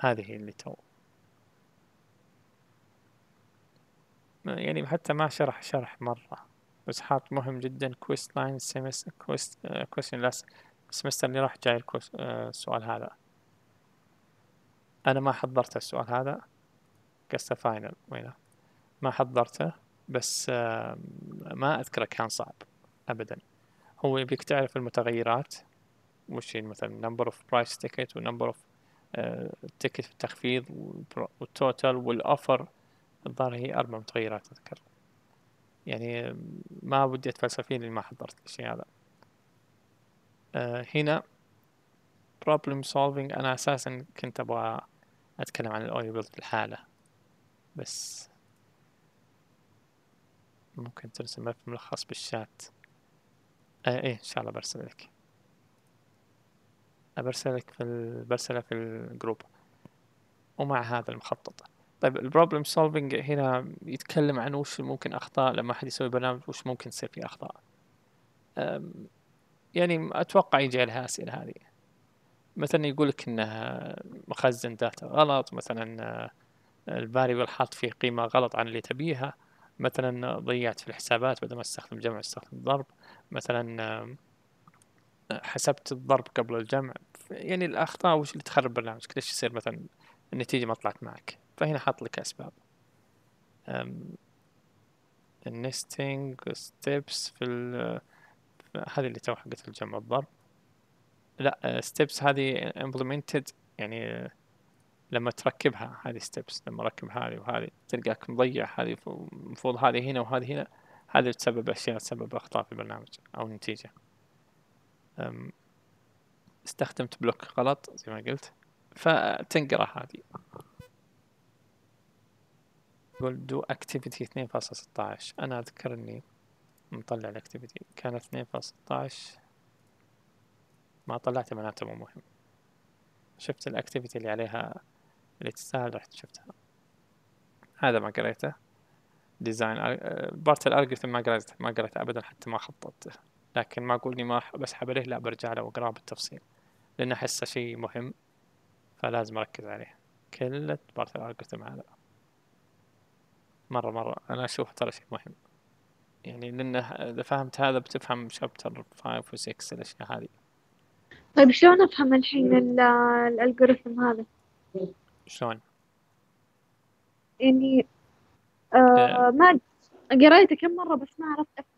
هذه اللي تو. يعني حتى ما شرح شرح مرة. بس حاط مهم جدا كويست لاين سيمس كويست كويستن لاست السمستر اللي راح جاي السؤال هذا. أنا ما حضرت السؤال هذا. قصة فاينل وينه ما حضرته. بس ما أذكره كان صعب. أبدا. هو يبيك تعرف المتغيرات وش مثلا number of price ticket و number of ticket التخفيض والتوتال والأوفر الظاهر هي أربع متغيرات أذكر. يعني ما ودي أتفلسف فيه ما حضرت الشيء هذا. أه هنا problem solving أنا أساسا كنت أبغى أتكلم عن الأوي بيلد الحالة بس ممكن ترسم في ملخص بالشات. آه إيه إن شاء الله برسل لك. برسلك في ال... برسله في ال group. ومع هذا المخطط. طيب ال problem solving هنا يتكلم عن وش ممكن أخطاء لما أحد يسوي برنامج وش ممكن تصير فيه أخطاء. يعني أتوقع يجي لها أسئلة هذه. مثلا يقول لك إنه مخزن data غلط مثلا ال variable حاط فيه قيمة غلط عن اللي تبيها. مثلا ضيعت في الحسابات بدل ما أستخدم جمع أستخدم ضرب. مثلا حسبت الضرب قبل الجمع. يعني الأخطاء وش اللي تخرب برنامج ليش يصير مثلا النتيجة ما طلعت معك. فهنا حاط لك أسباب. ال nesting steps في هذه اللي تو حقت الجمع الضرب. لا steps هذه implemented يعني لما تركبها هذه steps لما أركب هذه وهذه تلقاك مضيع هذه المفروض هذه هنا وهذه هنا. هذه تسبب أشياء تسبب أخطاء في البرنامج أو النتيجه استخدمت block غلط زي ما قلت فتنقرأ هذه. يقول do activity 2.16 أنا أذكر إني مطلع ال activity كانت 2.16 ما طلعته معناته مو مهم. شفت ال activity اللي عليها اللي تستاهل رحت شفتها. هذا ما قريته. design part ال algorithm ما قريته ما قريته ابدا حتى ما خططته. لكن ما أقول لي ما بسحب عليه لا برجع له وأقرأه بالتفصيل. لأن أحسه شيء مهم فلازم أركز عليه. كل part ال algorithm هذا. مرة مرة. أنا أشوف ترى شيء مهم. يعني لأنه إذا فهمت هذا بتفهم chapter 5 و 6 الأشياء هذه. طيب شلون أفهم الحين ال algorithm هذا؟ شلون؟ يعني آه ما قريته كم مرة بس ما عرفت أفهم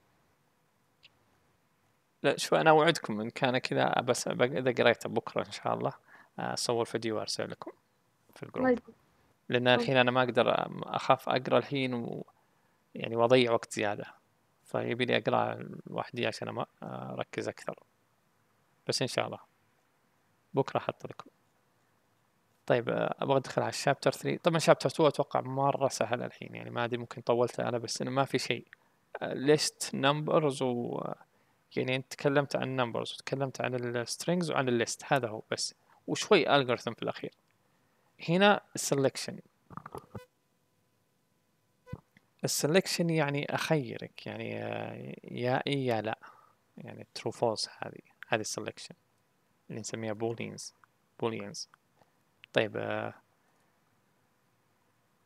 لا شو أنا أوعدكم إن كان كذا بس إذا قريته بكرة إن شاء الله أصور فيديو وأرسل لكم في الجروب. لأن الحين أنا ما أقدر أخاف أقرأ الحين و يعني وأضيع وقت زيادة. فيبي لي أقرأ لوحدي عشان أركز أكثر. بس إن شاء الله. بكرة أحط لكم. طيب أبغى أدخل على ال chapter 3 طبعا chapter 2 أتوقع مرة سهل الحين يعني ما أدري ممكن طولت أنا بس إنه ما في شيء. list numbers و يعني أنت تكلمت عن ال numbers وتكلمت عن ال strings وعن ال list هذا هو بس. وشوي algorithm في الأخير. هنا selection. ال selection يعني أخيرك يعني آه، يا إي يا لا. يعني true false هذه هذه ال selection اللي نسميها booleans booleans. طيب آه.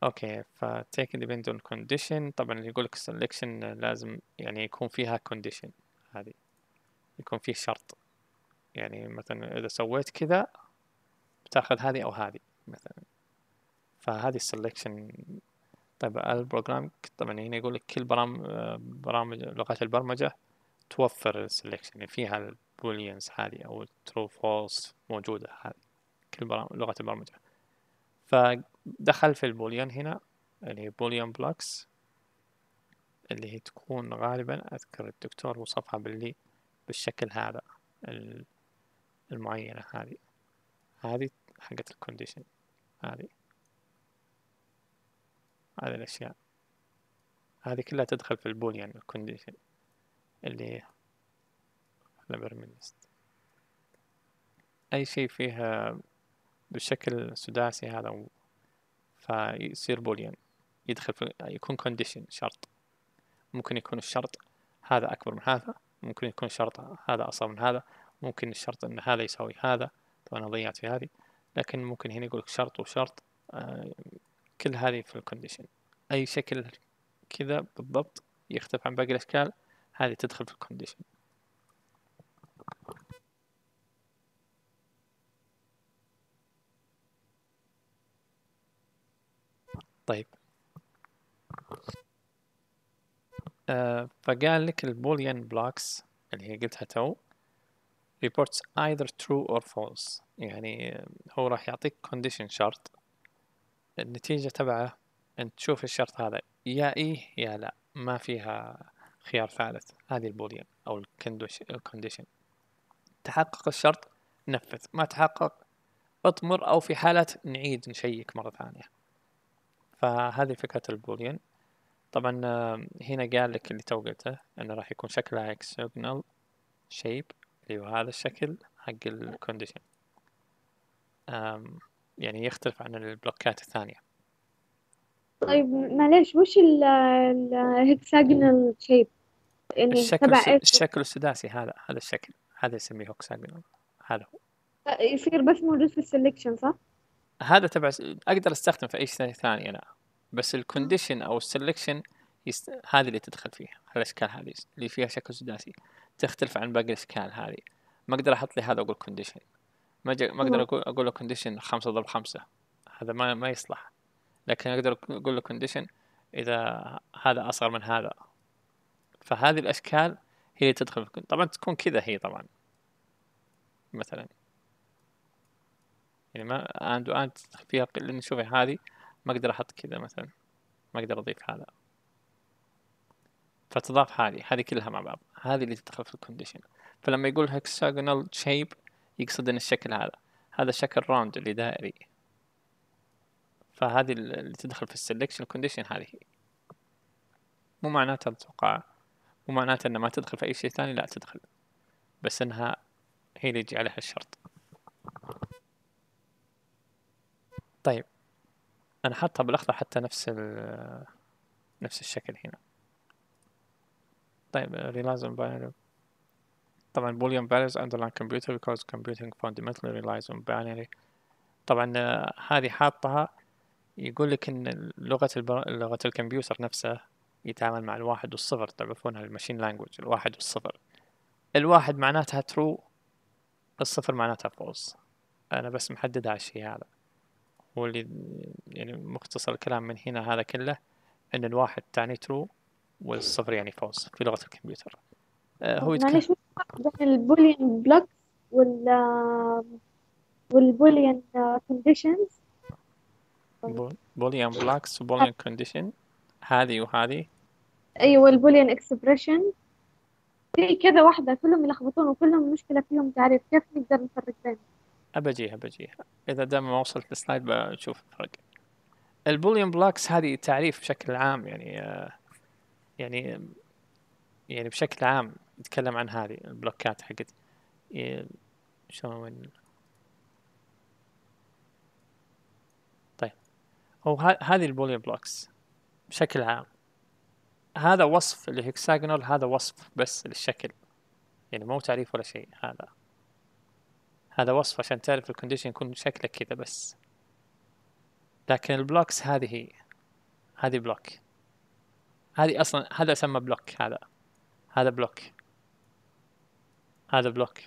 أوكي ف take depend on condition. طبعا اللي يقولك selection لازم يعني يكون فيها condition هذه. يكون فيه شرط. يعني مثلا إذا سويت كذا بتاخذ هذه أو هذه مثلا. فهذه ال selection طيب ال program طبعا هنا يقول لك كل برامج برامج لغات البرمجة توفر ال selection يعني فيها ال booleans هذه أو ال true false موجودة هذه. كل لغات البرمجة. فدخل في ال boolean هنا اللي هي boolean blocks اللي هي تكون غالبا أذكر الدكتور وصفها باللي بالشكل هذا المعينة هذه. هذه حقت ال condition هذه. هذه الأشياء. هذه كلها تدخل في ال boolean ال condition اللي ليست أي شيء فيها بالشكل سداسي هذا فيصير boolean يدخل في يكون condition شرط. ممكن يكون الشرط هذا أكبر من هذا ممكن يكون الشرط هذا أصغر من هذا ممكن الشرط أن هذا يساوي هذا. طبعا أنا ضيعت في هذه. لكن ممكن هنا يقولك شرط وشرط آه، كل هذه في ال condition أي شكل كذا بالضبط يختلف عن باقي الأشكال هذه تدخل في ال condition طيب. آه فقال لك ال boolean blocks اللي هي قلتها تو reports either true or false. يعني هو راح يعطيك condition شرط. النتيجة تبعه أنت تشوف الشرط هذا يا إيه يا لا. ما فيها خيار ثالث. هذه ال boolean أو ال condition تحقق الشرط نفذ. ما تحقق اطمر أو في حالات نعيد نشيك مرة ثانية. فهذه فكرة ال boolean طبعا هنا قال لك اللي تو قلته إنه راح يكون شكلها hexagonal shape اللي هو هذا الشكل حق ال condition يعني يختلف عن البلوكات الثانية. طيب معليش وش ال hexagonal shape يعني الشكل تبع الشكل السداسي هذا هذا الشكل. هذا يسميه hexagonal هذا هو. يصير بس موجود في ال selection صح؟ هذا تبع أقدر استخدم في أي شيء ثاني أنا بس ال condition أو ال selection يست... هذه اللي تدخل فيها الاشكال هذه اللي فيها شكل سداسي تختلف عن باقي الإشكال هذه. ما أقدر أحط لي هذا وأقول condition ما ما أقدر أقول أقول له condition خمسة ضرب خمسة. هذا ما ما يصلح. لكن أقدر أقول له condition إذا هذا أصغر من هذا. فهذه الأشكال هي اللي تدخل طبعا تكون كذا هي طبعا. مثلا. يعني ما and و and فيها لأن شوفي هذه ما أقدر أحط كذا مثلا. ما أقدر أضيف هذا. فتضاف هذه. هذه كلها مع بعض. هذه اللي تدخل في ال condition. فلما يقول hexagonal shape يقصد إن الشكل هذا. هذا شكل round اللي دائري. فهذه اللي تدخل في ال selection condition هذه. مو معناتها أتوقع. مو معناتها إنها ما تدخل في أي شيء ثاني. لا تدخل. بس إنها هي اللي يجي عليها الشرط. طيب. أنا حاطها بالأخضر حتى نفس نفس الشكل هنا. طيب relies on binary. طبعا boolean values underline computer because computing fundamentally relies on binary. طبعا آه، هذه حاطها يقول لك إن لغة البر... لغة الكمبيوتر نفسه يتعامل مع الواحد والصفر. تعرفونها ال machine language الواحد والصفر. الواحد معناتها true الصفر معناتها false. أنا بس محدد على الشيء هذا. هو اللي يعني مختصر الكلام من هنا هذا كله إن الواحد تعني true والصفر يعني false في لغة الكمبيوتر. آه، هو يتكلم. معلش بين ال boolean blocks وال وال boolean conditions boolean blocks و boolean condition هذه وهذه. أيوه ال boolean expression في كذا واحدة كلهم يلخبطون وكلهم مشكلة فيهم تعريف كيف نقدر نفرق بينهم. أبجيها بجيها إذا دام ما وصلت ال slide بشوف الفرق. ال boolean blocks هذه تعريف بشكل عام يعني آه، يعني يعني بشكل عام نتكلم عن هذه البلوكات حقت شلون طيب. هو هذه ال boolean blocks بشكل عام. هذا وصف ال hexagonal هذا وصف بس للشكل. يعني مو تعريف ولا شيء هذا. هذا وصف عشان تعرف ال condition يكون شكله كذا بس. لكن ال blocks هذه هي. هذه block هذه أصلا هذا أسمى block هذا. هذا block هذا block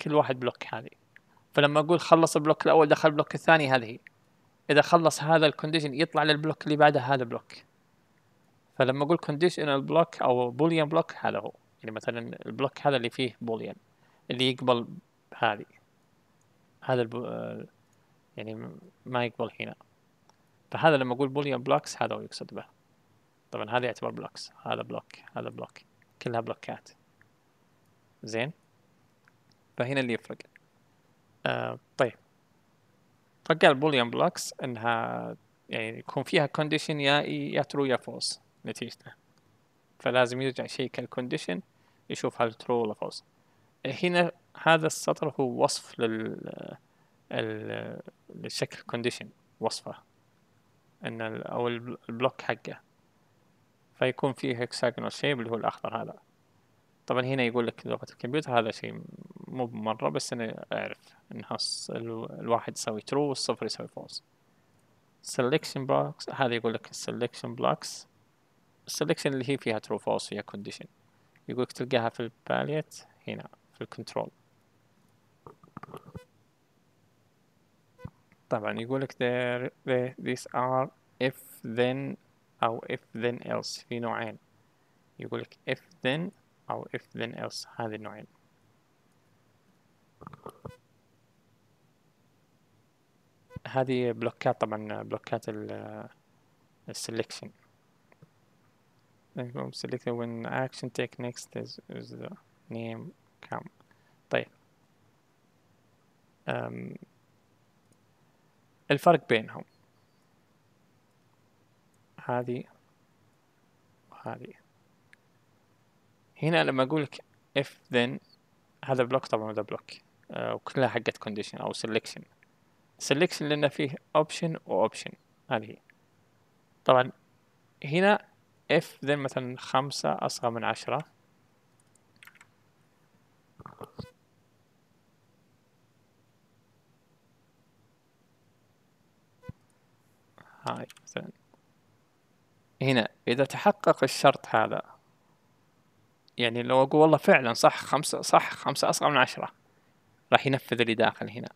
كل واحد block هذه. فلما أقول خلص ال block الأول دخل ال block الثاني هذه إذا خلص هذا ال condition يطلع لل block اللي بعده هذا block فلما أقول conditional block أو boolean block هذا هو. يعني مثلا ال block هذا اللي فيه boolean اللي يقبل هذه. هذا البو... يعني ما يقبل هنا. فهذا لما أقول boolean blocks هذا هو يقصد به. طبعا هذا يعتبر blocks. هذا block. هذا block. كلها بلوكات. زين؟ فهنا اللي يفرق. آه طيب. فقال boolean blocks إنها يعني يكون فيها condition يا يا true يا false نتيجته. فلازم يرجع شيء كال condition يشوف هل true ولا false هنا هذا السطر هو وصف لل للشكل condition وصفه. إن أو ال block حقه. فيكون فيه hexagonal shape اللي هو الأخضر هذا. طبعا هنا يقول لك لغة الكمبيوتر هذا شيء مو مرة بس أنا أعرف إن الواحد يسوي true والصفر يسوي false. Selection box هذا يقول لك selection blocks. ال selection اللي هي فيها true false فيها condition. يقولك تلقاها في ال palette هنا في ال control طبعا يقولك there, there these are if then أو if then else في نوعين يقولك if then أو if then else هذه النوعين هذه بلوكات طبعا بلوكات ال selection نقوم select when action take next is, is the name come طيب الفرق بينهم. هذه وهذه. هنا لما أقول لك if then هذا بلوك طبعا هذا بلوك آه وكلها حقت condition أو selection. Selection لأن فيه option و option. هذه طبعا هنا اف ذن مثلا خمسة أصغر من عشرة. هاي مثلا هنا إذا تحقق الشرط هذا يعني لو أقول والله فعلا صح خمسة صح خمسة أصغر من عشرة راح ينفذ اللي داخل هنا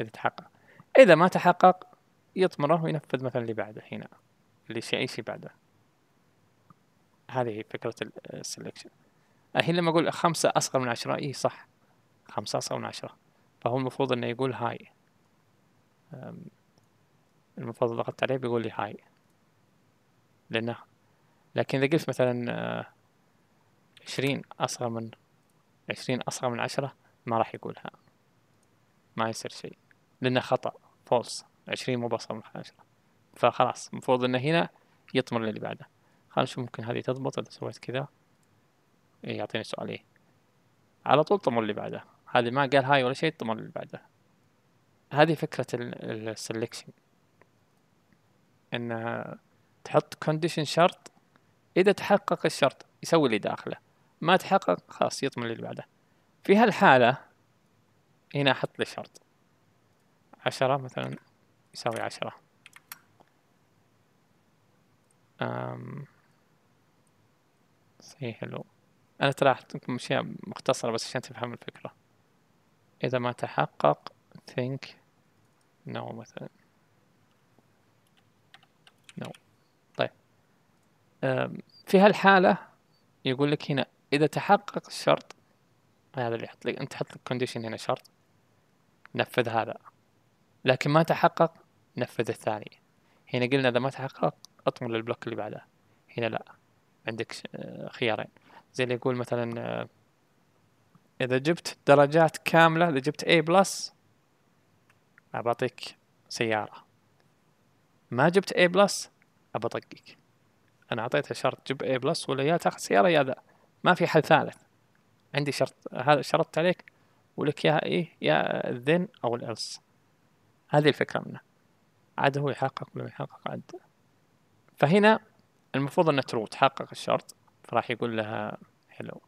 إذا تحقق. إذا ما تحقق يطمره وينفذ مثلا اللي بعده هنا اللي شيء شيء بعده. هذه فكرة السلكشن الحين لما أقول خمسة أصغر من عشرة إيه صح خمسة أصغر من عشرة. فهو المفروض إنه يقول هاي. المفروض ضغطت عليه بيقول لي هاي. لأنه لكن إذا قلت مثلا آه، عشرين أصغر من عشرين أصغر من عشرة ما راح يقولها. ما يصير شيء. لأنه خطأ. false. عشرين مو بأصغر من عشرة. فخلاص المفروض إنه هنا يطمر للي بعده. خلينا نشوف ممكن هذه تضبط؟ إذا سويت كذا إيه يعطيني سؤال إيه على طول طمر اللي بعده. هذه ما قال hi ولا شيء طمر اللي بعده. هذه فكرة ال selection إن تحط condition شرط. إذا تحقق الشرط يسوي اللي داخله. ما تحقق خلاص يطمر اللي بعده. في هالحالة هنا أحط لي شرط. عشرة مثلا يساوي عشرة. أمسي حلو. أنا ترى أحط أشياء مختصرة بس عشان تفهم الفكرة. إذا ما تحقق think no مثلا no طيب في هالحالة يقول لك هنا إذا تحقق الشرط هذا اللي يحط لك أنت تحط لك condition هنا شرط نفذ هذا. لكن ما تحقق نفذ الثاني هنا قلنا إذا ما تحقق أطمر للبلوك اللي بعده. هنا لا عندك آه، خيارين. زي اللي يقول مثلا آه، إذا جبت درجات كاملة إذا جبت A plus بعطيك سيارة. ما جبت A plus أبطقك أنا أعطيتها شرط جب A plus ولا يا تاخذ سيارة يا ذا. ما في حل ثالث. عندي شرط هذا شرطت عليك ولك يا إيه يا ال then أو ال else هذه الفكرة منه. عاد هو يحقق ولا يحقق عاد. فهنا المفروض أن true تحقق الشرط فراح يقول لها حلو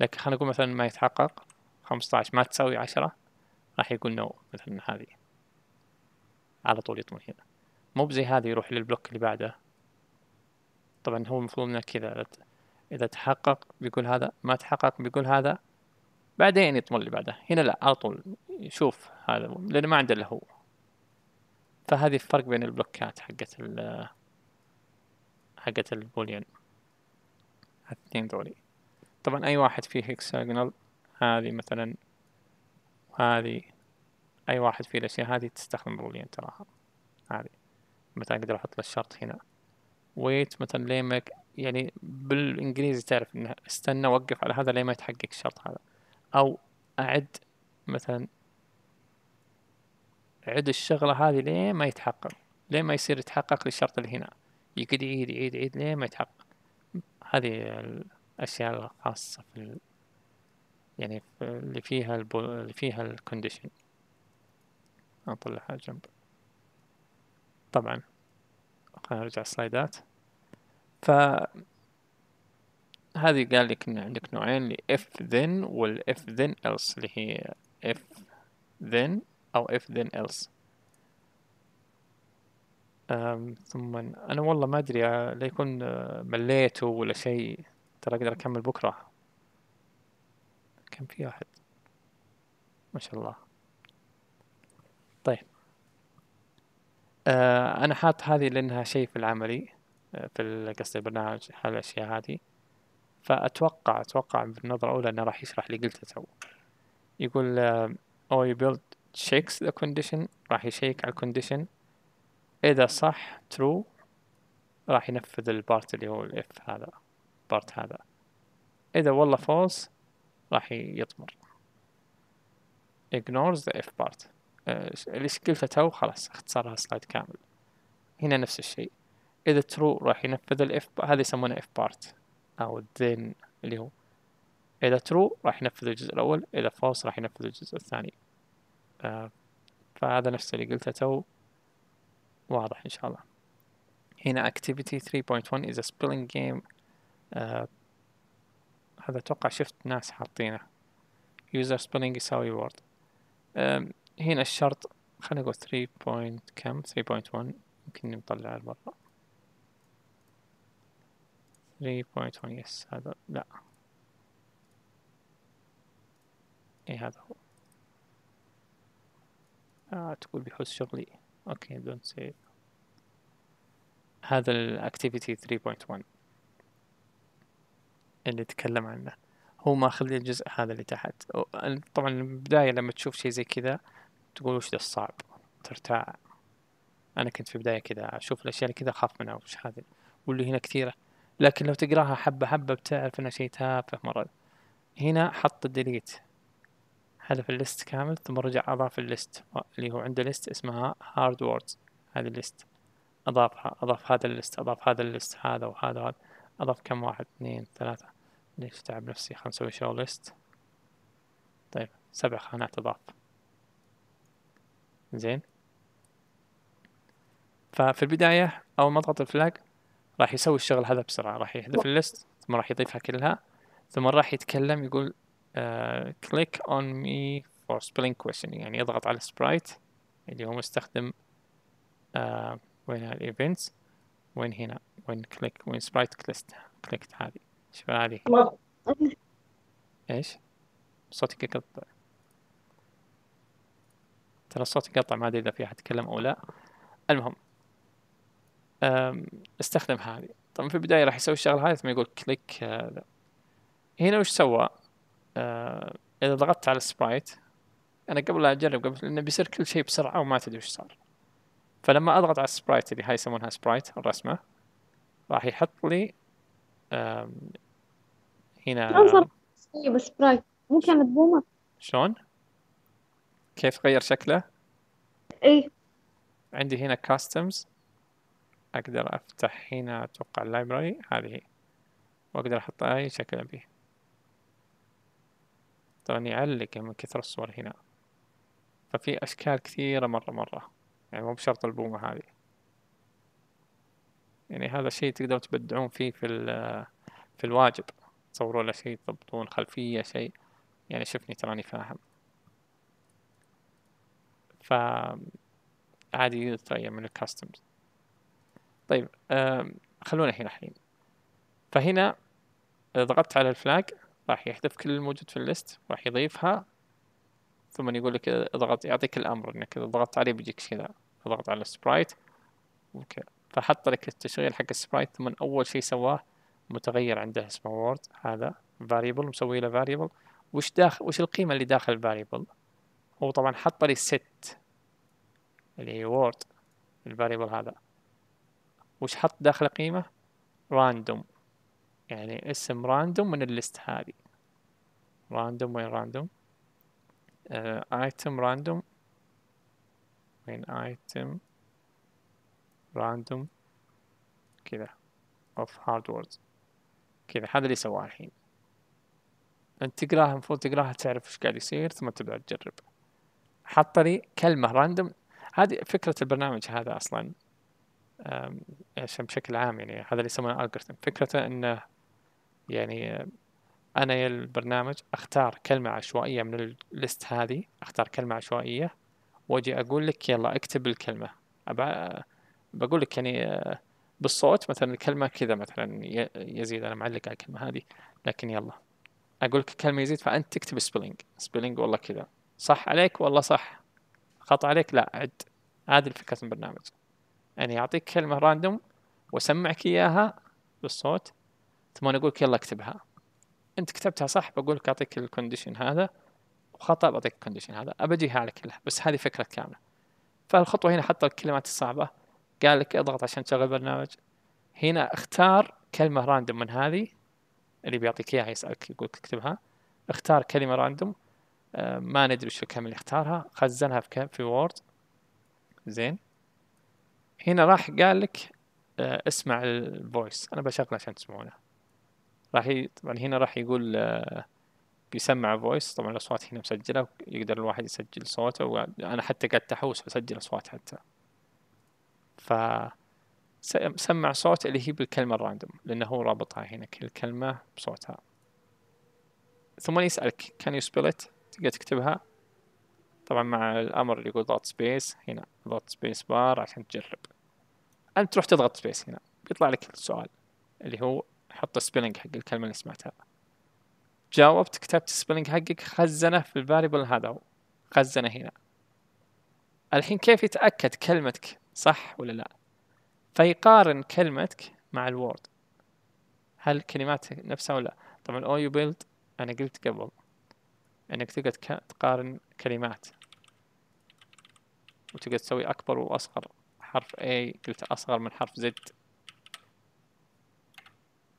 لكن خلينا نقول مثلا ما يتحقق خمسطعش ما تساوي عشرة راح يقول no مثلا هذه. على طول يطمر هنا. مو بزي هذه يروح للبلوك اللي بعده. طبعا هو المفروض إنه كذا إذا تحقق بيقول هذا ما تحقق بيقول هذا بعدين يطمر اللي بعده. هنا لا على طول يشوف هذا لأنه ما عنده إلا هو. فهذه الفرق بين البلوكات حقت ال حقت ال boolean الاثنين ذولي. طبعا أي واحد فيه hexagonal هذه مثلا هذه أي واحد فيه الأشياء هذه تستخدم boolean تراها. هذه. مثلا أقدر أحط له الشرط هنا. wait مثلا لين ما يعني بالإنجليزي تعرف انه استنى وقف على هذا لين ما يتحقق الشرط هذا. أو أعد مثلا عد الشغلة هذه لين ما يتحقق لين ما يصير يتحقق للشرط اللي هنا. يقعد يعيد يعيد يعيد لين ما يتحقق. هذه الأشياء الخاصة في ال... يعني في اللي فيها البو... اللي فيها ال condition أطلعها جنب. طبعا خلينا نرجع ال slides ات ف هذه قال لك إن عندك نوعين ل if then وال if then else اللي هي if then أو if then else. ثم أنا والله ما أدري آه، لا يكون آه، مليته ولا شيء. ترى أقدر أكمل بكرة. كم في أحد ما شاء الله. طيب. آه أنا حاط هذه لأنها شيء في العملي. في قصدي البرنامج هالأشياء هذه. فأتوقع أتوقع بالنظرة الأولى أنه راح يشرح لي قلته تو. يقول أو build checks the condition. راح يشيك على ال condition إذا صح true راح ينفذ ال part اللي هو ال if هذا ال part هذا. إذا والله false راح يطمر. Ignores the if part. آه، اللي قلته تو؟ خلاص اختصارها slide كامل. هنا نفس الشيء. إذا true راح ينفذ الاف هذا يسمونه f part. أو then اللي هو. إذا true راح ينفذ الجزء الأول إذا false راح ينفذ الجزء الثاني. آه، فهذا نفس اللي قلته تو. واضح إن شاء الله. هنا activity 3.1 is a spelling game. uh, هذا أتوقع شفت ناس حاطينه. User spelling يساوي word uh, هنا الشرط خلينا نقول 3 point كم؟ 3.1 يمكن نطلع برا 3.1 yes هذا لا. إيه هذا هو. آه تقول بحوس شغلي. okay don't save هذا ال activity 3.1 اللي تكلم عنه. هو ماخذ لي الجزء هذا اللي تحت. طبعا البداية لما تشوف شيء زي كذا تقول وش ذا الصعب؟ ترتاع أنا كنت في البداية كذا أشوف الأشياء اللي كذا أخاف منها وش هذه؟ واللي هنا كثيرة. لكن لو تقراها حبة حبة بتعرف انها شيء تافه مرة. هنا حط ال delete حذف ال list كامل ثم رجع أضاف ال list اللي هو عنده list اسمها hard words هذه ال list. أضافها أضاف هذا ال list أضاف هذا ال list هذا وهذا وهذا. أضاف كم واحد؟ اثنين ثلاثة. ليش تعب نفسي؟ خلنا نسوي show list طيب سبع خانات أضاف. زين. ففي البداية أول ما أضغط ال flag راح يسوي الشغل هذا بسرعة راح يحذف ال list ثم راح يضيفها كلها ثم راح يتكلم يقول click on me for spelling question يعني يضغط على sprite اللي هو مستخدم uh, وين ال events وين هنا؟ وين click وين sprite click sprite clicked هذه. شوف هذه. إيش؟ صوتك يقطع. ترى الصوت يقطع ما أدري إذا في أحد يتكلم أو لا. المهم. استخدم هذه. طبعا في البداية راح يسوي الشغلة هذه ثم يقول click هذا. هنا وش سوى؟ آه إذا ضغطت على ال sprite أنا قبل لا أجرب قبل لأنه بيصير كل شيء بسرعة وما تدري وش صار. فلما أضغط على ال sprite اللي هاي يسمونها sprite الرسمة راح يحط لي هنا شيء ب sprite مو كانت بومة؟ شلون؟ كيف غير شكله؟ إيه. عندي هنا costumes أقدر أفتح هنا أتوقع ال library هذه. وأقدر أحط أي شكل ابيه طبعا يعلق من كثر الصور هنا. ففي أشكال كثيرة مرة مرة. يعني مو بشرط البومة هذه. يعني هذا الشيء تقدروا تبدعون فيه في في الواجب. تصوروا له شيء تضبطون خلفية شيء. يعني شوفني تراني فاهم. ف عادي يتغير من الكاستمز. طيب خلونا هنا الحين. فهنا ضغطت على الفلاج راح يحذف كل الموجود في ال list راح يضيفها. ثم يقول لك اضغط يعطيك الأمر إنك إذا ضغطت عليه بيجيك كذا اضغط على ال sprite. وكذا فحط لك التشغيل حق ال sprite ثم أول شيء سواه متغير عنده اسمه word هذا variable مسوي له variable. وش داخل وش القيمة اللي داخل ال variable هو طبعا حط لي set اللي هي word ال variable هذا. وش حط داخل قيمة؟ random يعني اسم random من ال list هذه. random وين random item random وين item random كذا. of hard words كذا هذا اللي سواه الحين. أنت تقراها المفروض تقراها تعرف إيش قاعد يصير ثم تبدأ تجرب. حط لي كلمة random هذه فكرة البرنامج هذا أصلا. عشان بشكل عام يعني هذا اللي يسمونه algorithm فكرته إنه يعني أنا يا البرنامج أختار كلمة عشوائية من ال list هذه أختار كلمة عشوائية وأجي أقول لك يلا اكتب الكلمة. أبع... بقول لك يعني بالصوت مثلا الكلمة كذا مثلا يزيد أنا معلق على الكلمة هذه لكن يلا. أقول لك كلمة يزيد فأنت تكتب spelling spelling والله كذا. صح عليك والله صح. خطأ عليك؟ لا عد. هذه فكرة البرنامج. يعني يعطيك كلمة random وأسمعك إياها بالصوت ثم أنا أقول لك يلا اكتبها. أنت كتبتها صح بقول لك أعطيك ال condition هذا. وخطا بعطيك ال condition هذا. أبجيها على كلها بس هذه فكرة كاملة. فالخطوة هنا حط الكلمات الصعبة. قال لك اضغط عشان تشغل برنامج هنا اختار كلمة random من هذه. اللي بيعطيك إياها يسألك يقول لك اكتبها. اختار كلمة random آه ما ندري وش الكلمة اللي اختارها خزنها في في word زين. هنا راح قال لك آه اسمع ال voice أنا بشغله عشان تسمعونه. راح ي... طبعا هنا راح يقول آه بيسمع voice طبعا الأصوات هنا مسجلة يقدر الواحد يسجل صوته. وأنا حتى قعدت أحوس بسجل أصوات حتى. ف سمع صوت اللي هي بالكلمة ال random لأنه هو رابطها هنا كل كلمة بصوتها. ثم يسألك can you spell it تقدر تكتبها. طبعا مع الأمر اللي يقول ضغط space هنا ضغط space bar عشان تجرب. أنت تروح تضغط space هنا بيطلع لك السؤال اللي هو حط ال spelling حق الكلمة اللي سمعتها. جاوبت كتبت ال spelling حقك خزنه في ال variable هذا هو. خزنه هنا. الحين كيف يتأكد كلمتك صح ولا لا؟ فيقارن كلمتك مع ال word هل الكلمات نفسها ولا طبعا أو يو بيلد أنا قلت قبل إنك تقدر تقارن كلمات. وتقدر تسوي أكبر وأصغر حرف A قلت أصغر من حرف Z.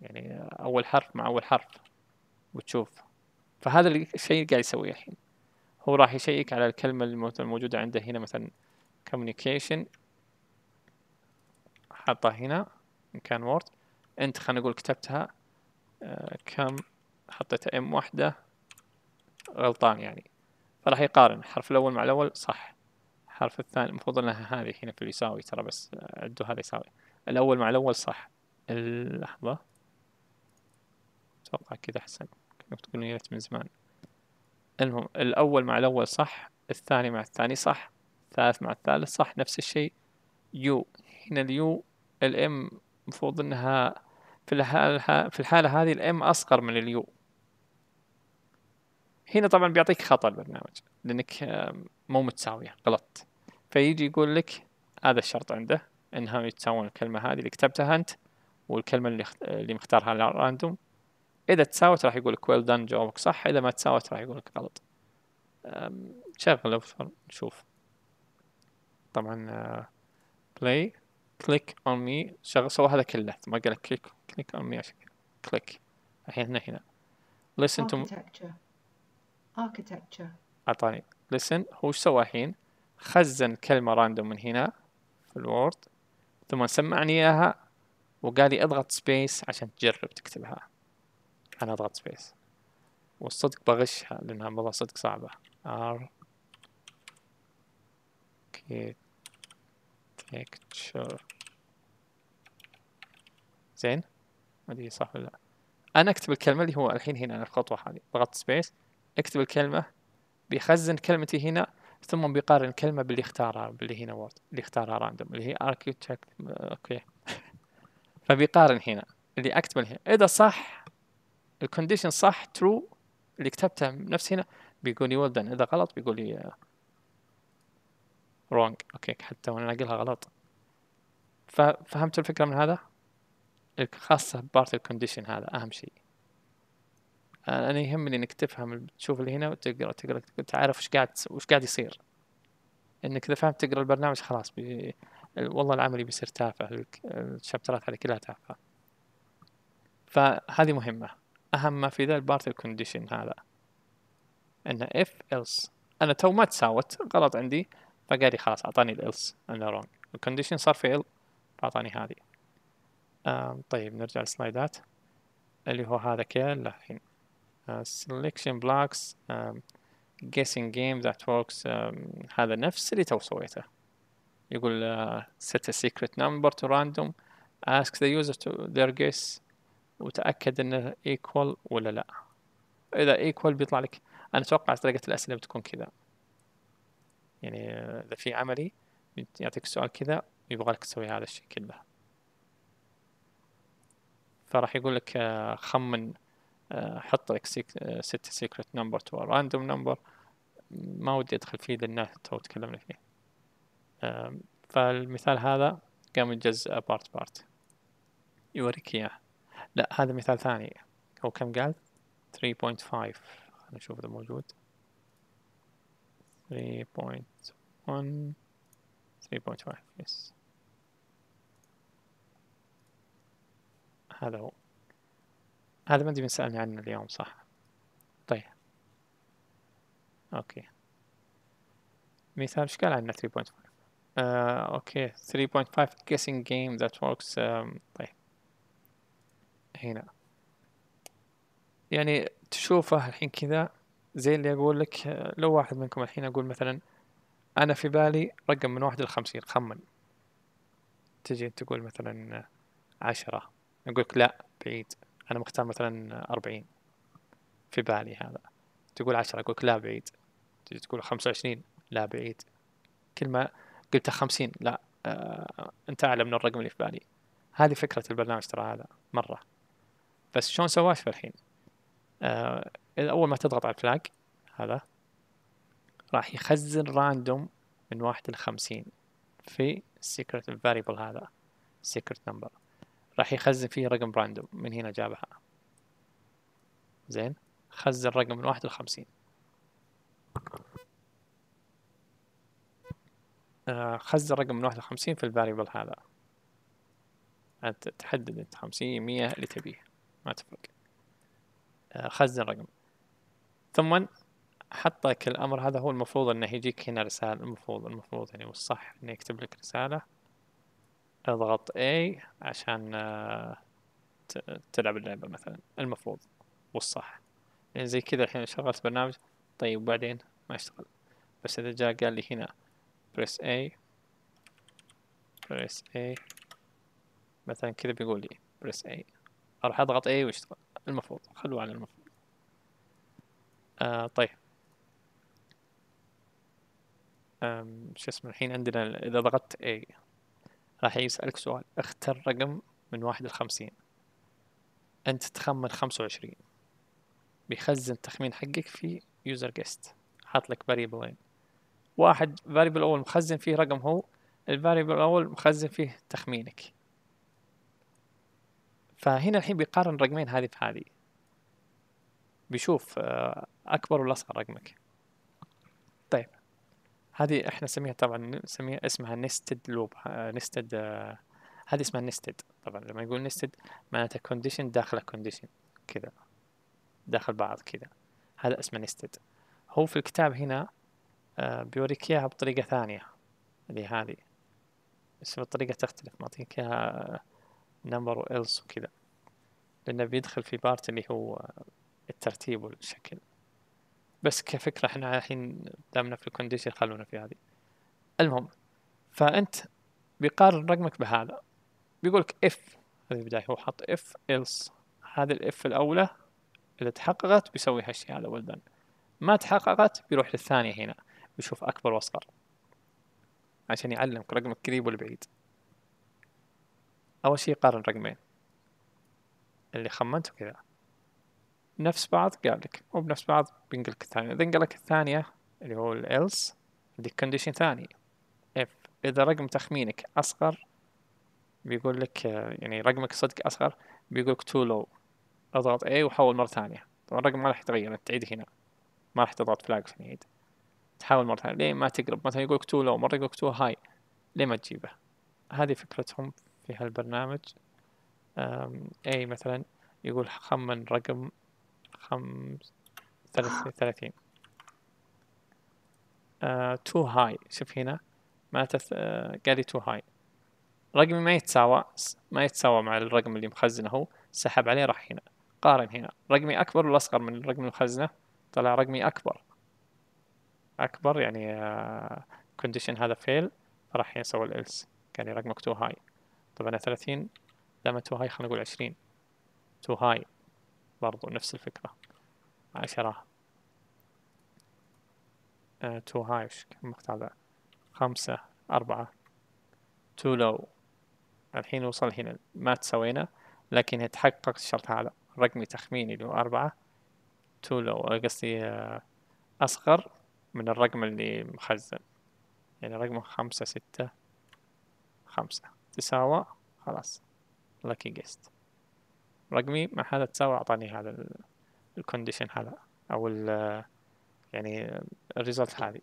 يعني أول حرف مع أول حرف وتشوف. فهذا الشيء قاعد يسويه الحين. هو راح يشيك على الكلمة الموجودة عنده هنا مثلا communication. حطها هنا مكان وورد أنت خلينا نقول كتبتها آه، كم؟ حطيتها ام واحدة. غلطان يعني. فراح يقارن. الحرف الأول مع الأول صح. الحرف الثاني المفروض إنها هذه هنا في يساوي ترى بس عدوا هذا يساوي. الأول مع الأول صح. اللحظة. أتوقع كذا أحسن. كنت تقولون يا من زمان. المهم الأول مع الأول صح الثاني مع الثاني صح الثالث مع الثالث صح نفس الشيء. U هنا ال U ال M المفروض إنها في الحالة في الحالة هذه ال M أصغر من ال U هنا طبعا بيعطيك خطأ البرنامج لأنك مو متساوية غلط. فيجي يقول لك هذا الشرط عنده انها يتساوون الكلمة هذه اللي كتبتها أنت والكلمة اللي اللي مختارها random إذا تساوت راح يقول لك well done جوابك صح. إذا ما تساوت راح يقول لك غلط. شغل نشوف طبعا play click on me شغل سوى هذا كله. ما قال لك click click on me عشان click الحين هنا هنا. Listen to architecture. أعطاني. Listen هو إيش سوى الحين؟ خزن كلمة random من هنا في ال word ثم سمعني إياها وقال لي اضغط space عشان تجرب تكتبها. أنا أضغط space والصدق بغشها لأنها والله صدق صعبة. Architecture زين؟ ما أدري صح ولا لا. أنا أكتب الكلمة اللي هو الحين هنا الخطوه هذه ضغطت space أكتب الكلمة. بيخزن كلمتي هنا. ثم بيقارن الكلمة باللي اختارها باللي هنا word اللي اختارها random اللي هي architect okay *laughs* فبيقارن هنا اللي أكتبه هنا. إذا صح ال condition صح true اللي كتبته نفس هنا بيقول لي well done إذا غلط بيقول لي wrong. okay حتى وأنا اقولها غلط. ففهمت الفكرة من هذا؟ خاصة part ال condition هذا أهم شيء. أنا يهمني إنك تفهم تشوف اللي هنا وتقرا تقرا تعرف وش قاعد وش قاعد يصير. إنك إذا فهمت تقرأ البرنامج خلاص بي... والله العملي بيصير تافه ال chapters هذه كلها تافهة. فهذه مهمة. أهم ما في ذا ال part ال condition هذا. انه if else. أنا تو ما تساوت غلط عندي. فقال لي خلاص أعطاني ال else أنا wrong ال condition صار fail فأعطاني هذه. طيب نرجع لل slides. اللي هو هذا كله الحين. Selection blocks um, guessing game that works um, هذا نفس اللي تو سويته. يقول uh, set a secret number to random ask the user to their guess وتأكد إنه equal ولا لا. إذا equal بيطلع لك. أنا أتوقع طريقة الأسئلة بتكون كذا. يعني إذا في عملي يعطيك السؤال كذا يبغى لك تسوي هذا الشيء كله. فراح يقول لك خمن حط لك ست secret number تو random number ما ودي أدخل فيه لأنه تو تكلمنا فيه. فالمثال هذا قام يجزء part part يوريك إياه. لا هذا مثال ثاني. هو كم قال؟ 3.5 خلينا نشوف إذا موجود. 3.1 3.5 yes. هذا هو. هذا ما أدري من سألني عنه اليوم صح؟ طيب. okay. مثال إيش قال عنه 3.5 آه، okay. 3.5 guessing game that works um, طيب. هنا. يعني تشوفه الحين كذا زي اللي أقول لك لو واحد منكم الحين أقول مثلا أنا في بالي رقم من واحد لخمسين خمن. تجي تقول مثلا عشرة. أقولك لا بعيد. أنا مختار مثلا أربعين. في بالي هذا. تقول عشرة أقولك لا بعيد. تقول خمسة وعشرين لا بعيد. كل ما قلت خمسين لا آه أنت أعلى من الرقم اللي في بالي. هذه فكرة البرنامج ترى هذا مرة. بس شلون سواش في الحين؟ آه أول ما تضغط على الفلاج هذا راح يخزن راندوم من واحد لخمسين في secret variable هذا secret number. راح يخزن فيه رقم random. من هنا جابها. زين. خزن رقم من واحد لخمسين. آه خزن رقم من واحد لخمسين في ال variable هذا. أنت تحدد أنت خمسين مية اللي تبيه. ما تفرق. آه خزن رقم. ثم حط لك الأمر هذا هو المفروض إنه يجيك هنا رسالة المفروض المفروض يعني والصح إنه يكتب لك رسالة. اضغط A عشان آه، تلعب اللعبة مثلا المفروض والصح يعني زي كذا الحين شغلت برنامج طيب وبعدين؟ ما اشتغل. بس إذا جاء قال لي هنا press A press A. مثلا كذا بيقول لي press A. أروح أضغط A ويشتغل المفروض خلوه على المفروض. آه طيب. شو اسمه الحين عندنا إذا ضغطت A. راح يسألك سؤال. اختر رقم من واحد لخمسين أنت تخمن خمسة وعشرين. بيخزن التخمين حقك في user guest. حاط لك variableين واحد variable أول مخزن فيه رقم هو الفاريبل الأول مخزن فيه تخمينك. فهنا الحين بيقارن رقمين هذه في هذه بيشوف آه، أكبر ولا أصغر رقمك. هذه إحنا نسميها طبعا نسميها اسمها nested loop nested هذه اسمها nested طبعا. لما يقول nested معناتها condition داخل condition كذا داخل بعض كذا. هذا اسمه nested هو في الكتاب هنا آه، بيوريك إياها بطريقة ثانية. اللي هذه. بس الطريقة تختلف معطيك إياها number و else وكذا. لأنه بيدخل في part اللي هو الترتيب والشكل. بس كفكرة إحنا الحين دامنا في ال condition خلونا في هذه. المهم فأنت بيقارن رقمك بهذا. بيقولك if هذه البداية هو حط if else. هذا ال if الأولى إذا تحققت بيسوي هالشيء هذا ولدن ما تحققت بيروح للثانية هنا بيشوف أكبر وأصغر. عشان يعلمك رقمك قريب ولا بعيد. أول شيء قارن رقمين اللي خمنته كذا نفس بعض قال لك مو بنفس بعض بينقل لك الثانية. إذا انقل لك الثانية اللي هو ال else عندك كونديشن ثاني. if إذا رقم تخمينك أصغر بيقول لك يعني رقمك صدق أصغر بيقول لك too low. أضغط A وحول مرة ثانية. طبعا الرقم ما راح يتغير أنت تعيد هنا. ما راح تضغط flag عشان يعيد. تحاول مرة ثانية. ليه ما تقرب؟ مثلا يقول لك too low مرة يقول لك too high. ليه ما تجيبه؟ هذه فكرتهم في هالبرنامج. A مثلا يقول خمن رقم خمس ثلاثين. too high شوف هنا. معناته uh, قال لي too high رقمي ما يتساوى ما يتساوى مع الرقم اللي مخزنه. هو سحب عليه راح هنا. قارن هنا. رقمي أكبر ولا أصغر من الرقم اللي مخزنه؟ طلع رقمي أكبر. أكبر يعني condition uh, هذا fail فراح يسوي ال else قال لي رقمك too high طبعا ثلاثين. دام too high خلينا نقول عشرين. too high برضو نفس الفكرة. عشرة too high المقطع ذا؟ خمسة أربعة. too low الحين وصل هنا ما تسوينا لكن تحقق الشرط هذا. رقمي تخميني اللي هو أربعة. too low قصدي آه، أصغر من الرقم اللي مخزن. يعني رقمه خمسة ستة خمسة. تساوى خلاص. Lucky guess. رقمي مع هذا تساوي أعطاني هذا ال condition هذا أو ال يعني ال result هذه.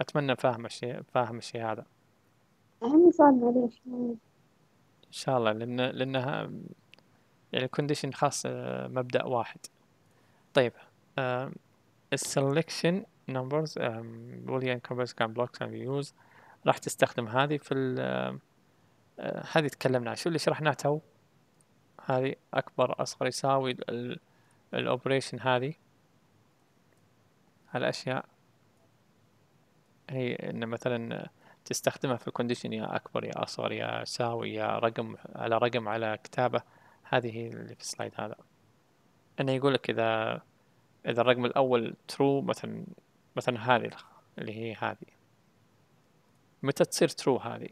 أتمنى فاهم الشيء فاهم الشيء هذا. عندي سؤال معليش إن شاء الله لأن لأنها يعني الكونديشن خاص مبدأ واحد. طيب السلكشن نمبرز boolean converts can blocks used راح تستخدم هذه في ال هذه تكلمنا. شو اللي شرحناه تو؟ هذه أكبر أصغر يساوي الأوبريشن هذه. هالأشياء هي إن مثلا تستخدمها في ال condition يا أكبر يا أصغر يا يساوي يا رقم على رقم على كتابة. هذه هي اللي في ال slide هذا. إنه يقول لك إذا إذا الرقم الأول true مثلا مثلا هذه اللي هي هذه. متى تصير true هذه؟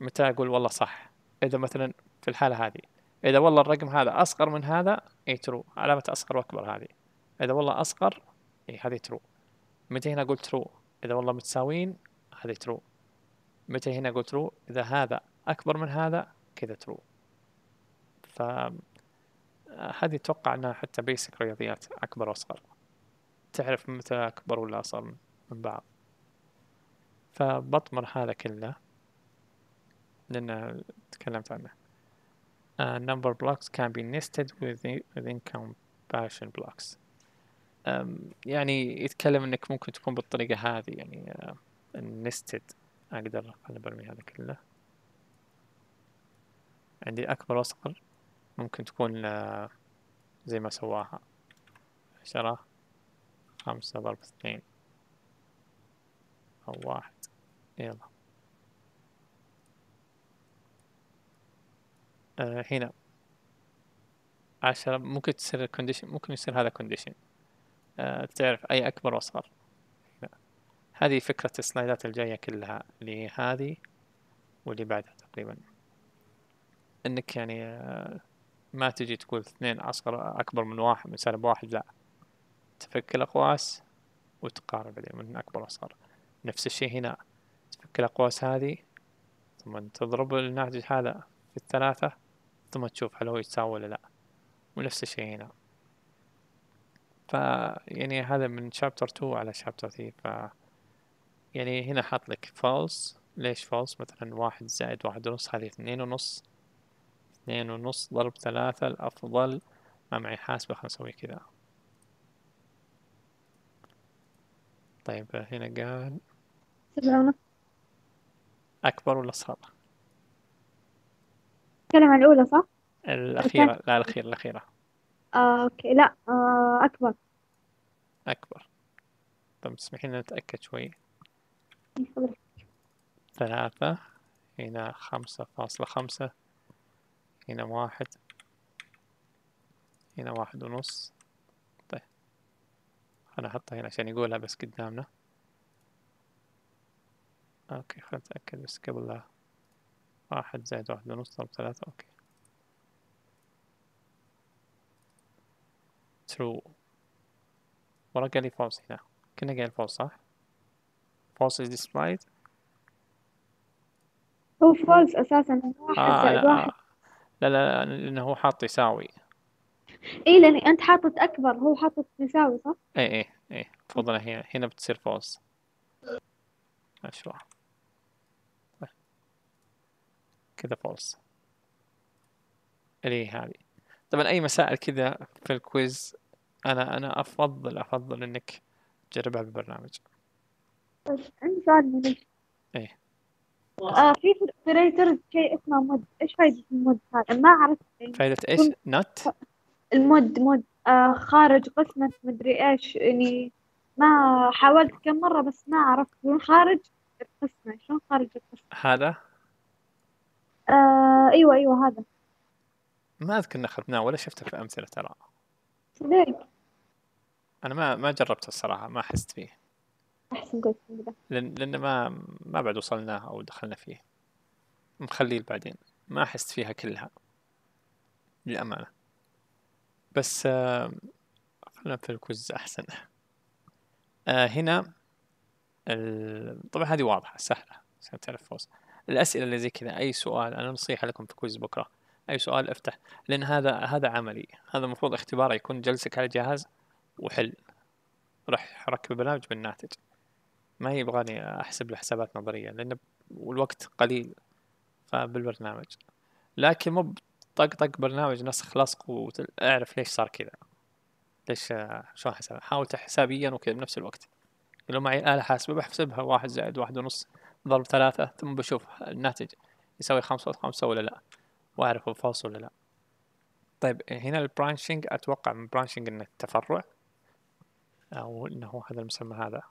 متى أقول والله صح؟ إذا مثلا في الحالة هذه. إذا والله الرقم هذا أصغر من هذا أي true علامة أصغر وأكبر هذه. إذا والله أصغر أي هذه true متى هنا أقول true إذا والله متساويين هذه true متى هنا أقول true إذا هذا أكبر من هذا كذا true ف هذه أتوقع أنها حتى basic رياضيات أكبر وأصغر. تعرف متى أكبر ولا أصغر من بعض. فبطمر هذا كله. لأن تكلمت عنه. Uh, number blocks can be nested within, within comparison blocks. يعني يتكلم إنك ممكن تكون بالطريقة هذه يعني النستد أقدر خلنا برمي هذا كله. عندي أكبر وأصغر. ممكن تكون آه، زي ما سواها. عشرة خمسة ضرب اثنين. أو واحد. يلا. هنا. عشرة ممكن تصير ال condition ممكن يصير هذا condition آه تعرف أي أكبر وأصغر. هذه فكرة ال slides الجاية كلها اللي واللي بعدها تقريبا. إنك يعني آه ما تجي تقول اثنين أصغر أكبر من واحد من سالب واحد لا. تفك الأقواس وتقارن بعدين من أكبر أصغر نفس الشيء هنا. تفك الأقواس هذه ثم تضرب الناتج هذا في الثلاثة. ثم تشوف هل هو يتساوي ولا لا. ونفس الشيء هنا. ف يعني هذا من chapter 2 على chapter 3 ف يعني هنا حاط لك false ليش false مثلا واحد زائد واحد ونص هذه اثنين ونص. اثنين ونص ضرب ثلاثة الأفضل. ما معي حاسبة خلنا نسوي كذا. طيب هنا قال سبعة ونص. أكبر ولا أصغر؟ الكلمة الأولى صح؟ الأخيرة لا الأخيرة الأخيرة. آه، أوكي. لا آه، أكبر. أكبر. طيب اسمحي لنا نتأكد شوي ثلاثة هنا خمسة فاصلة خمسة هنا واحد هنا واحد ونص. طيب. أنا أحطها هنا عشان يقولها بس قدامنا. okay خلنا نتأكد بس قبل لا واحد زائد واحد ونص ضرب ثلاثة okay. True. ورا قال لي false هنا. كنا قايل false صح؟ false is displayed هو false أساسا واحد آه زائد لا واحد. لا لا لأنه هو حاط يساوي. إيه لأني أنت حاطط أكبر هو حاطط يساوي صح؟ إيه إيه المفروض انها هنا هنا بتصير false. اشرح طيب. كذا false. اللي هذه. طبعا أي مسائل كذا في ال quiz أنا أنا أفضل أفضل إنك تجربها بالبرنامج. طيب عندي سؤال إيه. آه في writers شيء اسمه mod. إيش فايدة ال mod هذا؟ ما يعني فائدة إيش؟ كنت- not؟ ال mod mod. آه خارج قسمة مدري إيش. يعني ما حاولت كم مرة بس ما عرفت شلون خارج القسمة. شلون خارج القسمة؟ هذا؟ آه أيوة أيوة هذا. ما أذكر إن أخذناه ولا شفته في أمثلة ترى. صدق؟ أنا ما ما جربته الصراحة ما حست فيه. أحسن قلت كذا لأن لأن ما ما بعد وصلنا أو دخلنا فيه. مخليه بعدين ما حست فيها كلها. للأمانة. بس آه، خلينا في الكوز أحسن. آه، هنا ال... طبعا هذه واضحة سهلة عشان تعرف فوز. الأسئلة اللي زي كذا أي سؤال أنا نصيحة لكم في كويز بكرة. أي سؤال أفتح لأن هذا هذا عملي. هذا المفروض اختبار يكون جلسك على الجهاز وحل. راح ركب البرنامج بالناتج. ما يبغاني أحسب له حسابات نظرية لأن والوقت قليل فبالبرنامج. لكن مو طق طق برنامج نسخ لصق وأعرف ليش صار كذا. ليش شلون حساب حاول حسابيا وكذا بنفس الوقت. لو معي آلة حاسبة بحسبها واحد زائد واحد ونص. ضرب ثلاثة ثم بشوف الناتج يساوي خمسة خمسة ولا لا وأعرف false ولا لا طيب هنا ال branching أتوقع من branching إنه التفرع أو إنه هذا المسمى هذا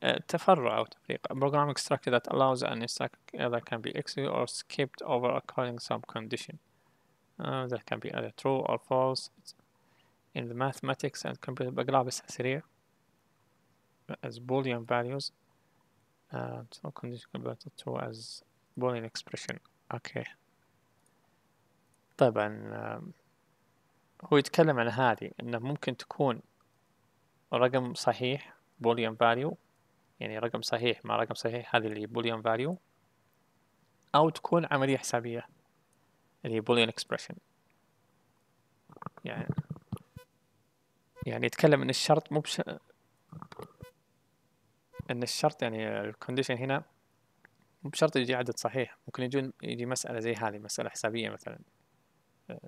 Uh, تفرع أو تفريق a programming structure that allows an instruction that can be executed or skipped over according some condition uh, that can be either true or false in the mathematics and computer بقرأ بس سريع as boolean values uh, so condition converted to as boolean expression. Okay. طبعا هو يتكلم عن هذه إنه ممكن تكون رقم صحيح boolean value يعني رقم صحيح مع رقم صحيح هذه اللي boolean value أو تكون عملية حسابية اللي هي boolean expression يعني يعني يتكلم إن الشرط مو بش إن الشرط يعني ال condition هنا مو بشرط يجي عدد صحيح. ممكن يجون يجي مسألة زي هذه مسألة حسابية مثلا.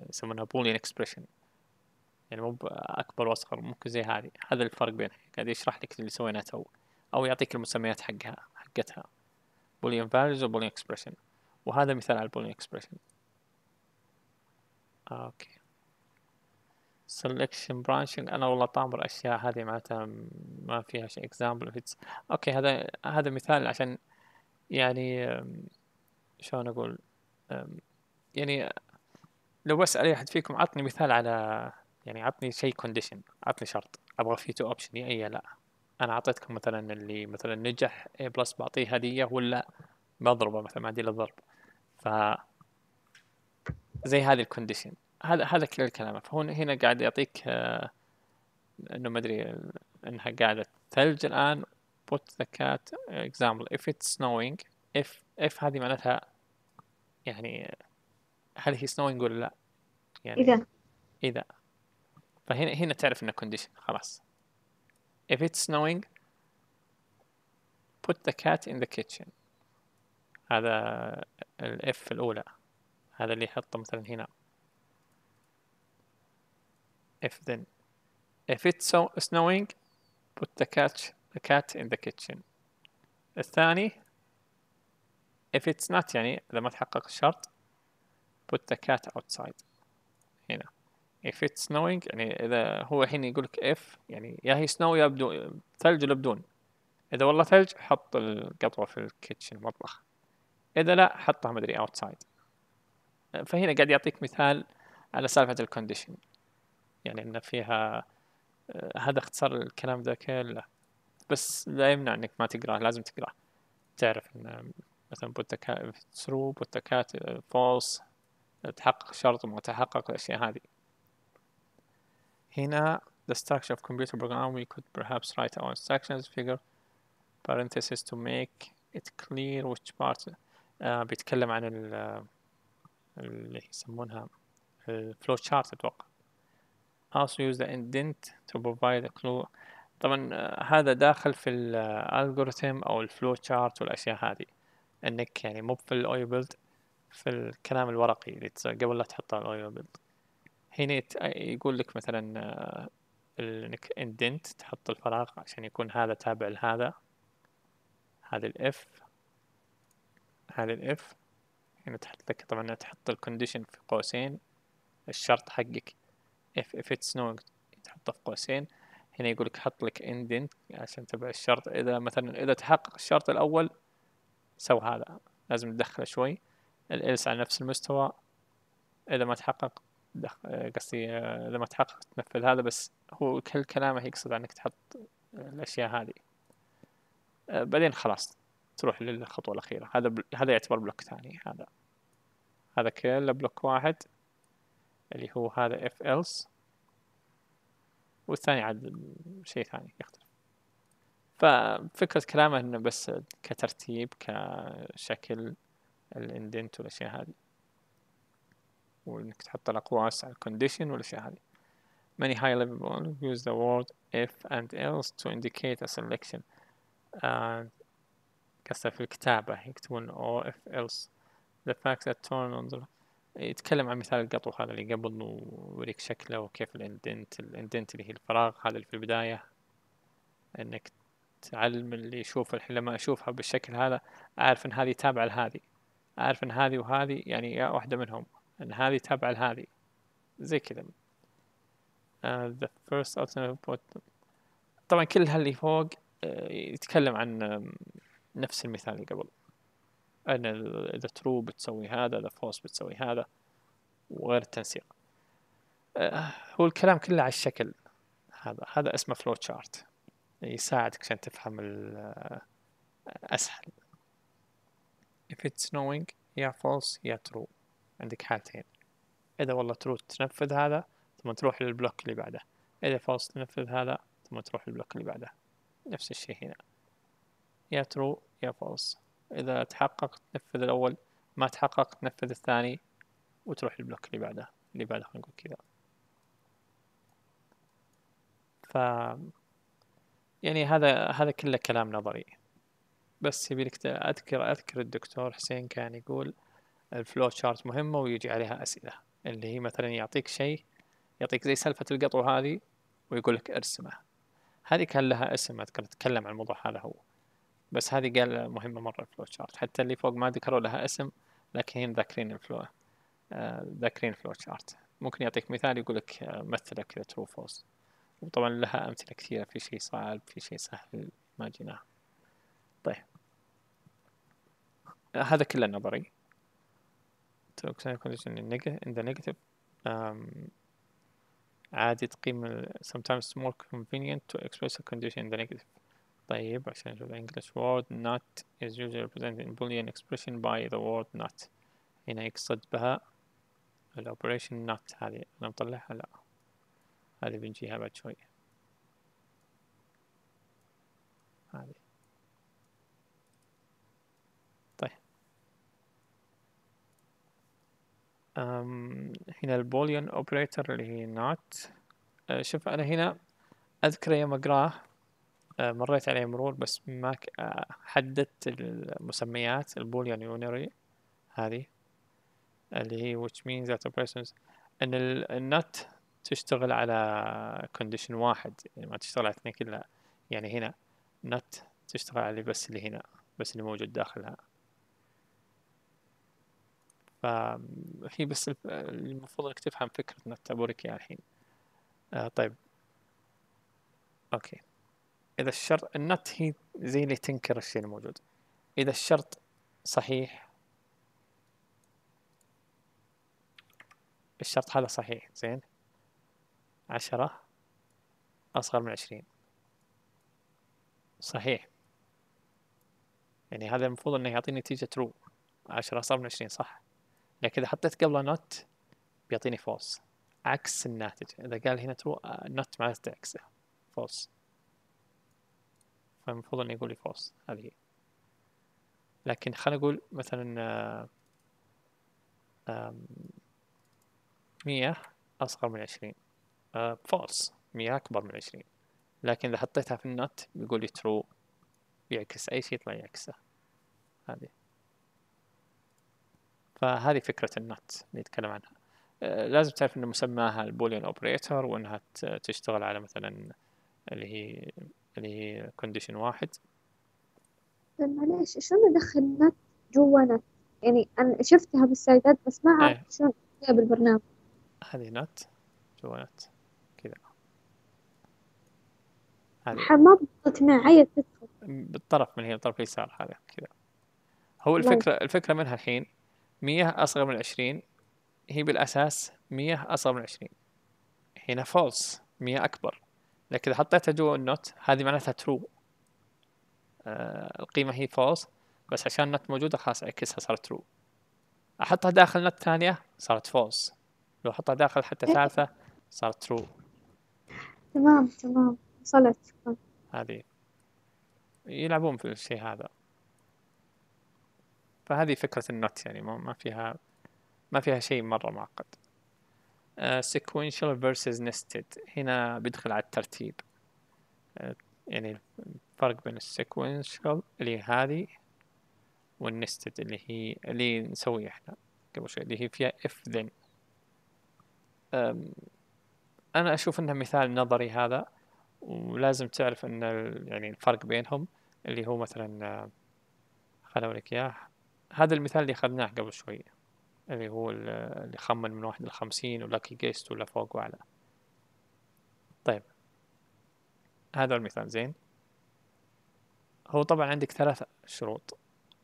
يسمونها boolean expression يعني مو اكبر وأصغر ممكن زي هذه. هذا الفرق بينها. قاعد يشرح لك اللي سويناه تو. أو يعطيك المسميات حقها حقتها. boolean values و boolean expression وهذا مثال على ال boolean expression okay. Selection branching. أنا والله طامر أشياء هذه معناتها ما فيها شيء example okay هذا هذا مثال عشان يعني شلون أقول؟ يعني لو بسأل أي أحد فيكم عطني مثال على يعني عطني شيء condition عطني شرط. أبغى فيه two option يا اي لا. أنا أعطيتكم مثلا اللي مثلا نجح A plus بعطيه هدية ولا بضربه مثلا معدل الضرب ف زي هذه الكونديشن هذا هذا كل الكلام فهو هنا قاعد يعطيك آه، إنه ما أدري إنها قاعدة ثلج الآن. Put the cat example. If it's snowing if if هذه معناتها يعني هل هي snowing ولا لا؟ يعني إذا. إذا. فهنا هنا تعرف انه condition. خلاص. If it's snowing put the cat in the kitchen. هذا الاف الأولى. هذا اللي يحطه مثلا هنا. If then. If it's so snowing put the cat the cat in the kitchen. الثاني if it's not يعني إذا ما تحقق الشرط put the cat outside. هنا. If it's snowing يعني إذا هو الحين يقول لك if يعني يا هي snow يا بدون ثلج ولا بدون؟ إذا والله ثلج حط القطوة في ال kitchen المطبخ. إذا لا حطها مدري outside. فهنا قاعد يعطيك مثال على سالفة ال condition يعني إن فيها آه، هذا اختصار الكلام ذا كله بس لا يمنع إنك ما تقرأه لازم تقرأه. تعرف إن مثلا بوتكات true بوتكات false تحقق شرط وما تحقق الأشياء هذه. هنا the structure of computer program we could perhaps write our instructions figure parentheses to make it clear which part آه بيتكلم عن ال اللي يسمونها الفلو شارت أتوقع. Also use the indent to provide a clue. طبعا آه، هذا داخل في الالجوريثم أو الفلو شارت والأشياء هذه. انك يعني مو في ال OUBuild في الكلام الورقي اللي قبل لا تحطه على ال OUBuild هنا يقول لك مثلا آه، انك indent تحط الفراغ عشان يكون هذا تابع لهذا. هذا ال if هذا ال if هنا تحط لك طبعا تحط ال condition في قوسين. الشرط حقك if if it's snow تحطه في قوسين. هنا يقول لك حط لك indent عشان تبع الشرط. إذا مثلا إذا تحقق الشرط الأول so هذا. لازم تدخله شوي. ال else على نفس المستوى. إذا ما تحقق قصدي إذا ما تحقق تنفذ هذا بس هو كل كلامه يقصد انك تحط الأشياء هذه. بعدين خلاص تروح للخطوة الأخيرة. هذا. هذا يعتبر block ثاني هذا. هذا كله block واحد. اللي هو هذا if else. والثاني عاد شيء ثاني يختلف. ففكرة كلامه إنه بس كترتيب كشكل ال indent والأشياء هذه. وإنك تحط الأقواس على ال condition والأشياء هذه. Many high level use the word if and else to indicate a selection. And قصده في الكتابة يكتبون or if else. The fact that turn on the يتكلم عن مثال القطو هذا اللي قبل ويوريك شكله وكيف ال indent ال indent اللي هي الفراغ. هذا اللي في البداية. إنك تعلم اللي يشوف الحين لما أشوفها بالشكل هذا أعرف إن هذه تابعة لهذه. أعرف إن هذه وهذه يعني واحدة منهم. إن هذه تابعة لهذه. زي كذا. uh, the first alternative طبعا كل هاللي فوق uh, يتكلم عن نفس المثال اللي قبل. أن إذا ترو بتسوي هذا إذا فوس بتسوي هذا وغير التنسيق. آه، هو الكلام كله على الشكل. هذا هذا اسمه flowchart يساعدك عشان تفهم آه، أسهل. If it's knowing يا false يا true. عندك حالتين. إذا والله true تنفذ هذا ثم تروح لل block اللي بعده. إذا false تنفذ هذا ثم تروح لل block اللي بعده. نفس الشيء هنا. يا true يا false إذا تحقق تنفذ الأول ما تحقق تنفذ الثاني وتروح للبلوك اللي بعده اللي بعده خلينا نقول كذا. ف يعني هذا هذا كله كلام نظري. بس يبي لك أذكر أذكر الدكتور حسين كان يقول الفلو شارت مهمة ويجي عليها أسئلة. اللي هي مثلا يعطيك شيء يعطيك زي سالفة القطو هذه ويقول لك ارسمه. هذه كان لها اسم أذكر تكلم عن الموضوع هذا هو. بس هذه قال مهمة مرة ال flowchart حتى اللي فوق ما ذكروا لها اسم لكن ذاكرين ال flow آه، ذاكرين ال flowchart ممكن يعطيك مثال يقول لك آه، مثله كذا true false وطبعا لها أمثلة كثيرة في شيء صعب في شيء سهل ما جيناه. طيب. هذا كله نظري. in the negative. um, عادي تقيم sometimes more convenient to express a condition in the negative. طيب عشان نشوف English word not is usually represented in boolean expression by the word not هنا يقصد بها. ال operation not هذه أنا مطلعها لا. هذه بنجيها بعد شوي. هذه. طيب. أم هنا ال Boolean operator اللي هي not أه شوف أنا هنا أذكر يوم أقراه أه مريت عليه مرور بس ما أه حددت المسميات ال Boolean unary هذه اللي هي which means that operations ان ال not تشتغل على condition واحد يعني ما تشتغل على اثنين كلها. يعني هنا not تشتغل على بس اللي هنا بس اللي موجود داخلها. فهي بس المفروض إنك تفهم فكرة not بوريك اياها الحين. آه طيب. okay. إذا الشرط ال not هي زي اللي تنكر الشيء الموجود إذا الشرط صحيح الشرط هذا صحيح زين؟ عشرة أصغر من عشرين. صحيح. يعني هذا المفروض إنه يعطيني نتيجة true عشرة أصغر من عشرين صح. لكن إذا حطيت قبله not بيعطيني false عكس الناتج. إذا قال هنا true not معناته عكسه. false فالمفروض إنه يقول لي false هذه. لكن خلينا نقول مثلا مية أصغر من عشرين. false مية أكبر من عشرين. لكن إذا حطيتها في ال not بيقول لي true يعكس أي شيء يطلع يعكسه. هذه. فهذه فكرة ال not اللي نتكلم عنها. آه، لازم تعرف أن مسماها ال Boolean operator وأنها تشتغل على مثلا اللي هي اللي هي condition واحد. طيب معليش شلون أدخل not جوا not؟ يعني أنا شفتها بال slides ات بس ما أعرف إيه. شلون بالبرنامج. هذه not جوا not. كذا. هذه. ما ضبطت معي تدخل بالطرف من هنا الطرف اليسار هذا كذا. هو الفكرة الفكرة منها الحين مية أصغر من عشرين هي بالأساس مية أصغر من عشرين. هنا false مية أكبر. لكن إذا حطيتها جوا ال not هذه معناتها true آه القيمة هي false بس عشان ال not موجودة خلاص أعكسها صارت true أحطها داخل not ثانية صارت false لو أحطها داخل حتى إيه. ثالثة صارت true تمام تمام. وصلت. هذه. يلعبون في الشيء هذا. فهذه فكرة ال not يعني ما فيها ما فيها شيء مرة معقد. Sequential versus nested. هنا بيدخل على الترتيب. uh, يعني الفرق بين ال sequential اللي هذه وال nested اللي هي اللي نسويه إحنا قبل شوي اللي هي فيها if then. أنا أشوف إنها مثال نظري هذا ولازم تعرف إن يعني الفرق بينهم اللي هو مثلا آه، خليني لك إياه. هذا المثال اللي أخذناه قبل شوي. اللي هو اللي خمن من واحد لخمسين ولاكي جيست ولا فوق واعلى طيب. هذا المثال زين. هو طبعا عندك ثلاث شروط.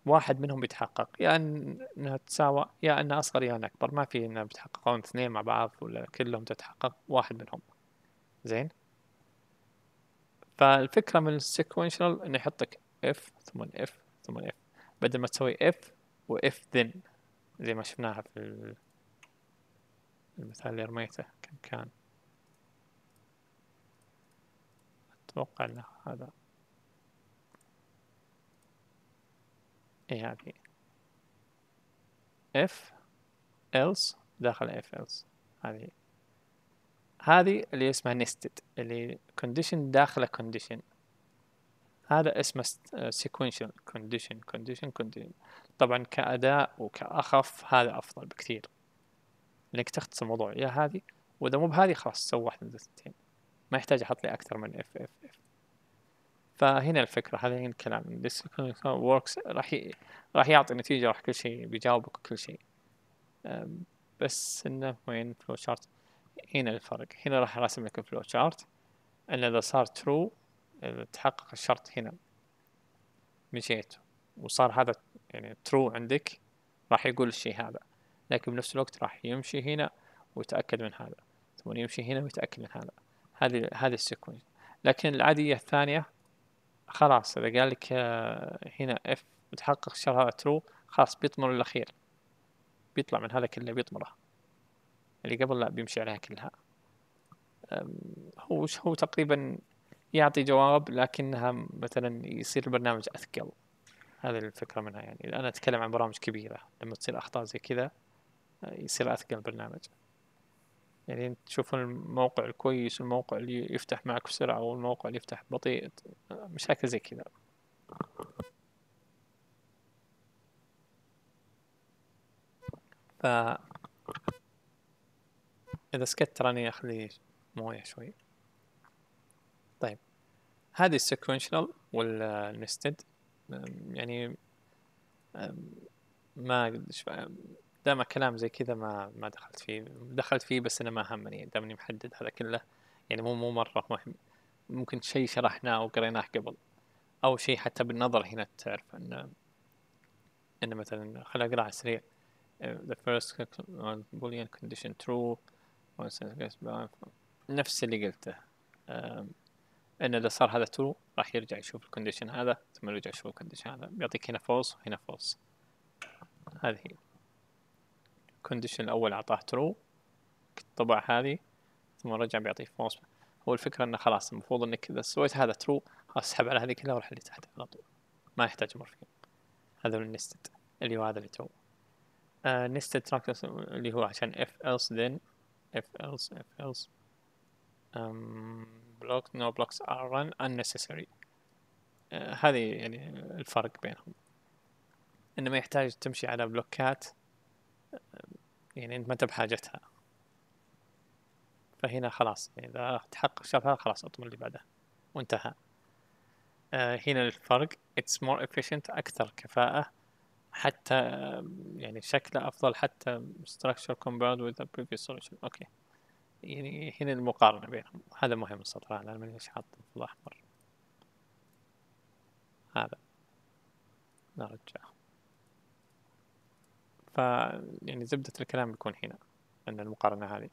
واحد منهم بيتحقق. يا أنها تساوى يا انها أصغر يا انها أكبر. ما في انها بيتحققون اثنين مع بعض ولا كلهم تتحقق. واحد منهم. زين. فالفكرة من ال sequential إنه يحطك if ثم if ثم if بدل ما تسوي if و if then زي ما شفناها في المثال اللي رميته كم كان. أتوقع انه هذا. اي هذه. if else داخل if else. هذه. هذه اللي اسمها nested اللي condition داخل condition. هذا اسمه sequential condition condition condition. طبعا كأداء وكأخف هذا أفضل بكثير. إنك تختصر الموضوع يا هذه وإذا مو بهذه خلاص سوي واحدة من الثنتين. ما يحتاج أحط لي أكثر من if if if فهنا الفكرة هذا هنا الكلام. Works راح ي... راح يعطي نتيجة راح كل شيء بيجاوبك كل شيء. بس إنه وين flow chart هنا الفرق. هنا راح أرسم لك ال flow chart إن إذا صار true تحقق الشرط هنا. مشيت. وصار هذا يعني true عندك راح يقول الشيء هذا. لكن بنفس الوقت راح يمشي هنا ويتأكد من هذا. ثم يمشي هنا ويتأكد من هذا. هذه هذه ال sequence. لكن العادية الثانية خلاص إذا قال لك آه، هنا if بتحقق الشرط هذا true خلاص بيطمر الأخير. بيطلع من هذا كله بيطمره. اللي قبل لا بيمشي عليها كلها. هو هو تقريبا يعطي جواب لكنها مثلا يصير البرنامج أثقل. هذه الفكرة منها يعني. أنا أتكلم عن برامج كبيرة. لما تصير أخطاء زي كذا يصير أثقل البرنامج. يعني تشوفون الموقع الكويس والموقع اللي يفتح معك بسرعة والموقع اللي يفتح بطيء مشاكل زي كذا. ف إذا سكت تراني أخلي موية شوي. طيب. هذه السيكونشنال والنستد يعني ما دام كلام زي كذا ما ما دخلت فيه دخلت فيه بس أنا ما همني دام اني محدد هذا كله يعني مو مو مرة مهم. ممكن شيء شرحناه وقريناه قبل أو شيء حتى بالنظر هنا تعرف إن إن مثلا خل أقرأ على السريع. The first boolean condition true. نفس اللي قلته. إن إذا صار هذا true راح يرجع يشوف ال condition هذا ثم يرجع يشوف ال condition هذا. بيعطيك هنا false وهنا false. هذه هي. ال condition الأول أعطاه true طبع هذه ثم رجع بيعطيه false هو الفكرة إنه خلاص المفروض إنك إذا سويت هذا true خلاص اسحب على هذه كلها وروح اللي تحت على طول. ما يحتاج أمر فيه. هذا ال nested اللي هو هذا اللي تو nested تراك اللي هو عشان if else then if else if else. um, block no blocks are run unnecessary. uh, هذه يعني الفرق بينهم. انه ما يحتاج تمشي على بلوكات يعني أنت ما أنت بحاجتها. فهنا خلاص يعني إذا تحقق هذا خلاص أطمن اللي بعده. وانتهى. آه هنا الفرق it's more efficient أكثر كفاءة حتى يعني شكله أفضل حتى structure compared with the previous solution. okay. يعني هنا المقارنة بينهم. هذا مهم السطر أنا مانيش حاط الاحمر هذا. نرجعه ف يعني زبدة الكلام بيكون هنا عند المقارنة هذه.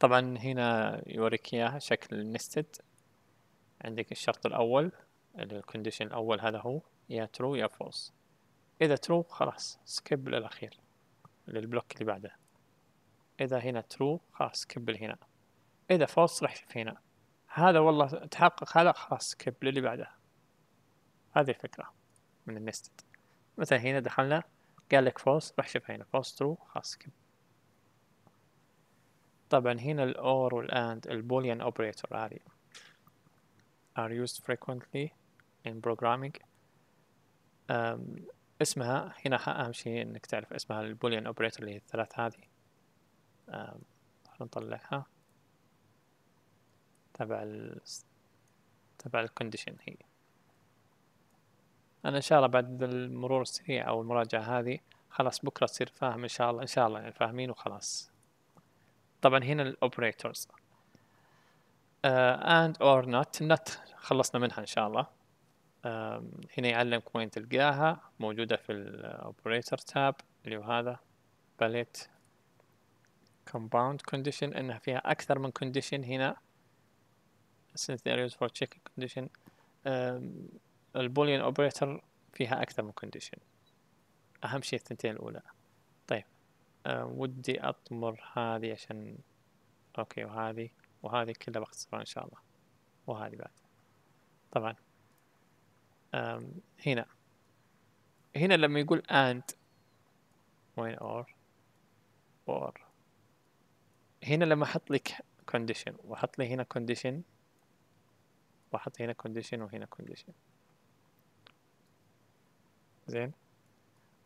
طبعا هنا يوريك إياها شكل ال nested عندك الشرط الأول ال condition الأول هذا هو يا true يا false إذا true خلاص skip للأخير لل block اللي بعده. إذا هنا true خلاص skip هنا. إذا false راح شوف هنا. هذا والله تحقق هذا خلاص skip للي بعده. هذه الفكرة من ال nested. مثلا هنا دخلنا قال لك false روح شوف هنا. false true خلاص كده طبعا هنا ال or وال and ال Boolean operator هذه. are used frequently in programming. اسمها هنا أهم شيء إنك تعرف اسمها ال Boolean operator اللي هي الثلاث هذه. نطلعها. تبع ال تبع ال condition هي. أنا إن شاء الله بعد المرور السريع أو المراجعة هذه خلاص بكرة تصير فاهم إن شاء الله إن شاء الله يعني فاهمين وخلاص. طبعا هنا ال operators and or not not خلصنا منها إن شاء الله. uh, هنا يعلمك وين تلقاها موجودة في ال operator tab اللي هو هذا palette compound condition انها فيها أكثر من condition هنا. Since there is for check condition. Um, ال Boolean operator فيها أكثر من condition أهم شيء الثنتين الأولى. طيب. أه ودي أطمر هذه عشان أوكي وهذه. وهذه كلها باختصار إن شاء الله. وهذه بعد. طبعا. هنا. هنا لما يقول and. وين or or. هنا لما أحط لك condition وأحط لي هنا condition وأحط هنا condition وهنا condition. زين؟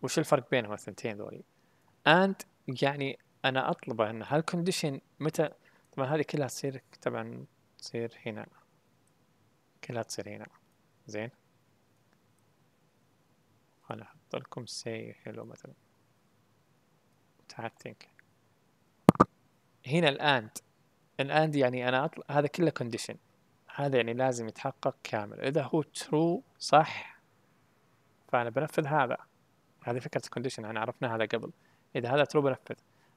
وش الفرق بينهم الثنتين ذولي؟ and يعني أنا أطلبه ان هال condition متى؟ طبعا هذه كلها تصير طبعا تصير هنا. كلها تصير هنا. زين؟ أنا أحط لكم say حلو مثلا. think هنا ال and ال and يعني أنا أطلع هذا كله condition هذا يعني لازم يتحقق كامل. إذا هو true صح فأنا بنفذ هذا. هذه فكرة ال condition إحنا عرفنا هذا قبل. إذا هذا true بنفذ.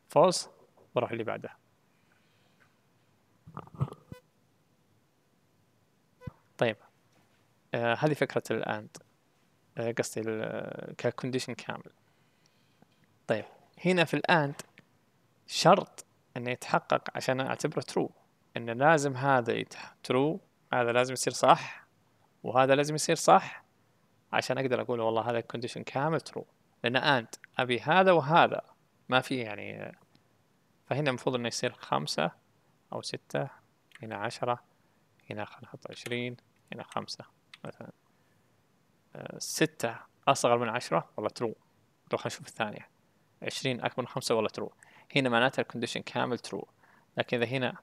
false بروح اللي بعده. طيب آه هذه فكرة ال and آه قصدي ك condition كامل. طيب هنا في ال and شرط إنه يتحقق عشان أعتبره true إنه لازم هذا true هذا لازم يصير صح وهذا لازم يصير صح عشان أقدر أقول والله هذا ال condition كامل true لأن and أبي هذا وهذا ما في يعني فهنا المفروض إنه يصير خمسة أو ستة هنا عشرة هنا خلينا نحط عشرين هنا خمسة مثلا. آه، ستة أصغر من عشرة والله true لو خلينا نشوف الثانية. عشرين أكبر من خمسة والله true هنا معناتها ال condition كامل true لكن إذا هنا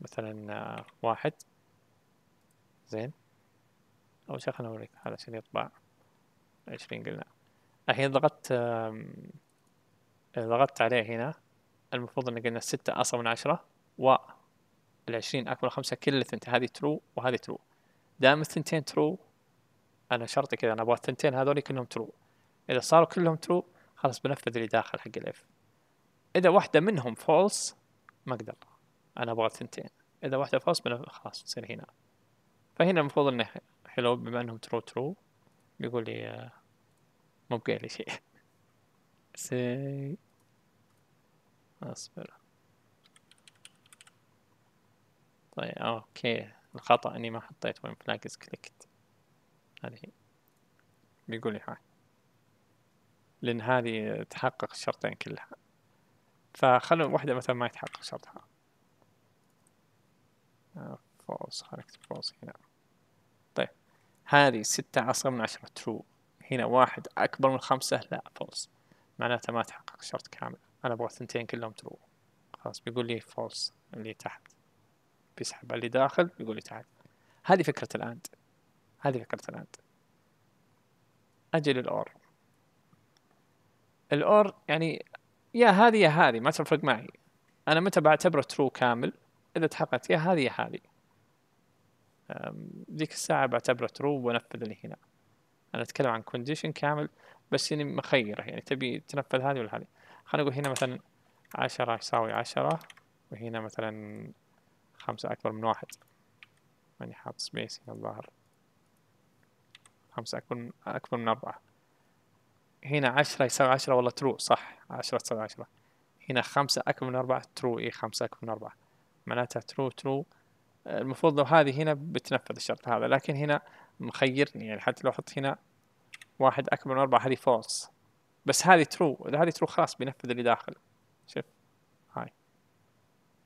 مثلا آه، واحد. زين. أول شيء خلنا أوريك هذا عشان يطبع. عشرين قلنا. الحين ضغطت ضغطت عليه هنا. المفروض إن قلنا ستة أصغر من عشرة. و العشرين أكبر من خمسة. كل الثنتين هذه true وهذه true دام الثنتين true أنا شرطي كذا. أنا أبغى الثنتين هذول كلهم true إذا صاروا كلهم true خلاص بنفذ اللي داخل حق ال if إذا واحدة منهم false ما أقدر. أنا أبغى الثنتين. إذا واحدة false خلاص تصير هنا. فهنا المفروض إنه حلو بما إنهم true true بيقول لي آه، مو بقايل لي شيء. *laughs* say أصبر. طيب okay. الخطأ إني ما حطيت when flag is clicked هذه بيقول لي hi. لأن هذه تحقق الشرطين كلها. فخلوا واحدة مثلا ما يتحقق شرطها false خليك false هنا. هذه ستة أصغر من عشرة true هنا واحد أكبر من خمسة؟ لا false معناته ما تحقق شرط كامل. أنا أبغى الثنتين كلهم true خلاص بيقول لي false اللي تحت. بيسحب اللي داخل بيقول لي تحت. هذه فكرة الأند هذه فكرة الأند أجي للأور. الأور يعني يا هذه يا هذه ما تفرق معي. أنا متى بعتبره true كامل؟ إذا تحققت يا هذه يا هذه. ذيك الساعة بعتبره true وانفذ اللي هنا. أنا أتكلم عن condition كامل بس يعني مخيرة يعني تبي تنفذ هذه ولا هذه؟ خلينا نقول هنا مثلا عشرة يساوي عشرة وهنا مثلا خمسة أكبر من واحد. يعني حاط space هنا الظاهر. خمسة أكبر من أكبر من أربعة. هنا عشرة يساوي عشرة والله true صح. عشرة تساوي عشرة. هنا خمسة أكبر من أربعة true إيه خمسة أكبر من أربعة. معناتها true true المفروض لو هذه هنا بتنفذ الشرط هذا لكن هنا مخيرني. يعني حتى لو أحط هنا واحد اكبر من أربعة هذه false بس هذه true هذه true خلاص بينفذ اللي داخل. شوف. hi.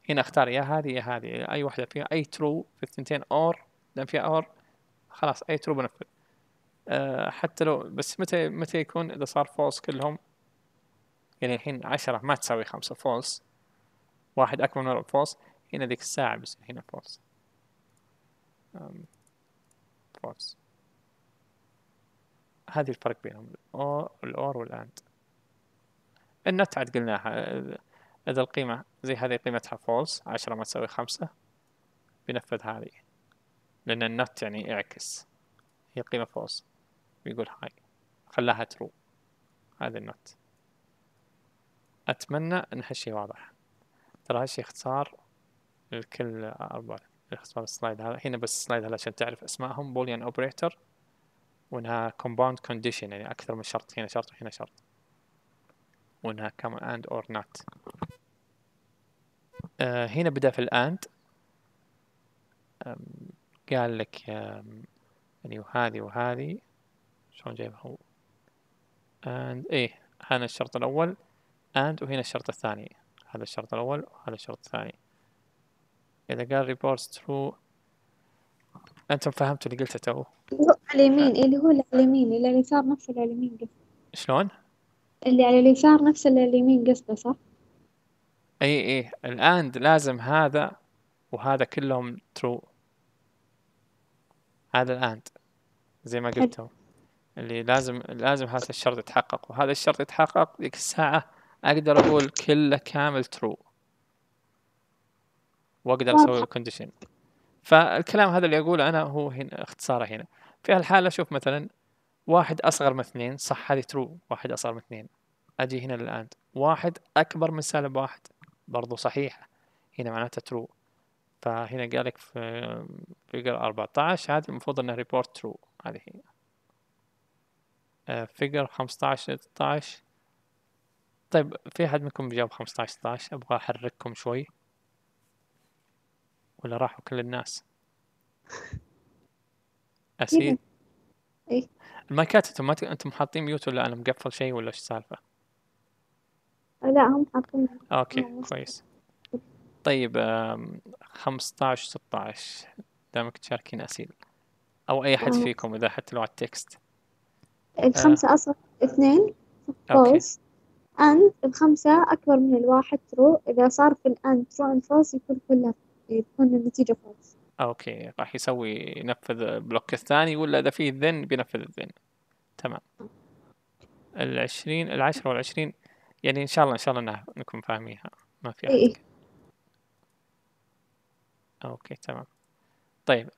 هنا أختار يا هذه يا هذه. أي واحدة فيها أي true في الثنتين or دام فيها or خلاص أي true بنفذ. حتى لو بس متى متى يكون؟ إذا صار false كلهم يعني الحين عشرة ما تساوي خمسة false واحد أكبر من أربعة false هنا ذيك الساعة بس هنا false false هذه الفرق بينهم ال or وال and. ال not عاد قلناها إذا القيمة زي هذه قيمتها false عشرة ما تساوي خمسة بنفذ هذه. لأن ال not يعني يعكس. هي قيمة false بيقول hi. خلاها true هذا ال not أتمنى أن هالشي واضح. ترى هالشي اختصار لكل أربعة اختصار ال slide هذا. هنا بس ال slide هذا عشان تعرف أسمائهم. Boolean operator وإنها compound condition يعني أكثر من شرط. هنا شرط وهنا شرط. وإنها and or not. آه هنا بدأ في ال and. قال لك يعني وهذه وهذه. شلون جايبها هو. And إيه هذا الشرط الأول. And وهنا الشرط الثاني. هذا الشرط الأول وهذا الشرط الثاني. إذا قال reports true أنتم فهمتوا اللي قلته تو. على اليمين اللي هو اللي على اليمين اللي على اليسار نفس اللي على اليمين قصده. شلون؟ اللي على اليسار نفس اللي على اليمين قصده صح؟ اي اي ال and لازم هذا وهذا كلهم true هذا ال and زي ما قلتوا. اللي لازم لازم هذا الشرط يتحقق. وهذا الشرط يتحقق ذيك الساعة أقدر أقول كله كامل true وأقدر أسوي condition فالكلام هذا اللي أقوله أنا هو هنا اختصاره هنا. في هالحالة شوف مثلا واحد أصغر من اثنين صح هذه true واحد أصغر من اثنين. أجي هنا لل and واحد أكبر من سالب واحد برضو صحيحة هنا معناتها true فهنا قالك في figure 14 هذه المفروض إنها report true هذه هي. figure 15 16 طيب في أحد منكم جاب 15 16 أبغى أحرككم شوي. ولا راحوا كل الناس؟ *laughs* أسيد إيه. المايكات أنتم ما أنتم حاطين mute ولا أنا مقفل شيء ولا إيش السالفة؟ لا هم حاطين okay كويس. طيب خمسطعش ستطعش دامك تشاركين أسئلة أو أي أحد فيكم إذا حتى لو على ال text. الخمسة أصغر اثنين false and الخمسة أكبر من الواحد true إذا صار في ال and true and false يكون كلها يكون النتيجة false okay راح يسوي ينفذ ال block الثاني ولا إذا فيه then بينفذ ال then. تمام. العشرين العشرة والعشرين يعني إن شاء الله إن شاء الله نكون فاهمينها. ما في إيه. okay تمام. طيب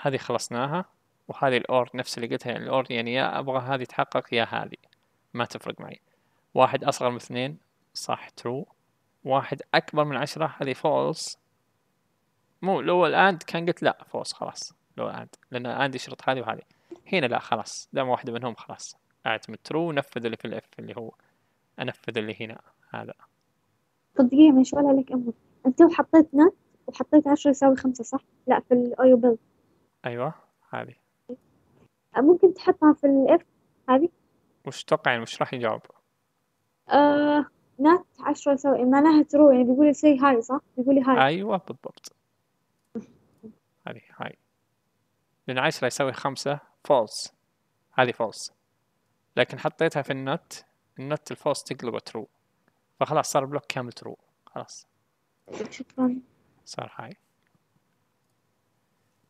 هذه خلصناها. وهذه ال or نفس اللي قلتها يعني ال or يعني يا أبغى هذه تحقق يا هذه. ما تفرق معي. واحد أصغر من اثنين صح true واحد أكبر من عشرة هذه false مو لو ال and كان قلت لا false خلاص. لو ال and لأن ال and يشرط هذه وهذه. هنا لا خلاص. دام واحدة منهم خلاص. اعتمد true نفذ اللي في ال if اللي هو أنفذ اللي هنا هذا. دقيقة مش ولا لك أمر. أنت لو حطيت not وحطيت عشرة يساوي خمسة صح؟ لا في ال OUBuild أيوة هذه. ممكن تحطها في ال if هذه؟ وش تتوقع يعني وش راح يجاوب؟ آه not عشرة يساوي معناها true يعني بيقول لي say hi صح؟ بيقول لي hi. أيوة بالضبط. هذه hi. لأن عشرة يساوي خمسة false هذه false لكن حطيتها في ال not ال not ال false تقلبه true فخلاص صار block كامل true خلاص. شكرا. صار hi.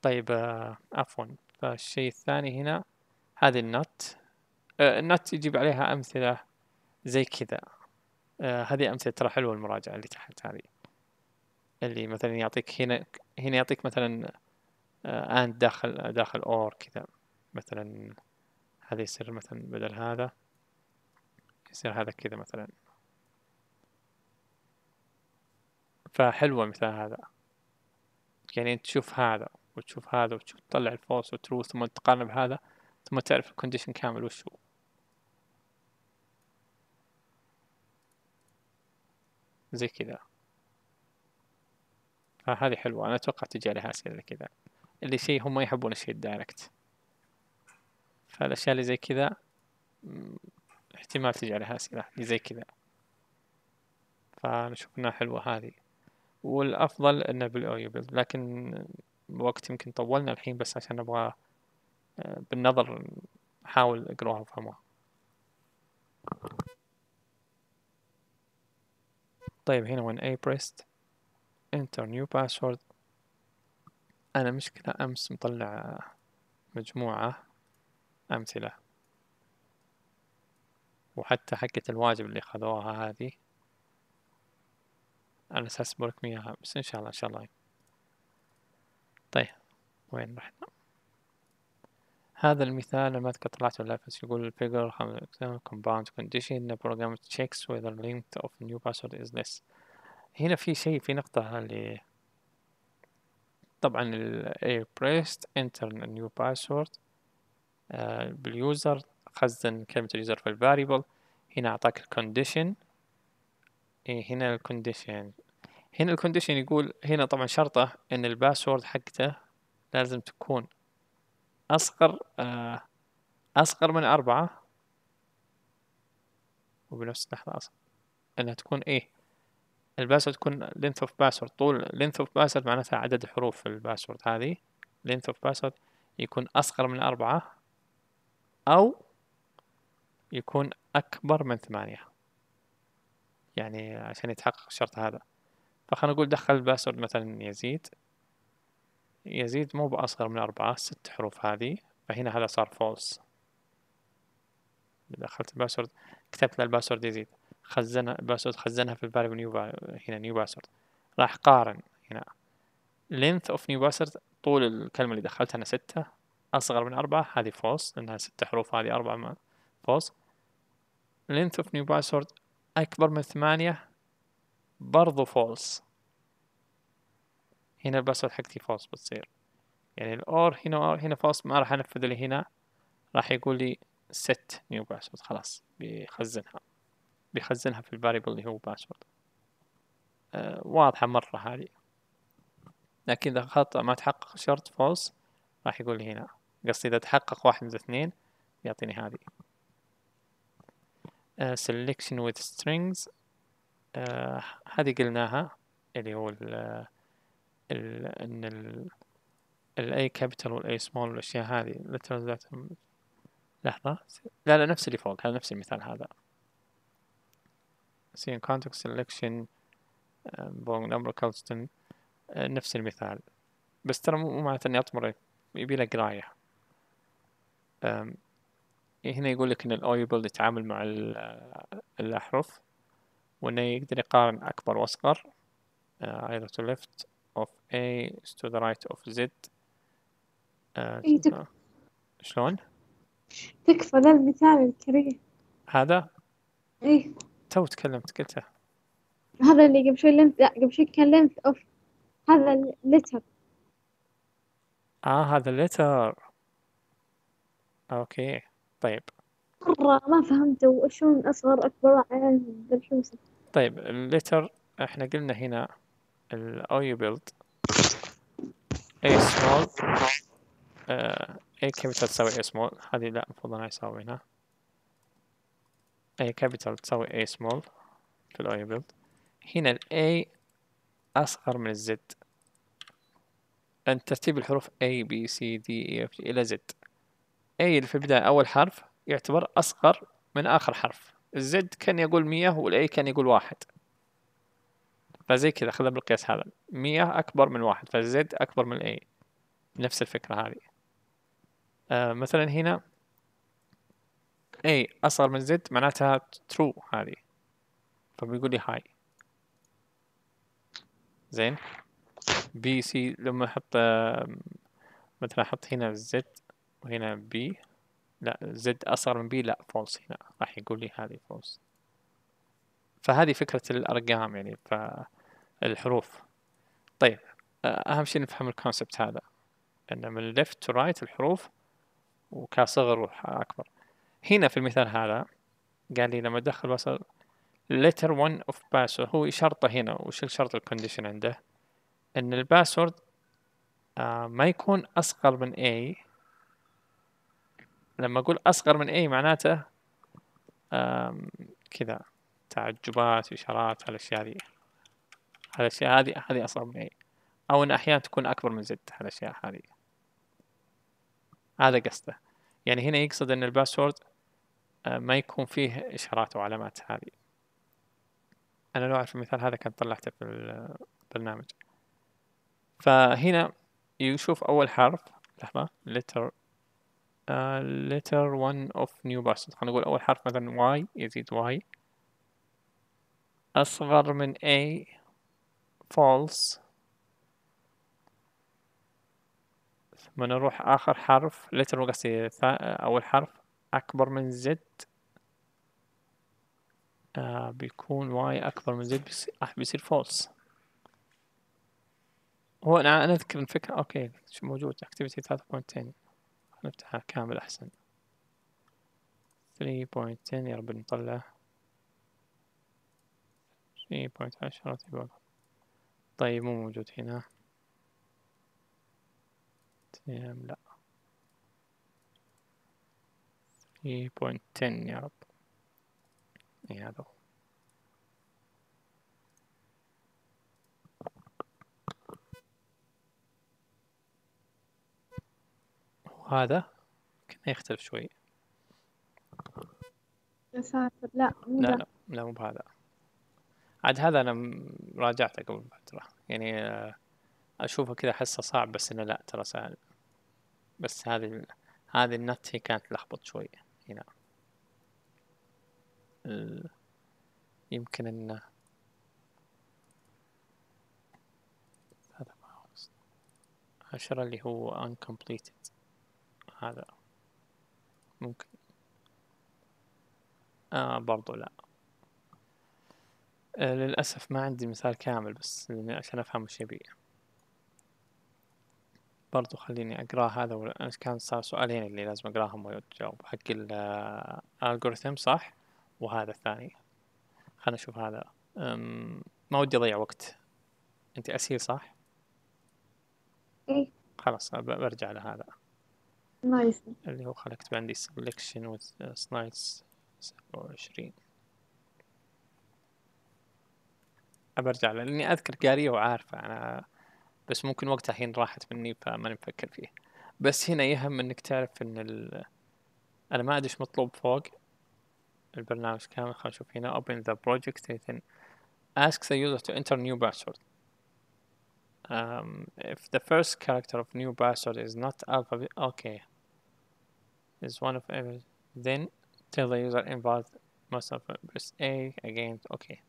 طيب آه، عفوا. فالشيء الثاني هنا هذه ال not آه، يجيب عليها أمثلة زي كذا. آه، هذه أمثلة ترى حلوة المراجعة اللي تحت هذه. اللي مثلا يعطيك هنا هنا يعطيك مثلا and داخل داخل or كذا. مثلا هذا يصير مثلا بدل هذا. يصير هذا كذا مثلا. فحلوة مثال هذا. يعني تشوف هذا. وتشوف هذا وتشوف تطلع ال false و true ثم تقارن بهذا ثم تعرف ال condition كامل وش هو. زي كذا. فهذه حلوة. أنا أتوقع تجي عليها أسئلة كذا. اللي شيء هم يحبون الشيء الدايركت فالأشياء اللي زي كذا احتمال تجي عليها أسئلة زي كذا. فأنا أشوف إنها حلوة هذه. والأفضل إنه بالأويو لكن وقت يمكن طولنا الحين بس عشان نبغى آه، بالنظر نحاول اقروها وفهموها طيب هنا when a pressed. Enter new password. أنا مشكلة أمس مطلع مجموعة أمثلة. وحتى حقة الواجب اللي خذوها هذه. على أساس بوركم إياها بس إن شاء الله إن شاء الله. طيب وين رحنا؟ هذا المثال ما أذكر طلعته ولا بس يقول الفيجر compound condition the program checks whether length of new password is less. هنا في شيء في نقطة اللي طبعا ال pressed enter new password آه بال user خزن كلمة ال user في ال variable هنا أعطاك ال condition إيه هنا ال condition هنا ال condition يقول هنا طبعا شرطه إن ال password حقته لازم تكون أصغر آه أصغر من أربعة. وبنفس اللحظة أصغر. إنها تكون إيه؟ ال password تكون length of password. طول length of password معناتها عدد حروف ال password هذه. length of password يكون أصغر من أربعة أو يكون أكبر من ثمانية. يعني عشان يتحقق الشرط هذا. فخلنا نقول دخل ال password مثلا يزيد. يزيد مو بأصغر من أربعة ست حروف هذه. فهنا هذا صار false دخلت ال password كتبت له ال password يزيد. خزنها ال password خزنها في ال variable new هنا new password راح قارن هنا. length of new password طول الكلمة اللي دخلتها أنا ستة. أصغر من أربعة هذه false. لأنها ستة حروف هذه أربعة false. length of new password أكبر من ثمانية برضو false. هنا ال password حقتي false بتصير. يعني ال or هنا هنا false ما راح أنفذ اللي هنا. راح يقول لي set new password. خلاص بيخزنها. بيخزنها في ال variable اللي هو password. آه واضحة مرة هذه. لكن إذا خطأ ما تحقق شرط false راح يقول لي هنا. قصدي إذا تحقق واحد من الاثنين يعطيني هذه. uh, selection with strings هذه قلناها اللي هو ال ال إن ال ال A capital وال A small والأشياء هذه that لحظة. لا لا نفس الديفولت هذا نفس المثال هذا. See context selection um, number constant نفس المثال. بس ترى مو معناته إني أطمر يبي له قراية هنا يقول لك إن ال OUBuild يتعامل مع الأحرف. وإنه يقدر يقارن أكبر وأصغر. uh, either to left of A to the right of Z. uh, شلون؟ تكفى ذا المثال الكريه. هذا؟ إيه. تو تكلمت قلته. هذا اللي قبل شوي length لا قبل شوي كان length of هذا ال letter آه هذا ال letter okay طيب. مرة ما فهمته شلون أصغر أكبر شو طيب اللتر إحنا قلنا هنا ال OUBuild A small uh, A capital تساوي A small. هذه لا المفروض أنا أساوي هنا. A capital تساوي A small في ال OUBuild هنا ال A أصغر من الزد لأن ترتيب الحروف B C D E F G إلى Z. A اللي في البداية أول حرف يعتبر أصغر من آخر حرف. الزد كان يقول مية والأي كان يقول واحد. فزي كذا خذها بالقياس هذا. مية أكبر من واحد فالزد أكبر من الأي. نفس الفكرة هذه. آه مثلا هنا A أصغر من Z معناتها true هذه. فبيقول لي هاي زين. B C لما أحط مثلا أحط هنا Z وهنا B لا Z أصغر من B لا false هنا راح يقول لي هذه false فهذه فكرة الأرقام يعني فالحروف. طيب أهم شيء نفهم ال concept هذا. إن من left to right الحروف وكصغر واكبر هنا في المثال هذا قال لي لما ادخل وصل letter one of password. هو شرطه هنا وش الشرط ال condition عنده؟ إن ال password آه ما يكون أصغر من A لما أقول أصغر من A معناته؟ كذا. تعجبات إشارات هالأشياء هذه. هالأشياء هذه هذه أصغر من A أو إن أحيانا تكون أكبر من زد هالأشياء هذه. هذا قصده. يعني هنا يقصد إن الباسورد آه ما يكون فيه إشارات وعلامات هذه. أنا لو أعرف المثال هذا كان طلعته في البرنامج. فهنا يشوف أول حرف لحظة letter letter one of new password خلينا نقول أول حرف مثلا y يزيد y أصغر من a false. ثم نروح آخر حرف letter قصدي أول حرف. أكبر من z. آه بيكون y أكبر من z بيصير, بيصير false. هو أنا أذكر الفكرة أوكي موجود. Activity 3.10 نفتحها كامل أحسن. 3.10 يا رب نطلع 3.10 طيب مو موجود هنا. تمام لا. 3.10 يا رب. اي هذا هو. هذا كنا يختلف شوي. يا ساتر لا مو لا لا لا مو بهذا. عاد هذا أنا راجعته قبل فترة. يعني آه، أشوفه كذا أحسه صعب بس إنه لا ترى سهل. بس هذه هذه النت هي كانت لخبط شوي هنا يمكن إنه هذا عشرة اللي هو uncompleted. هذا. ممكن. آه برضو لا. آه للأسف ما عندي مثال كامل بس عشان أفهم وش يبي. برضو خليني أقرأ هذا ولا كان صار سؤالين اللي لازم أقرأهم وأجاوب. حق الألغوريثم صح؟ وهذا الثاني. خلنا نشوف هذا. ما ودي أضيع وقت. أنت أسير صح؟ إيه. خلاص برجع لهذا. نايس. اللي هو خلقت عندي selection with slides سبعة وعشرين. لأني أذكر قارية وعارفة أنا بس ممكن وقتها الحين راحت مني فماني مفكر فيه بس هنا يهم إنك تعرف إن ال... أنا ما أدري مطلوب فوق. البرنامج كامل خلينا نشوف هنا. Open the project. Then ask the user to enter new password. Um, if the first character of new password is not alphabet okay is one of every then tell the user invalid must have press A again okay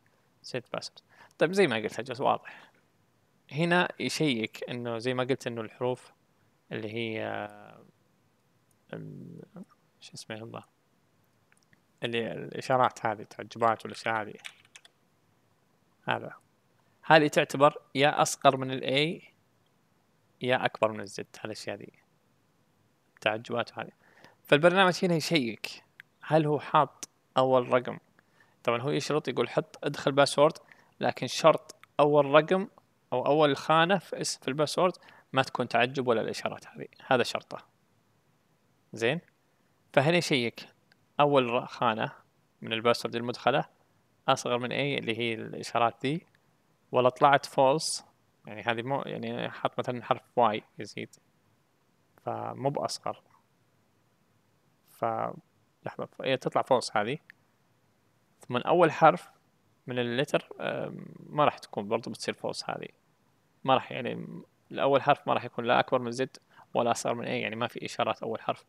set password طيب زي ما قلت جالس واضح هنا يشيك انه زي ما قلت انه الحروف اللي هي شو اسمه الله اللي الاشارات هذه تعجبات والاشياء هذه هذا هذه تعتبر يا أصغر من ال A يا أكبر من ال Z هالأشياء ذي. تعجبات هذه. فالبرنامج هنا يشيك. هل هو حاط أول رقم؟ طبعا هو يشرط يقول حط ادخل password لكن شرط أول رقم أو أول خانة في اسم في ال password ما تكون تعجب ولا الإشارات هذه. هذا شرطه. زين؟ فهنا يشيك. أول خانة من ال password المدخلة أصغر من A اللي هي الإشارات دي ولا طلعت false يعني هذه مو يعني حط مثلا حرف Y يزيد. فمو بأصغر. ف لحظة هي تطلع false هذه. ثم أول حرف من ال letter ما راح تكون برضو بتصير false هذه. ما راح يعني الأول حرف ما راح يكون لا أكبر من Z ولا أصغر من A يعني ما في إشارات أول حرف.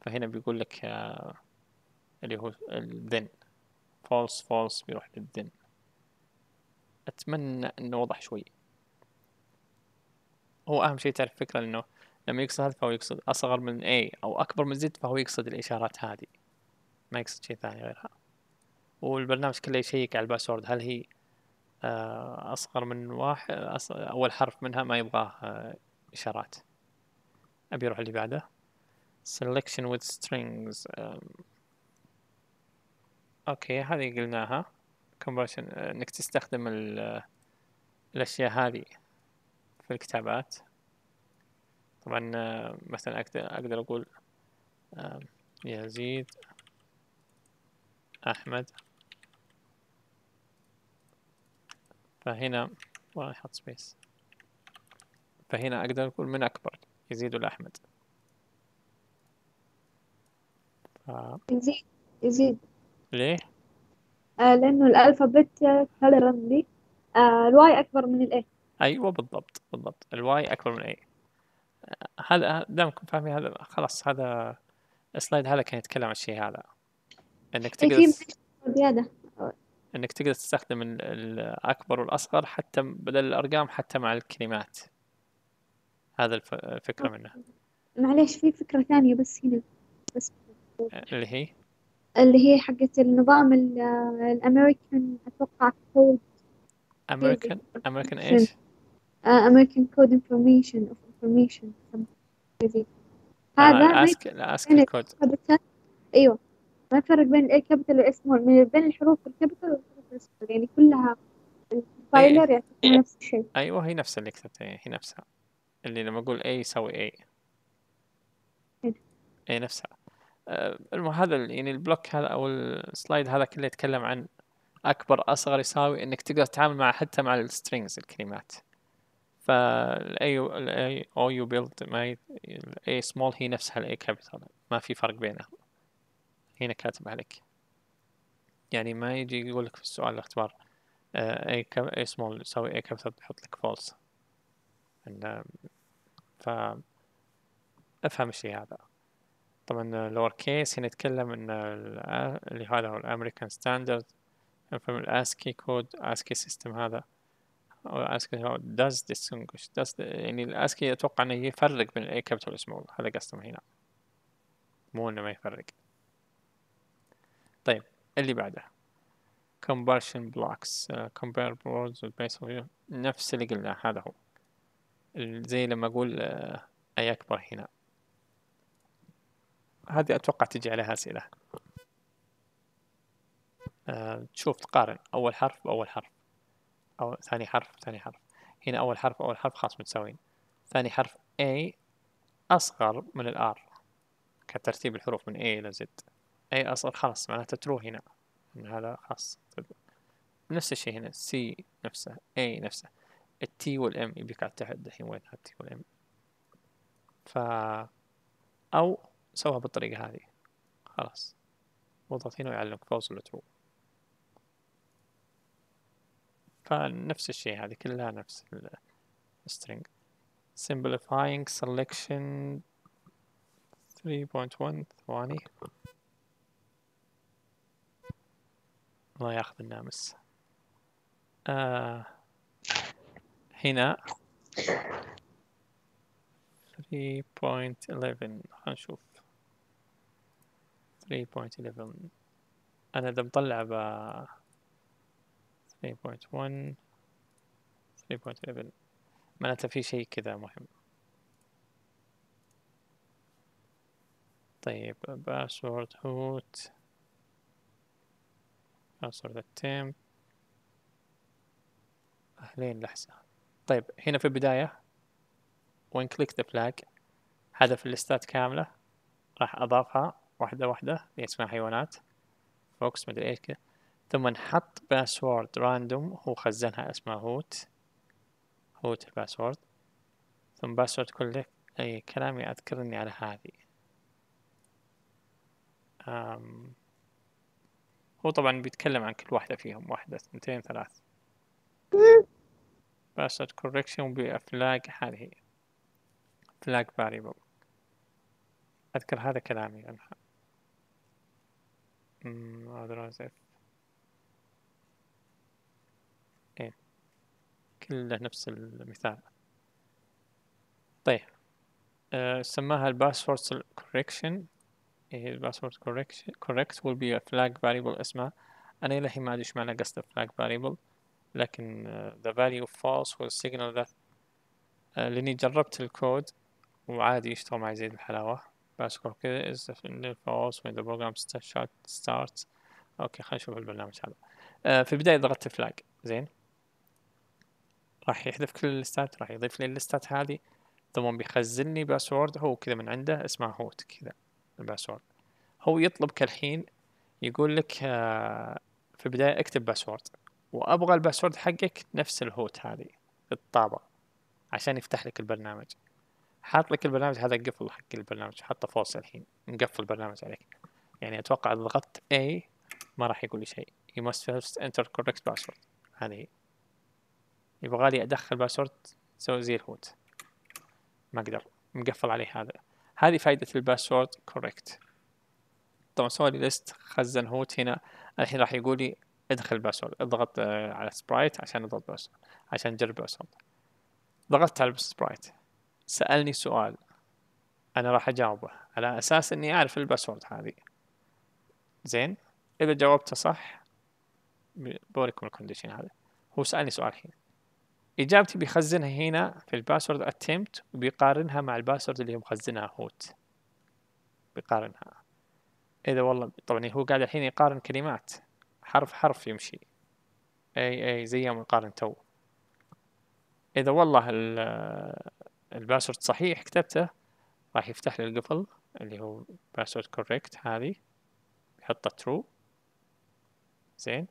فهنا بيقول لك آه، اللي هو ال then false false بيروح لل then أتمنى إنه وضح شوي. هو أهم شيء تعرف فكرة إنه لما يقصد هذا فهو يقصد أصغر من A أو أكبر من Z فهو يقصد الإشارات هذه. ما يقصد شيء ثاني غيرها. والبرنامج كله يشيك على ال password. هل هي آه، أصغر من واحد أول حرف منها ما يبغاه آه، إشارات. أبي أروح اللي بعده. Selection with strings. okay هذه قلناها. Conversion آه، إنك تستخدم الأشياء هذه في الكتابات. طبعا مثلا أقدر, أقدر أقول يزيد أحمد. فهنا ما يحط space فهنا أقدر أقول من أكبر يزيد ولا أحمد. ف... يزيد يزيد. ليه؟ آه لأنه ال alphabet كالرندي آه ال Y أكبر من ال A. أيوة بالضبط بالضبط. ال Y أكبر من ال A هذا دامكم فاهمين هذا خلاص هذا ال slide هذا كان يتكلم عن الشيء هذا. إنك إيه، تقدر زيادة. إنك تقدر تستخدم الأكبر والأصغر حتى بدل الأرقام حتى مع الكلمات. هذا الفكرة منه. معليش في فكرة ثانية بس هنا. بس اللي هي؟ اللي هي حقت النظام الأمريكان أتوقع كود American American إيش؟ American code information of information هذا ASCII ASCII ال code أيوه. ما يفرق بين ال A capital وال A small بين الحروف ال capital والحروف السمول يعني كلها الفايلر يعتبر نفس الشيء. أيوه هي نفس اللي كتبتها هي نفسها. اللي لما أقول A يساوي A A نفسها. آه هذا يعني ال block هذا أو ال slide هذا كله يتكلم عن أكبر أصغر يساوي إنك تقدر تتعامل مع حتى مع السترينجز الكلمات. فالاي الاي أو يو بيلد ما الاي سمول هي نفسها الاي كابيتال ما في فرق بينها. هنا كاتب عليك. يعني ما يجي يقول لك في السؤال الاختبار اي اي سمول يساوي اي كابيتال بيحط لك فولس ف أفهم الشيء هذا. طبعا لور كيس هنا نتكلم ان اللي هذا هو ال American standard نفهم ال ASCII code ASCII system هذا. أو ASCII هو does distinguish does يعني ال ASCII أتوقع إنه يفرق بين ال A capital وال small هذا قصده هنا. مو إنه ما يفرق. طيب اللي بعده. compare words with base of نفس اللي قلناه هذا هو. زي لما أقول uh, أي أكبر هنا. هذه أتوقع تجي عليها أسئلة. uh, تشوف تقارن. أول حرف بأول حرف. أو ثاني حرف ثاني حرف. هنا أول حرف أول حرف خاص متساويين. ثاني حرف A أصغر من ال R كترتيب الحروف من A إلى Z. A أصغر خلاص معناته true هنا. من هذا خاص. نفس الشيء هنا. C نفسه A نفسه. ال T وال M يبيك على تحت الحين وين ال T وال M ف أو سوها بالطريقة هذه. خلاص. وضغط هنا ويعلمك ولا ترو فنفس الشيء هذه كلها نفس string. Simplifying selection 3.1 ثواني. الله ياخذ النامس. آه هنا 3.11 خلينا نشوف. 3.11 أنا إذا مطلع ب 3.1 3.11 معناته في شيء كذا مهم. طيب باسورد هوت باسورد التيمب أهلين لحظة طيب هنا في البداية وين كليك ذا فلاج حذف الليستات كاملة راح أضافها. واحدة واحدة اللي اسمها حيوانات. فوكس مدري إيش كذا. ثم نحط باسورد راندوم هو خزنها اسمها هوت. هوت الباسورد ثم باسورد كله أي كلامي أذكرني على هذه. أم هو طبعا بيتكلم عن كل واحدة فيهم واحدة اثنتين ثلاث باسورد كوركشن بفلاج هذه فلاج فاريبل أذكر هذا كلامي. عنها otherwise إيه. كله نفس المثال. طيب. أه سماها ال password correct إيه ال password correct correct will be a flag variable. اسمها. أنا الحين ما أدري إيش معنى قصد flag variable. لكن uh, the value false will signal that uh, لأني جربت الكود وعادي يشتغل معي زي الحلاوة. بذكر كذا is false when the starts. أوكي خلينا نشوف البرنامج هذا. uh, في البداية ضغطت flag زين؟ راح يحذف كل ال listات راح يضيف لي ال listات هذه. ثم بيخزن لي password هو كذا من عنده اسمه هوت كذا ال password هو يطلبك الحين يقول لك في البداية اكتب password وأبغى ال password حقك نفس الهوت هذه الطابع عشان يفتح لك البرنامج. حاط لك البرنامج هذا قفل حق البرنامج حطه false الحين مقفل البرنامج عليك. يعني أتوقع إذا ضغطت A ما راح يقول لي شيء. You must first enter correct password. هذه يبغى لي أدخل password سوي زي الهوت. ما أقدر. مقفل عليه هذا. هذه فائدة ال password correct طبعا سوى لي list خزن هوت هنا. الحين راح يقول لي ادخل ال password اضغط آه، على sprite عشان أضغط password عشان نجرب password ضغطت على sprite سألني سؤال أنا راح أجاوبه. على أساس إني أعرف ال password هذه. زين؟ إذا جاوبته صح بوريكم ال condition هذا. هو سألني سؤال الحين. إجابتي بيخزنها هنا في ال password attempt وبيقارنها مع ال password اللي مخزنها هوت. بيقارنها. إذا والله طبعا هو قاعد الحين يقارن كلمات. حرف حرف يمشي. A A زي يوم نقارن two. إذا والله ال password صحيح كتبته راح يفتح لي القفل اللي هو password correct هذه بيحطه true زين.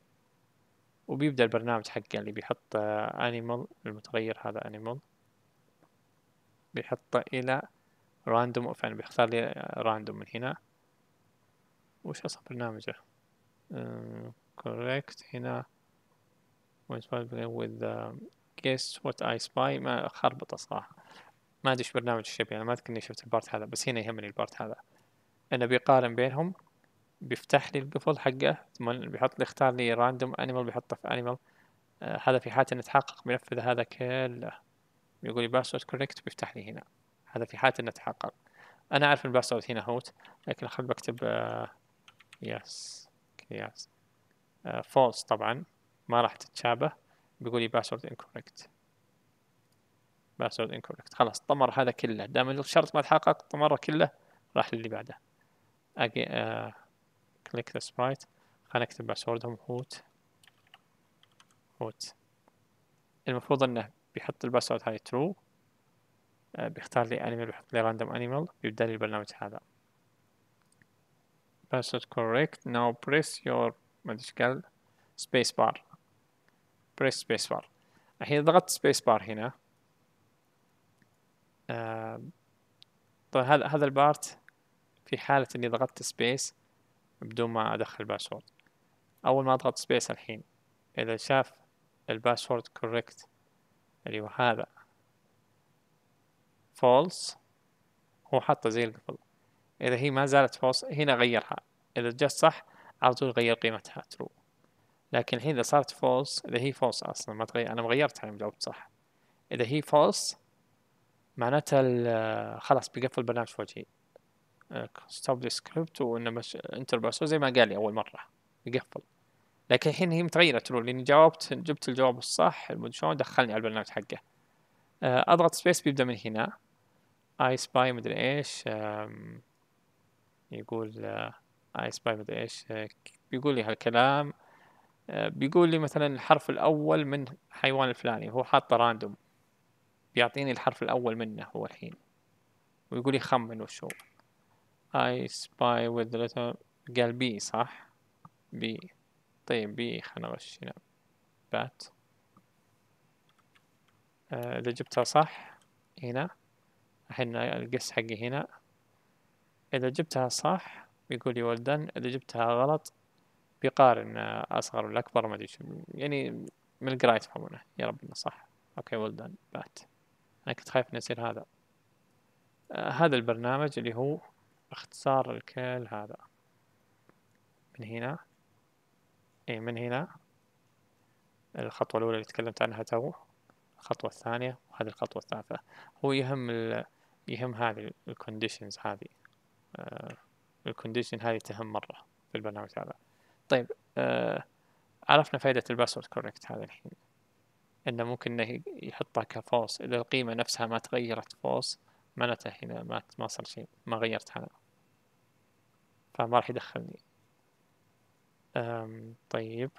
وبيبدأ البرنامج حقه اللي بيحط animal المتغير هذا animal بيحطه إلى random يعني بيختار لي random من هنا. وش أصلا برنامجه؟ correct هنا. With guess what I spy ما خربطة صراحة. ما أدري إيش برنامج الشبيه أنا ما أذكر إني شفت ال part هذا بس هنا يهمني ال part هذا. انه بيقارن بينهم بيفتح لي القفل حقه ثم بيحط لي اختار لي random animal بيحطه في animal آه هذا في حالة انه تحقق بينفذ هذا كله. بيقول لي password correct بيفتح لي هنا. هذا في حالة انه تحقق أنا أعرف ال password هنا hot لكن خل بكتب آه yes yes آه false طبعا. ما راح تتشابه. بيقول لي password incorrect password incorrect خلاص طمر هذا كله. دام الشرط ما تحقق طمره كله راح للي بعده. أجي click the sprite خلينا نكتب password هم hot. hot. المفروض إنه بيحط ال password هاي true آه بيختار لي animal بيحط لي random animal بيبدا لي البرنامج هذا. Password correct. Now press your ما أدري قال space bar press space bar الحين ضغطت space bar هنا. طيب هذا هذا ال part في حالة إني ضغطت space بدون ما أدخل password أول ما أضغط space الحين إذا شاف ال password correct اللي هو هذا false هو حطه زي القبل. إذا هي ما زالت false هنا غيرها. إذا جت صح على طول غير قيمتها true لكن الحين إذا صارت false إذا هي false أصلا ما تغير أنا غيرتها يوم جاوبت صح. إذا هي false معناتها خلاص بيقفل البرنامج في وجهي. stop the script وانه enter password زي ما قال لي أول مرة. يقفل لكن الحين هي متغيرة true لأني جاوبت جبت الجواب الصح شلون دخلني على البرنامج حقه. أضغط space بيبدأ من هنا. I spy مدري إيش يقول I spy مدري إيش بيقول لي هالكلام. بيقول لي مثلا الحرف الأول من حيوان الفلاني هو حاطه random بيعطيني الحرف الأول منه هو الحين. ويقول لي خمن وش هو. I spy with the letter قال B صح؟ B طيب B خلنا نغش هنا. بات آه، إذا جبتها صح هنا. الحين القس حقي هنا. إذا جبتها صح بيقول لي ولدن إذا جبتها غلط بيقارن أصغر ولا أكبر ما أدري يعني من القراية تفهمونه يا رب إنه صح. أوكي ولدن بات أنا كنت خايف إنه يصير هذا. آه هذا البرنامج اللي هو اختصار الكل هذا. من هنا. اي من هنا. الخطوة الأولى اللي تكلمت عنها تو. الخطوة الثانية وهذه الخطوة الثالثة. هو يهم ال... يهم هذه ال conditions هذه. آه ال condition هذه تهم مرة في البرنامج هذا. طيب آه عرفنا فائدة ال password correct هذا الحين. إنه ممكن إنه يحطها ك false إذا القيمة نفسها ما تغيرت false معناته هنا ما ما صار شيء ما غيرت هذا فما راح يدخلني. أم طيب.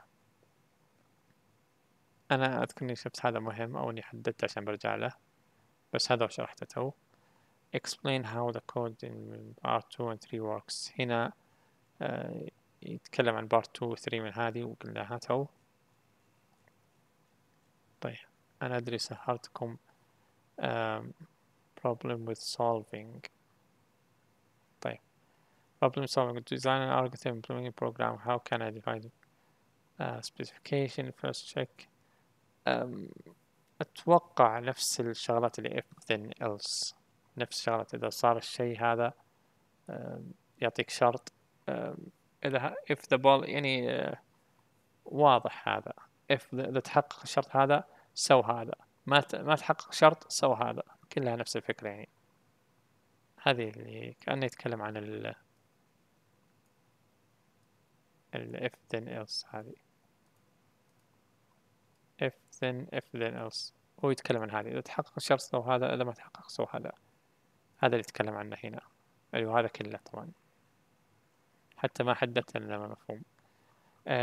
أنا أذكر إني شفت هذا مهم أو إني حددته عشان برجع له. بس هذا شرحته تو. Explain how the code in part 2 and 3 works. هنا آه يتكلم عن part 2 و 3 من هذه وقلناها تو. طيب أنا أدري سهرتكم problem with solving طيب problem solving design an algorithm implementing program how can I define uh, specification first check um, أتوقع نفس الشغلات اللي if then else نفس الشغلات إذا صار الشيء هذا um, يعطيك شرط um, إذا if the ball يعني uh, واضح هذا if إذا تحقق الشرط هذا سو هذا. ما ما تحقق شرط سو هذا. كلها نفس الفكرة يعني. هذه اللي كأنه يتكلم عن ال ال if then else هذه. if then if then else. هو يتكلم عن هذه. إذا تحقق الشرط سو هذا إذا ما تحقق سو هذا. هذا اللي يتكلم عنه هنا. أيوه هذا كله طبعا. حتى ما حددت لنا مفهوم.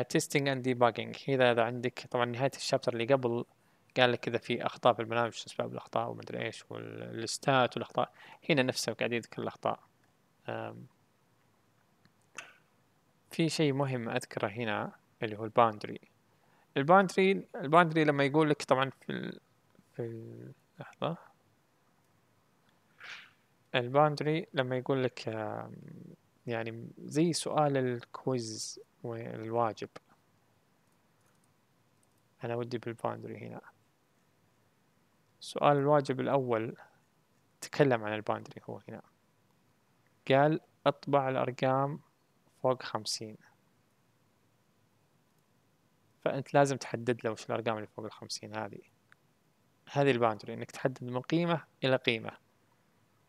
testing and debugging هذا إذا عندك طبعا نهاية ال chapter اللي قبل قال لك إذا في أخطاء في البرنامج شو أسباب الأخطاء ومدري إيش والستات والأخطاء. هنا نفسه قاعد يذكر الأخطاء. في شيء مهم أذكره هنا اللي هو ال boundary. ال boundary ال boundary لما يقول لك طبعا في ال... في لحظة. ال boundary لما يقول لك يعني زي سؤال ال quiz والواجب. أنا ودي بال boundary هنا. سؤال الواجب الأول تكلم عن ال boundary هو هنا. قال أطبع الأرقام فوق خمسين. فأنت لازم تحدد له وش الأرقام اللي فوق الخمسين هذه. هذه ال boundary إنك تحدد من قيمة إلى قيمة.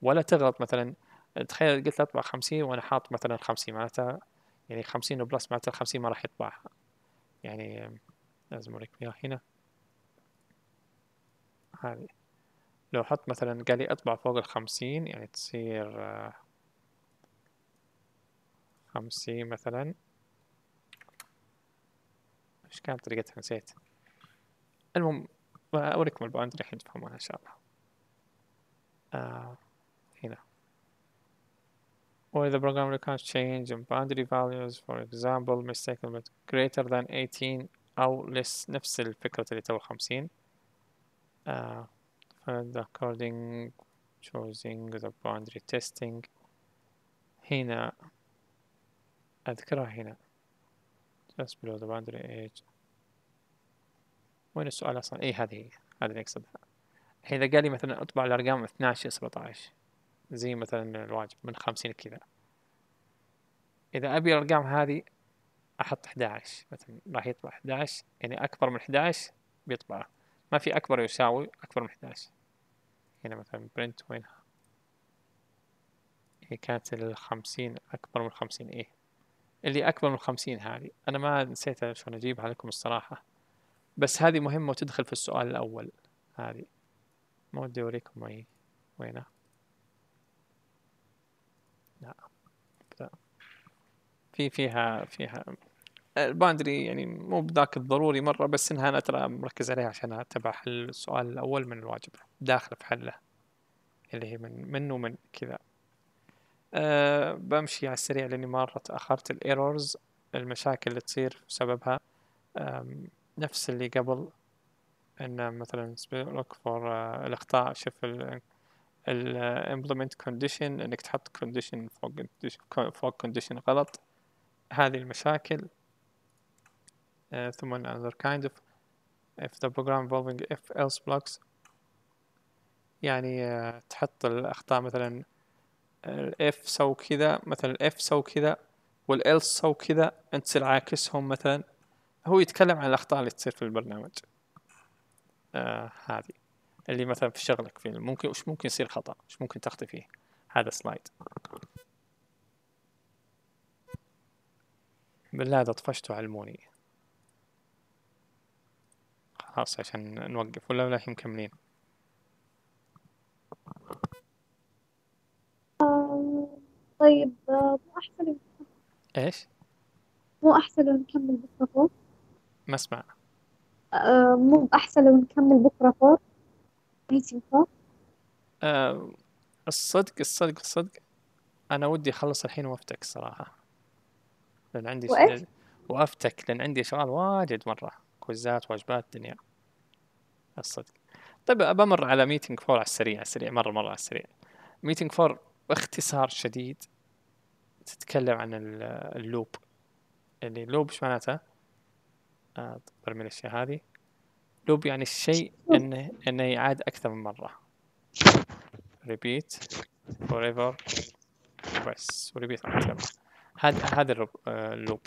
ولا تغلط مثلا تخيل قلت أطبع خمسين وأنا حاط مثلا خمسين معناتها يعني خمسين وبلس معناتها الخمسين ما راح يطبعها. يعني لازم أوريك هنا. هذه. لو حط مثلا قال لي أطبع فوق الخمسين يعني تصير آه، خمسين مثلا. إيش كانت طريقتها؟ نسيت. المهم أوريكم ال boundary الحين تفهمونها إن شاء الله. آه هنا. Or the program records change in boundary values for example mistake greater than 18 أو less. نفس الفكرة اللي تو خمسين. Uh, and according choosing the boundary testing هنا أذكرها هنا. Just below the boundary age وين السؤال أصلا؟ إيه هذه هذه اللي أقصدها. الحين إذا قال لي مثلا أطبع الأرقام 12 17 زي مثلا الواجب من 50 كذا. إذا أبي الأرقام هذه أحط 11 مثلا راح يطبع 11 يعني أكبر من 11 بيطبعه. ما في أكبر يساوي أكبر من 11 هنا مثلا برنت وينها هي كانت الخمسين أكبر من خمسين إيه اللي أكبر من خمسين هذه. أنا ما نسيت شلون أجيبها لكم الصراحة. بس هذه مهمة وتدخل في السؤال الأول. هذه. ما ودي أوريكم أي وينها لا. في فيها فيها الباندري يعني مو بذاك الضروري مرة بس إنها أنا ترى مركز عليها عشان أتبع حل السؤال الأول من الواجب. داخل في حله اللي هي من من ومن كذا. أه بمشي على السريع لأني مرة تأخرت الإيرورز المشاكل اللي تصير بسببها. نفس اللي قبل إن مثلا look for uh, الأخطاء شوف ال implement condition إنك تحط condition فوق condition غلط. هذه المشاكل ثم another kind of if the program involving if else blocks. يعني uh, تحط الأخطاء مثلا ال if سو كذا مثلا ال if سو كذا وال else سو كذا أنت تصير عاكسهم مثلا. هو يتكلم عن الأخطاء اللي تصير في البرنامج. آه هذه اللي مثلا في شغلك في ممكن وش ممكن يصير خطأ؟ وش ممكن تخطي فيه؟ هذا slide بالله إذا طفشتوا علموني. خلاص عشان نوقف ولا ولا مكملين طيب مو أحسن إيش؟ مو أحسن لو نكمل بكرة four؟ ما أسمع. آه، مو أحسن لو نكمل بكرة four؟ meeting four؟ أه الصدق الصدق الصدق. أنا ودي أخلص الحين وأفتك الصراحة لأن عندي وإيش؟ وأفتك لأن عندي أشغال واجد مرة. كويزات واجبات دنيا. الصدق طيب بمر على meeting four على السريع على السريع مرة مرة على السريع. meeting four باختصار شديد تتكلم عن ال loop. اللي loop إيش معناته؟ آه من الاشياء هذه. loop يعني الشيء إنه إنه يعاد أكثر من مرة. repeat forever بس و repeat أكثر هذا هذا ال loop.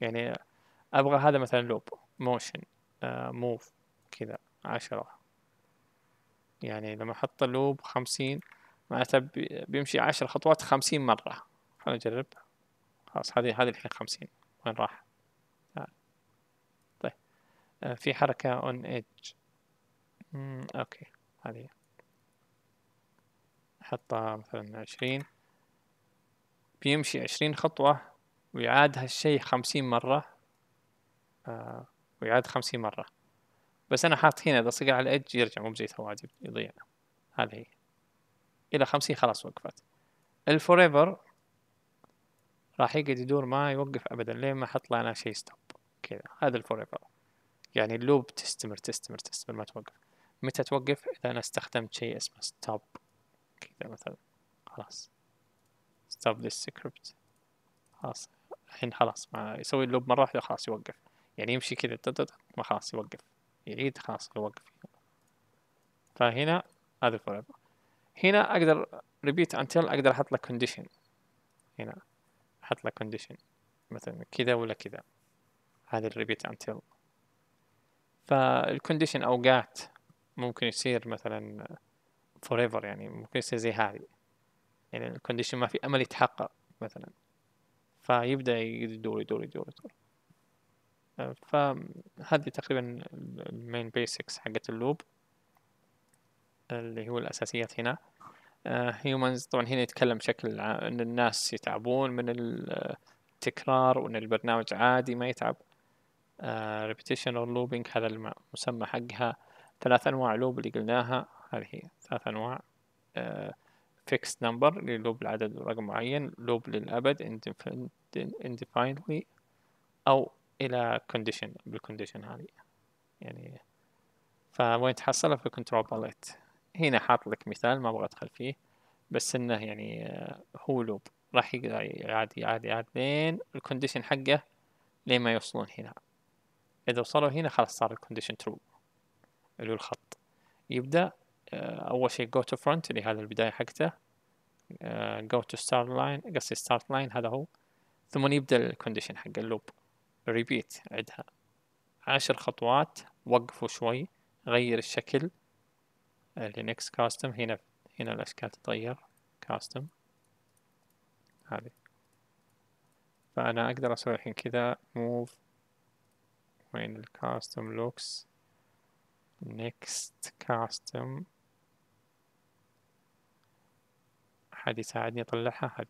يعني أبغى هذا مثلا loop motion move كذا عشرة. يعني لما أحط ال loop خمسين معناته بيمشي عشر خطوات خمسين مرة. خلينا نجرب. خلاص هذه هذه الحين خمسين. وين راح؟ آه. طيب. آه في حركة edge. مم. أوكي. هذه. أحطها مثلا عشرين. بيمشي عشرين خطوة ويعاد هالشي خمسين مرة. ويعاد خمسين مرة. بس أنا حاط هنا إذا صقع على ال edge يرجع مو بزي واجد يضيع. هذه هي. إلى خمسين خلاص وقفت. ال forever راح يقعد يدور ما يوقف أبدا. لين ما أحط له أنا شيء stop كذا. هذا ال forever يعني ال loop تستمر تستمر تستمر ما توقف. متى توقف؟ إذا أنا استخدمت شيء اسمه stop كذا مثلا. خلاص. stop this script خلاص. الحين خلاص ما يسوي ال loop مرة واحدة خلاص يوقف. يعني يمشي كذا ما خلاص يوقف. يعيد خلاص يوقف فهنا هذا forever هنا أقدر repeat until أقدر أحط له condition. هنا أحط له condition. مثلا كذا ولا كذا. هذا ال repeat until. فال condition اوقات ممكن يصير مثلا forever يعني ممكن يصير زي هذه. يعني ال condition ما في أمل يتحقق مثلا. فيبدأ يدور يدور يدور يدور. فهذه تقريبا ال main basics حقت ال loop اللي هو الأساسيات هنا. humans طبعا هنا يتكلم بشكل إن الناس يتعبون من التكرار وإن البرنامج عادي ما يتعب. repetition أو looping هذا المسمى حقها. ثلاث أنواع loop اللي قلناها هذه هي ثلاث أنواع. fixed number لل loop العدد رقم معين loop للأبد indefinitely أو إلى condition بال condition هذه. يعني فوين تحصلها في control palette هنا حاط لك مثال ما أبغى أدخل فيه بس إنه يعني هو loop راح يقعد يعيد يعيد يعيد لين ال condition حقه لين ما يوصلون هنا. إذا وصلوا هنا خلاص صار ال condition true اللي هو الخط. يبدأ آه، أول شيء go to front اللي هذا البداية حقته. آه، go to start line قصدي start line هذا هو. ثم يبدأ ال condition حق ال loop repeat عدها عشر خطوات وقفوا شوي غير الشكل. لينكس كاستم هنا هنا الأشكال تتغير. كاستم هذه. فأنا أقدر أسوي الحين كذا. Move. وين الكاستم لوكس next custom. أحد يساعدني أطلعها؟ هذه.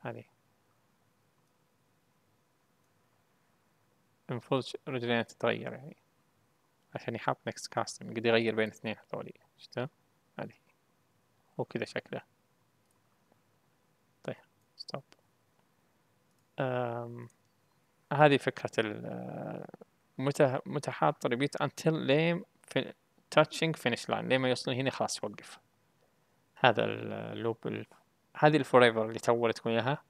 هذه. المفروض رجلين تتغير يعني. عشان يحط next costume يقدر يغير بين اثنين هذولي. شفته؟ هذه. هو كذا شكله. طيب stop هذه فكرة متى متى حاط repeat until لين touching finish line لين ما يوصل هنا خلاص يوقف. هذا ال loop ال... هذه ال forever اللي تو تكون إياها.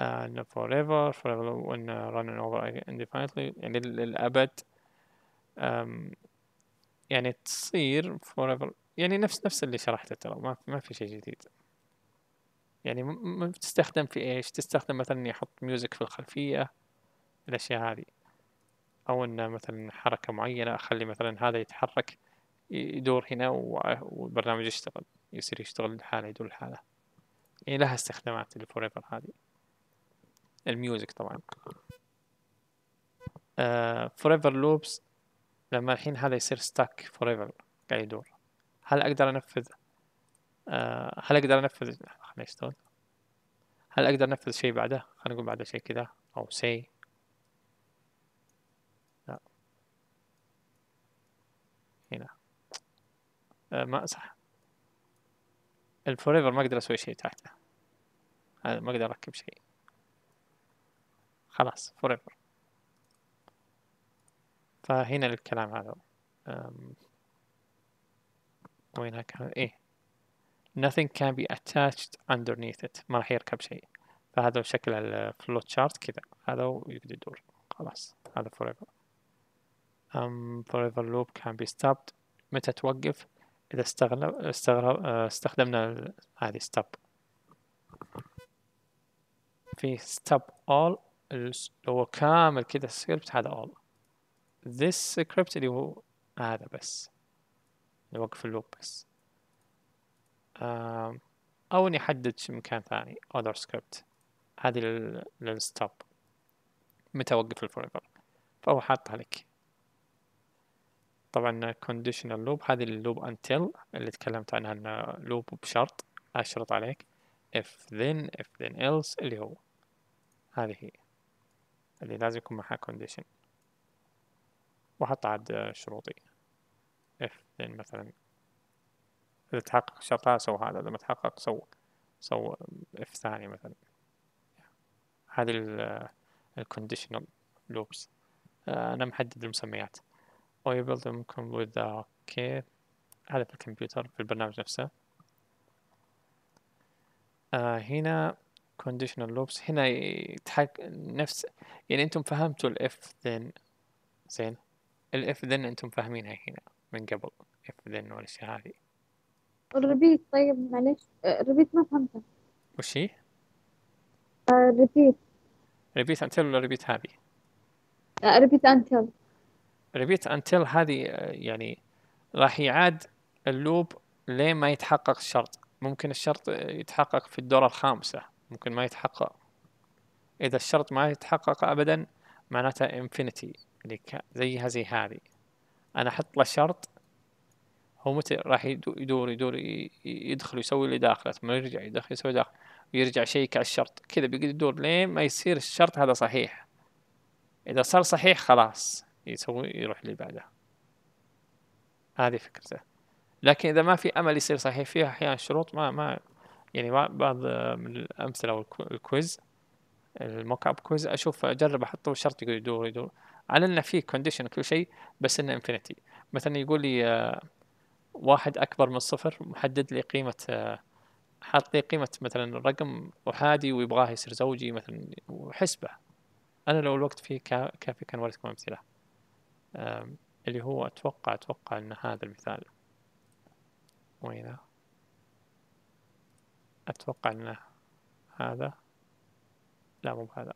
ان forever forever one run over indefinitely. يعني للابد يعني تصير forever يعني نفس نفس اللي شرحته ترى ما ما في شيء جديد. يعني ما تستخدم في إيش؟ تستخدم مثلا يحط music في الخلفية الأشياء هذه. أو إن مثلا حركة معينة أخلي مثلا هذا يتحرك يدور هنا والبرنامج يشتغل يصير يشتغل لحاله يدور لحاله. يعني لها استخدامات ال forever هذه. ال music طبعا. forever loops لما الحين هذا يصير stuck forever قاعد يدور. هل أقدر أنفذ؟ آه هل أقدر أنفذ؟ خليني أشتغل. هل أقدر أنفذ شيء بعده؟ خلينا نقول بعده شيء كذا أو سي لا. هنا. آه ما صح. ال forever ما أقدر أسوي شيء تحته. هذا ما أقدر أركب شيء. خلاص forever فهنا الكلام هذا. وينها كان؟ إيه. Nothing can be attached underneath it. ما راح يركب شيء. فهذا شكل ال flowchart كذا. هذا ويقدر يدور. خلاص. هذا forever. um, forever loop can be stopped. متى توقف؟ إذا استغل... استغل... استخدمنا هذه stop. في stop all لو كامل كذا السكريبت هذا all. This script اللي هو هذا بس. نوقف ال loop بس. أو إني أحدد مكان ثاني. Other script. هذه لل stop متى أوقف ال forever فهو حاطها لك. طبعا conditional loop. هذه ال loop until. اللي تكلمت عنها انه loop بشرط. أشرط عليك. If then if then else اللي هو. هذه هي. اللي لازم يكون معها condition. وحط عاد شروطي. If then مثلا إذا تحقق شرطها سو هذا إذا ما تحقق سو سو if ثاني مثلا. هذه ال conditional loops آه، أنا محدد المسميات. ويبل ممكن with okay هذا في الكمبيوتر في البرنامج نفسه. آه هنا conditional loops. هنا يتحق نفس يعني أنتم فهمتوا ال if then زين؟ ال if then أنتم فاهمينها هنا من قبل if then والأشياء هذه. ال repeat طيب معلش ال repeat ما فهمته. وش هي؟ ال repeat. repeat until ولا repeat هذه؟ repeat until repeat until هذه يعني راح يعاد ال loop لين ما يتحقق الشرط. ممكن الشرط يتحقق في الدورة الخامسة. ممكن ما يتحقق. إذا الشرط ما يتحقق أبدا معناته انفينيتي اللي زيها زي هذه أنا أحط له شرط هو متى راح يدور يدور يدخل يسوي اللي داخله ثم يرجع يدخل يسوي داخل ويرجع يشيك على الشرط كذا بيقعد يدور لين ما يصير الشرط هذا صحيح. إذا صار صحيح خلاص يسوي يروح اللي بعده. هذه فكرته. لكن إذا ما في أمل يصير صحيح فيها أحيانا شروط ما ما يعني بعض من الأمثلة وال quiz ال mock-up quiz أشوف أجرب أحطه شرط يقول يدور يدور على إنه في condition كل شيء بس إنه infinity مثلا يقول لي آه، واحد أكبر من صفر محدد لي قيمة آه، حاط لي قيمة مثلا رقم أحادي ويبغاه يصير زوجي مثلا وحسبة. أنا لو الوقت فيه كافي كان وريتكم أمثلة. اللي هو أتوقع أتوقع أن هذا المثال. وينه أتوقع أن هذا لا مو بهذا.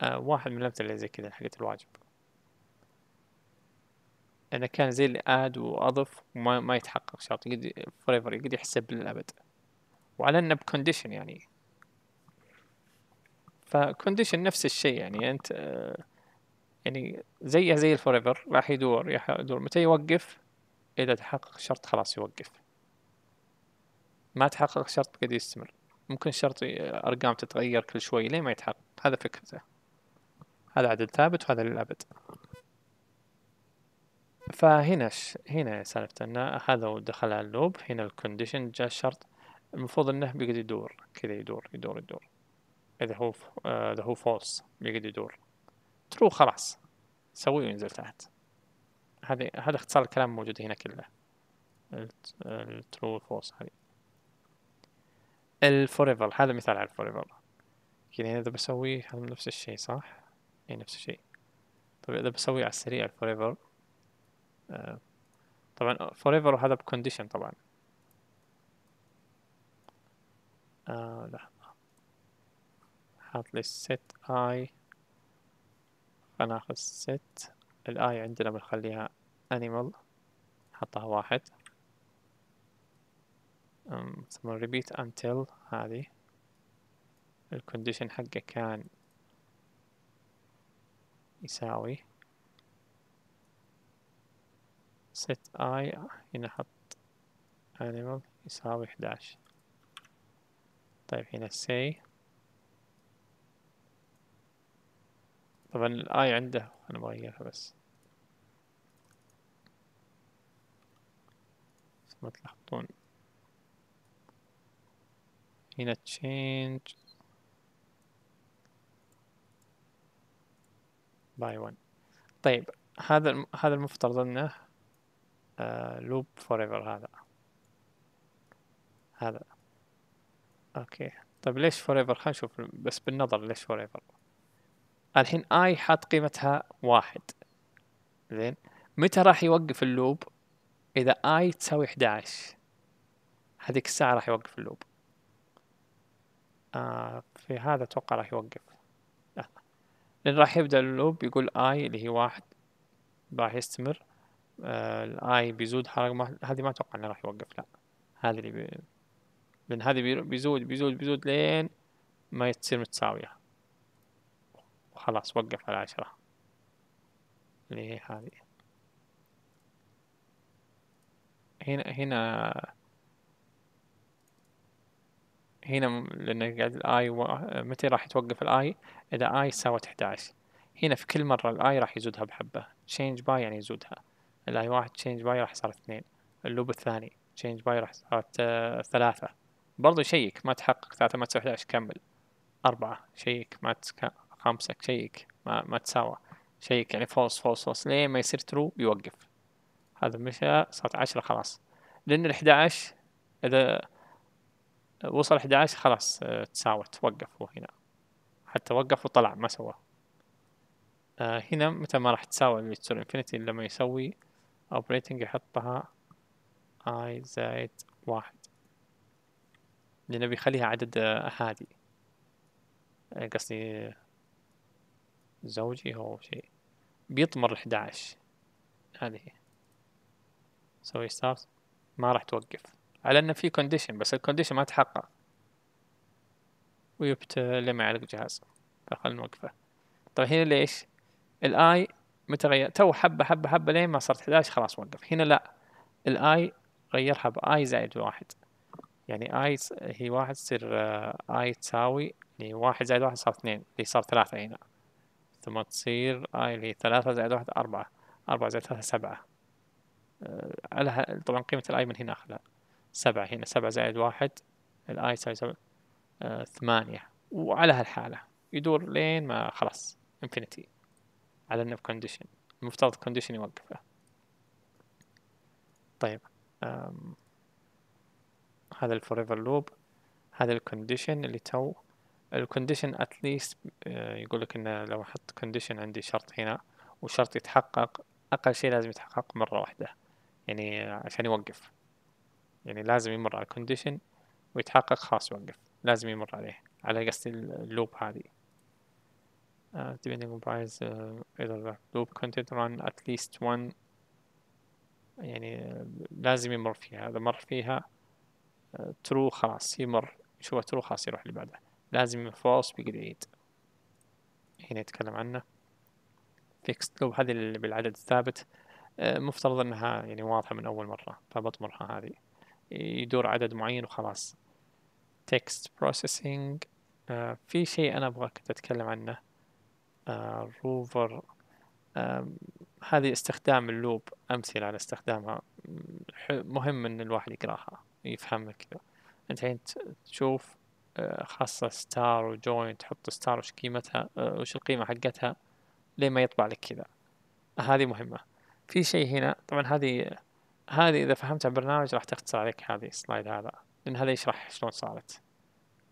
آه واحد من الأمثلة اللي زي كذا حقت الواجب. أنا كان زي اللي add وأضف وما ما يتحقق شرط يقدر forever يقدر يحسب للأبد. وعلى إنه ب condition يعني. ف condition نفس الشيء يعني أنت آه يعني زيها زي ال forever راح يدور يدور. متى يوقف؟ إذا تحقق الشرط خلاص يوقف. ما تحقق الشرط قد يستمر. ممكن الشرط أرقام تتغير كل شوي لين ما يتحقق؟ هذا فكرته. هذا عدد ثابت وهذا للأبد. فهنا هنا سالفة أن هذا دخل على ال loop هنا ال condition جاء الشرط. المفروض أنه بيقعد يدور كذا يدور يدور يدور. إذا هو إذا هو false بيقعد يدور. true خلاص. سويه وينزل تحت. هذا هذا اختصار الكلام موجود هنا كله. ال true false هذه. ال forever هذا مثال على ال forever يعني إذا بسويه هذا نفس الشيء صح؟ اي نفس الشيء. طيب إذا بسويه على السريع ال forever آه طبعا forever هذا ب condition طبعا. آه لا. حاط لي set i فناخذ set ال i عندنا بنخليها animal نحطها واحد. ثم repeat until هذه. ال condition حقه كان يساوي set i. هنا حط animal يساوي 11 طيب هنا say. طبعا الآي عنده أنا بغيرها بس. ما تلاحظون هنا change. by one طيب هذا هذا المفترض أنه loop uh, forever هذا. هذا. okay. طيب ليش forever خلينا نشوف بس بالنظر ليش forever. الحين i حاط قيمتها واحد. زين. متى راح يوقف ال loop إذا i تساوي 11 هذيك الساعة راح يوقف ال loop. آه في هذا أتوقع راح يوقف. لا. لأن راح يبدأ ال loop يقول i اللي هي واحد راح يستمر. آه ال i بيزود حركة هذه ما أتوقع إنه راح يوقف لا. هذه اللي بي... لأن هذه بيزود بيزود بيزود لين ما تصير متساوية. خلاص وقف على عشرة. اللي هي هذه. هنا هنا هنا لأن قاعد ال i و... متى راح يتوقف ال i إذا i ساوت 11 هنا في كل مرة ال i راح يزودها بحبة. Change by يعني يزودها. ال i واحد change by راح صارت اثنين. ال loop الثاني change by راح صارت آه ثلاثة. برضو ي check ما تحقق ثلاثة ما تسوي 11 كمل. أربعة check ما تك... خمسة check ما, ما تساوى. check يعني false false false لين ما يصير true بيوقف هذا مشى صارت عشرة خلاص. لأن الأحد عشر إذا وصل أحد عشر خلاص آه، تساوت وقف هو هنا. حتى وقف وطلع ما سوى آه هنا متى ما راح تساوي اللي تصير infinity لما يسوي operating يحطها i زائد واحد. لأنه بيخليها عدد أحادي آه، قصدي زوجي هو شيء. بيطمر 11 هذه. سوي start ما راح توقف. على إنه في condition بس ال condition ما تحقق. ويبت لما يعلق الجهاز فخلنا نوقفه. طيب هنا ليش؟ ال i متغير. تو حبة حبة حبة لين ما صارت 11 خلاص وقف. هنا لا. ال i غيرها ب i زائد واحد. يعني i هي واحد تصير i تساوي يعني واحد زائد واحد صار اثنين. اللي صار ثلاثة هنا. ثم تصير i اللي ثلاثة زائد واحد أربعة. أربعة زائد ثلاثة سبعة. آه، على طبعا قيمة ال i من هنا أخذها سبعة هنا سبعة زائد واحد ال i تساوي سبعة آه، ثمانية. وعلى هالحالة يدور لين ما خلاص infinity على انه condition المفترض condition يوقفه. طيب هذا ال forever loop هذا ال condition اللي تو. ال condition at least آه، يقول لك انه لو أحط condition عندي شرط هنا وشرط يتحقق أقل شيء لازم يتحقق مرة واحدة. يعني عشان يوقف. يعني لازم يمر على ال condition ويتحقق خلاص يوقف. لازم يمر عليه. على قصد ال loop هذه. uh, depending on price uh, the loop content run at least one. يعني لازم يمر فيها. إذا مر فيها true خلاص يمر. يشوفه true خلاص يروح اللي بعده. لازم false بيقعد يعيد هنا يتكلم عنه. fixed loop هذه بالعدد الثابت. آه، مفترض انها يعني واضحة من أول مرة فبطمرها هذه. يدور عدد معين وخلاص. text processing آه، في شيء أنا أبغى كنت أتكلم عنه. روفر آه، هذه استخدام ال loop أمثلة على استخدامها. مهم إن الواحد يقراها يفهمك كذا. أنت الحين تشوف آه، خاصة star و join تحط star وش قيمتها آه، وش القيمة حقتها لين ما يطبع لك كذا. هذه مهمة. في شيء هنا. طبعا هذه هذه إذا فهمت البرنامج راح تختصر عليك هذه ال slide هذا لأن هذا يشرح شلون صارت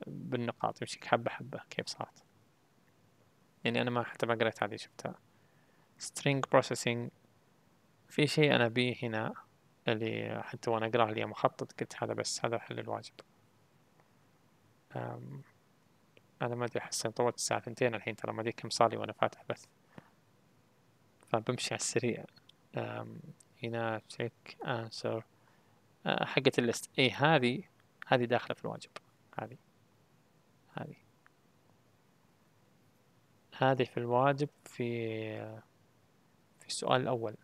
بالنقاط. يمشيك حبة حبة كيف صارت. يعني أنا ما حتى ما قريت هذه شفتها. String processing. في شيء أنا أبيه هنا اللي حتى وأنا أقرأ لي مخطط قلت هذا بس هذا حل الواجب. أنا ما أدري أحس طولت الساعة ثنتين الحين ترى ما أدري كم صار لي وأنا فاتح بث. فبمشي على السريع. هنا check answer حقة ال list. إيه هذه هذه داخلة في الواجب. هذه هذه. هذه في الواجب في في السؤال الأول.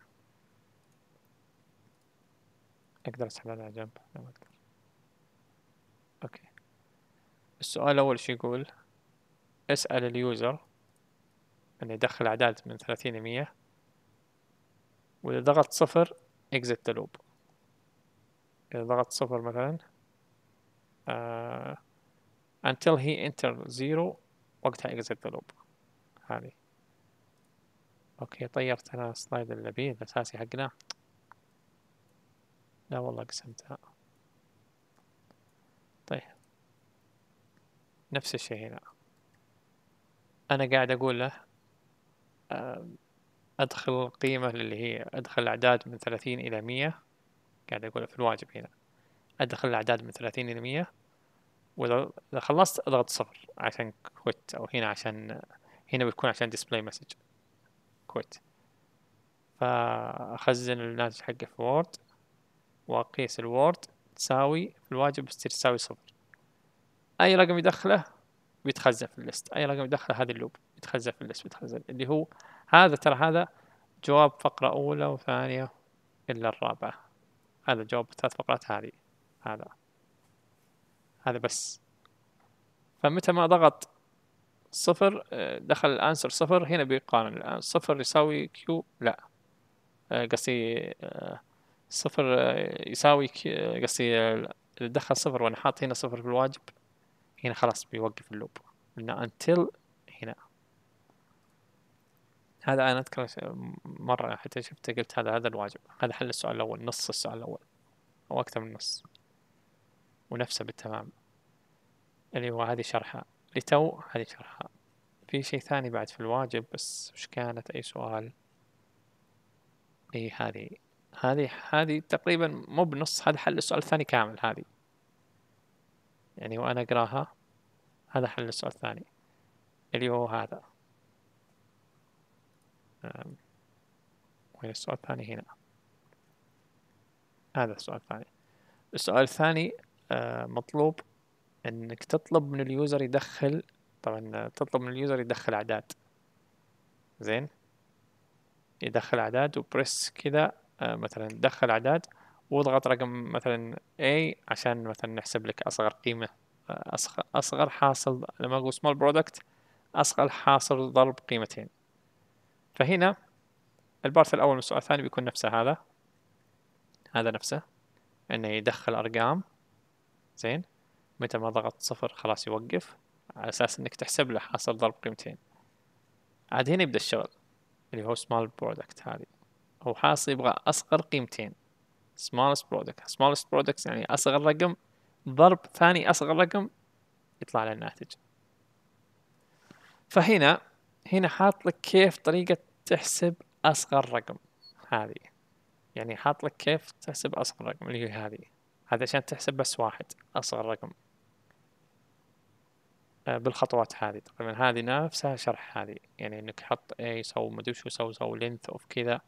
أقدر أسحب على جنب؟ ما أقدر. okay. السؤال الأول شو يقول؟ اسأل ال user. أن يدخل أعداد من ثلاثين لمية. وإذا ضغط صفر exit the loop. إذا ضغط صفر مثلا uh, until he enter zero وقتها exit the loop. هذه. أوكي طيرت أنا سلايد اللي الأساسي حقنا. لا والله قسمتها. طيب. نفس الشيء هنا. أنا قاعد أقول له أدخل قيمة اللي هي أدخل الأعداد من ثلاثين إلى مية. قاعد أقول في الواجب هنا. أدخل الأعداد من ثلاثين إلى مية. وإذا خلصت أضغط صفر عشان quit أو هنا عشان هنا بتكون عشان display message quit. فأخزن الناتج حقه في word وأقيس ال word تساوي في الواجب بتصير تساوي صفر. أي رقم يدخله بيتخزن في ال list. أي رقم يدخله هذا ال loop يتخزن في ال list بيتخزن اللي هو هذا ترى هذا جواب فقرة أولى وثانية إلا الرابعة. هذا جواب ثلاث فقرات هذه. هذا. هذا بس. فمتى ما ضغط صفر دخل الأنسر صفر هنا بيقارن. الآن صفر يساوي كيو لا. قصدي صفر آه، يساوي آه، قصدي آه، دخل صفر وأنا حاط هنا صفر في الواجب هنا خلاص بيوقف اللوب. قلنا until هذا أنا أذكر مرة حتى شفته قلت هذا هذا الواجب. هذا حل السؤال الأول نص السؤال الأول. أو أكثر من نص. ونفسه بالتمام. اللي هو هذه شرحها. لتو هذه شرحها. في شيء ثاني بعد في الواجب بس وش كانت؟ أي سؤال؟ إي هذه. هذه هذه تقريبا مو بنص هذا حل السؤال الثاني كامل هذه. يعني وأنا أقراها هذا حل السؤال الثاني. اللي هو هذا. وين السؤال الثاني؟ هنا. هذا السؤال الثاني. السؤال الثاني آه، مطلوب إنك تطلب من ال user يدخل طبعا تطلب من ال user يدخل أعداد. زين؟ يدخل أعداد و press كذا آه، مثلا دخل أعداد واضغط رقم مثلا A عشان مثلا نحسب لك أصغر قيمة آه، أصغر, حاصل لما أقول small product أصغر حاصل ضرب قيمتين. فهنا البارت الأول من السؤال الثاني بيكون نفسه هذا. هذا نفسه. إنه يدخل أرقام. زين. متى ما ضغط صفر خلاص يوقف. على أساس إنك تحسب له حاصل ضرب قيمتين. عاد هنا يبدأ الشغل. اللي هو small product هذه. هو حاصل يبغى أصغر قيمتين. smallest product. smallest product يعني أصغر رقم. ضرب ثاني أصغر رقم. يطلع له الناتج. فهنا هنا حاط لك كيف طريقة تحسب أصغر رقم هذه. يعني حاط لك كيف تحسب أصغر رقم اللي هي هذه. هذا عشان تحسب بس واحد أصغر رقم. آه، بالخطوات هذه. تقريبا هذه نفسها شرح هذه. يعني إنك حط so ما أدري شو سو سو length of كذا.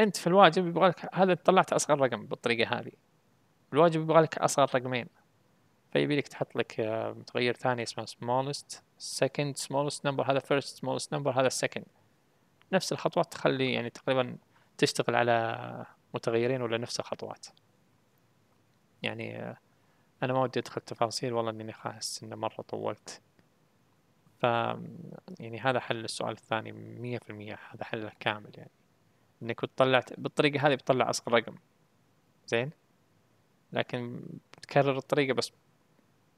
أنت في الواجب يبغى لك هذا طلعت أصغر رقم بالطريقة هذه. الواجب يبغى لك أصغر رقمين. فيبي لك تحط لك آه، متغير ثاني اسمه smallest second smallest number هذا first smallest number هذا second. نفس الخطوات تخلي يعني تقريبا تشتغل على متغيرين ولا نفس الخطوات. يعني آه، أنا ما ودي أدخل تفاصيل والله إني حاسس إنه مرة طولت. ف يعني هذا حل السؤال الثاني مية في المية هذا حله كامل يعني. إنك بتطلع بالطريقة هذه بتطلع أصغر رقم. زين؟ لكن بتكرر الطريقة بس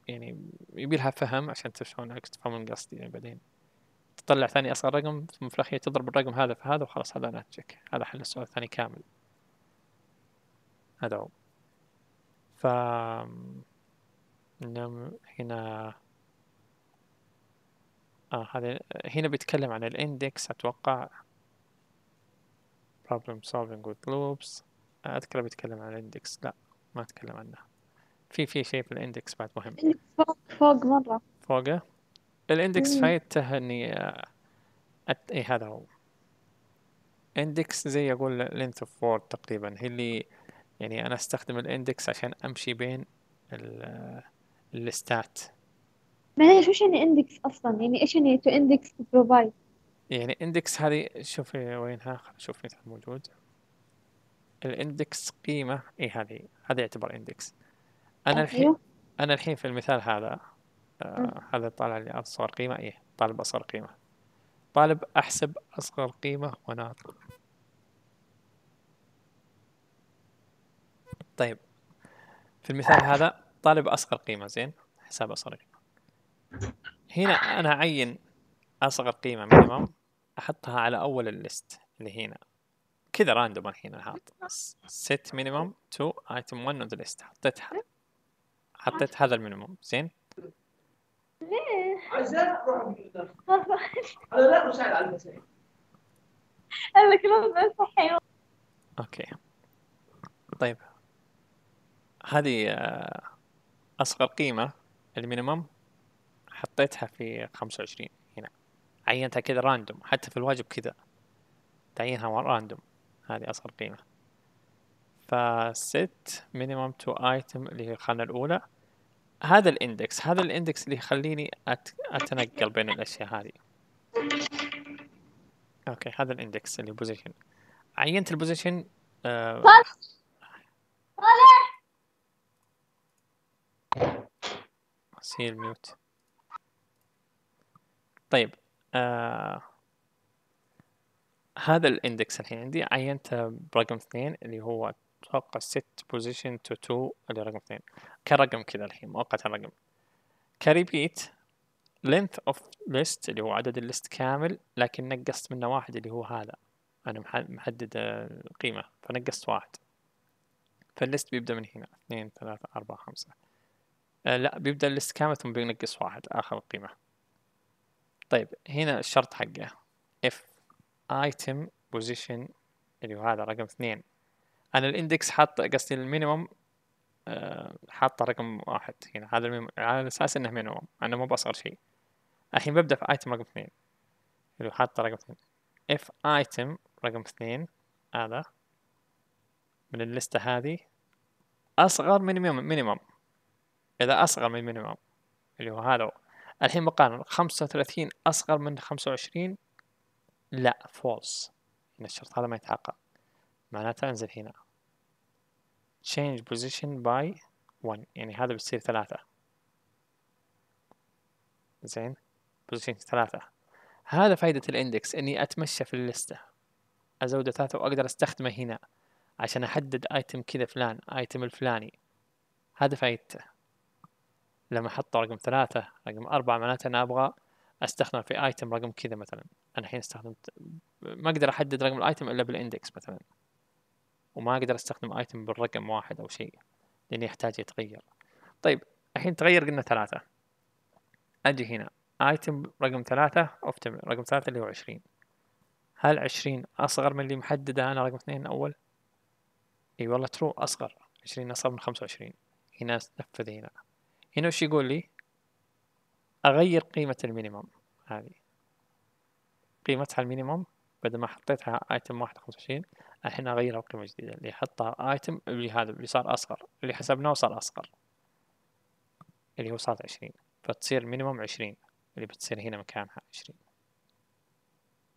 يعني يبي لها فهم عشان تفهمون تفهمون قصدي يعني بعدين. تطلع ثاني أصغر رقم ثم في الأخير تضرب الرقم هذا في هذا وخلاص هذا ناتجك هذا حل السؤال الثاني كامل. هذا هو. ف هنا آه هذا هنا بيتكلم عن ال index. أتوقع problem solving with loops. أذكر بيتكلم عن ال index. لا ما أتكلم عنه في في شيء في ال index بعد مهم. فوق فوق مرة. فوقه؟ ال index فايدته اني أت... اي هذا هو. index زي أقول length of word تقريبا. هي اللي يعني أنا أستخدم ال index عشان أمشي بين الليستات معليش وش يعني index أصلا؟ يعني إيش يعني to index to provide يعني index هذه شوفي وينها شوفي مثلا موجود. ال index قيمة اي هذه هذا يعتبر index. أنا الحين. أنا الحين في المثال هذا آه هذا طالع لي أصغر قيمة. إيه طالب أصغر قيمة. طالب أحسب أصغر قيمة وأنا طيب في المثال هذا طالب أصغر قيمة زين؟ حساب أصغر قيمة. هنا أنا أعين أصغر قيمة minimum أحطها على أول ال list اللي هنا. كذا random الحين حاط set minimum to item 1 on the list. حطيتها. حطيت هذا ال minimum زين؟ ليه؟ أنا *laughs* لا مساعد على المسائل قال لك صحي Okay. طيب. هذه آه، أصغر قيمة ال minimum حطيتها في خمسة وعشرين هنا. عينتها كذا random حتى في الواجب كذا. تعينها random هذه أصغر قيمة. ف set minimum to item اللي هي الخانة الأولى. هذا ال index هذا ال index اللي يخليني أت... أتنقل بين الأشياء هذه. أوكي هذا الإندكس اللي بوزيشن عينت البوزيشن آه... سيل ميوت طيب آه... هذا الإندكس الحين عندي. عينته برقم اثنين اللي هو أتوقع set position to 2 اللي رقم اثنين. كرقم كذا الحين مؤقت الرقم. كريبيت length of list اللي هو عدد ال list كامل لكن نقصت منه واحد اللي هو هذا. أنا محدد القيمة فنقصت واحد. فال list بيبدأ من هنا. اثنين ثلاثة أربعة خمسة. أه لا بيبدأ ال list كامل ثم بينقص واحد. آخر القيمة طيب هنا الشرط حقه. If item position اللي هو هذا رقم اثنين. أنا ال index حاط قصدي ال minimum آه، حاطه رقم واحد. هنا هذا ال minimum على أساس إنه minimum. أنا مو بأصغر شيء. الحين ببدأ في item رقم اثنين. اللي حاطه رقم اثنين. If item رقم اثنين هذا من اللستة هذه أصغر من minimum إذا أصغر من minimum اللي هو هذا الحين بقارن خمسة وثلاثين أصغر من خمسة وعشرين لا false هنا الشرط هذا ما يتحقق. معناته أنزل هنا. Change position by one. يعني هذا بتصير ثلاثة. زين؟ Position ثلاثة. هذا فايدة الإندكس إني أتمشى في اللستة. أزود ثلاثة وأقدر أستخدمه هنا عشان أحدد ايتم كذا فلان ايتم الفلاني. هذا فايدته. لما أحط رقم ثلاثة رقم أربعة معناته أنا أبغى أستخدم في ايتم رقم كذا مثلا. أنا الحين استخدمت ما أقدر أحدد رقم ال item إلا بال index مثلا. وما أقدر أستخدم item بالرقم واحد أو شيء لأنه يحتاج يتغير. طيب الحين تغير قلنا ثلاثة. أجي هنا. item رقم ثلاثة if item رقم ثلاثة اللي هو عشرين. هل عشرين أصغر من اللي محددة؟ أنا رقم اثنين أول؟ إي والله true أصغر. عشرين أصغر من خمسة وعشرين. هنا نفذ هنا. هنا وش يقول لي؟ أغير قيمة ال minimum هذه. قيمتها ال minimum بدل ما حطيتها item واحد خمسة وعشرين الحين أغيرها بقيمة جديدة اللي أحطها item اللي هذا اللي صار أصغر اللي حسبناه صار أصغر. اللي هو صار عشرين فتصير minimum عشرين اللي بتصير هنا مكانها عشرين.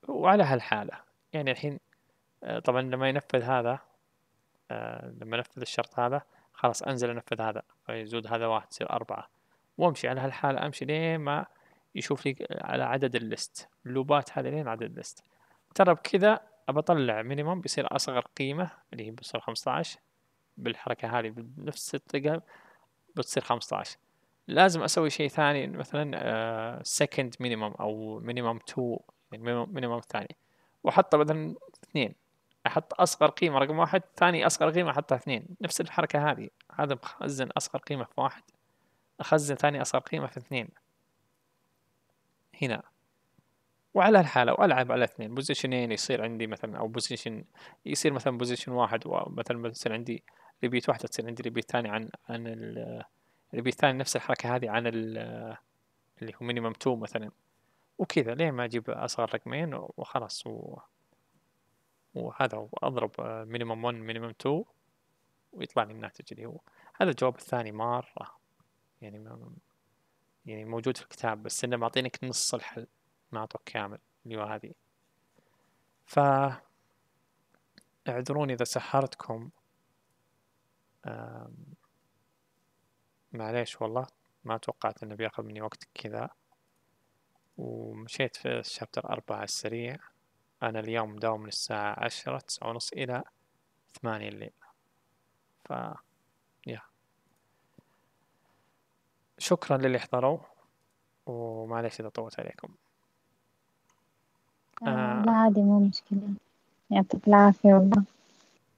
وعلى هالحالة يعني الحين آه، طبعا لما ينفذ هذا آه، لما ينفذ الشرط هذا خلاص أنزل أنفذ هذا فيزود هذا واحد يصير أربعة. وأمشي على هالحالة أمشي لين ما يشوف لي على عدد الليست اللوبات هذه لين عدد ال list. ترى بكذا أبطلع minimum بيصير أصغر قيمة اللي هي بتصير خمسة بالحركة هذه بنفس الطريقة بتصير خمسة لازم أسوي شيء ثاني مثلا second minimum أو minimum 2 يعني minimum الثاني وأحطه مثلا اثنين. أحط أصغر قيمة رقم واحد ثاني أصغر قيمة أحطها اثنين. نفس الحركة هذه. هذا مخزن أصغر قيمة في واحد أخزن ثاني أصغر قيمة في اثنين. هنا. وعلى الحالة وألعب على اثنين. بوزيشنين يصير عندي مثلا أو position يصير مثلا position واحد ومثلا يصير عندي repeat واحدة تصير عندي repeat ثاني عن عن اللي الثاني نفس الحركة هذه عن اللي هو minimum 2 مثلا. وكذا لين ما أجيب أصغر رقمين وخلاص و... وهذا وأضرب minimum 1 minimum 2 ويطلع لي الناتج اللي هو. هذا الجواب الثاني مرة. يعني يعني موجود في الكتاب بس إنه معطينك نص الحل. أعطوك كامل اللي هو هذه. ف اعذروني إذا سحرتكم. معليش والله ما توقعت إنه بيأخذ مني وقت كذا. ومشيت في الشابتر أربعة السريع. أنا اليوم مداوم من الساعة عشرة تسعة ونص إلى ثمانية الليل. ف يا. شكرا للي حضروا ومعليش إذا طولت عليكم. آه. آه. لا عادي مو مشكلة. يعطيك العافية والله.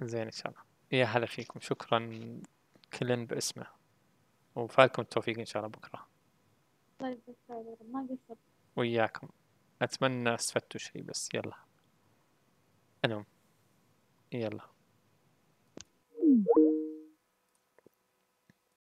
زين إن شاء الله. يا هلا فيكم. شكرا كلن باسمه. وفالكم التوفيق إن شاء الله بكرة. طيب ما قصر وياكم. أتمنى استفدتوا شيء بس يلا. أنوم يلا.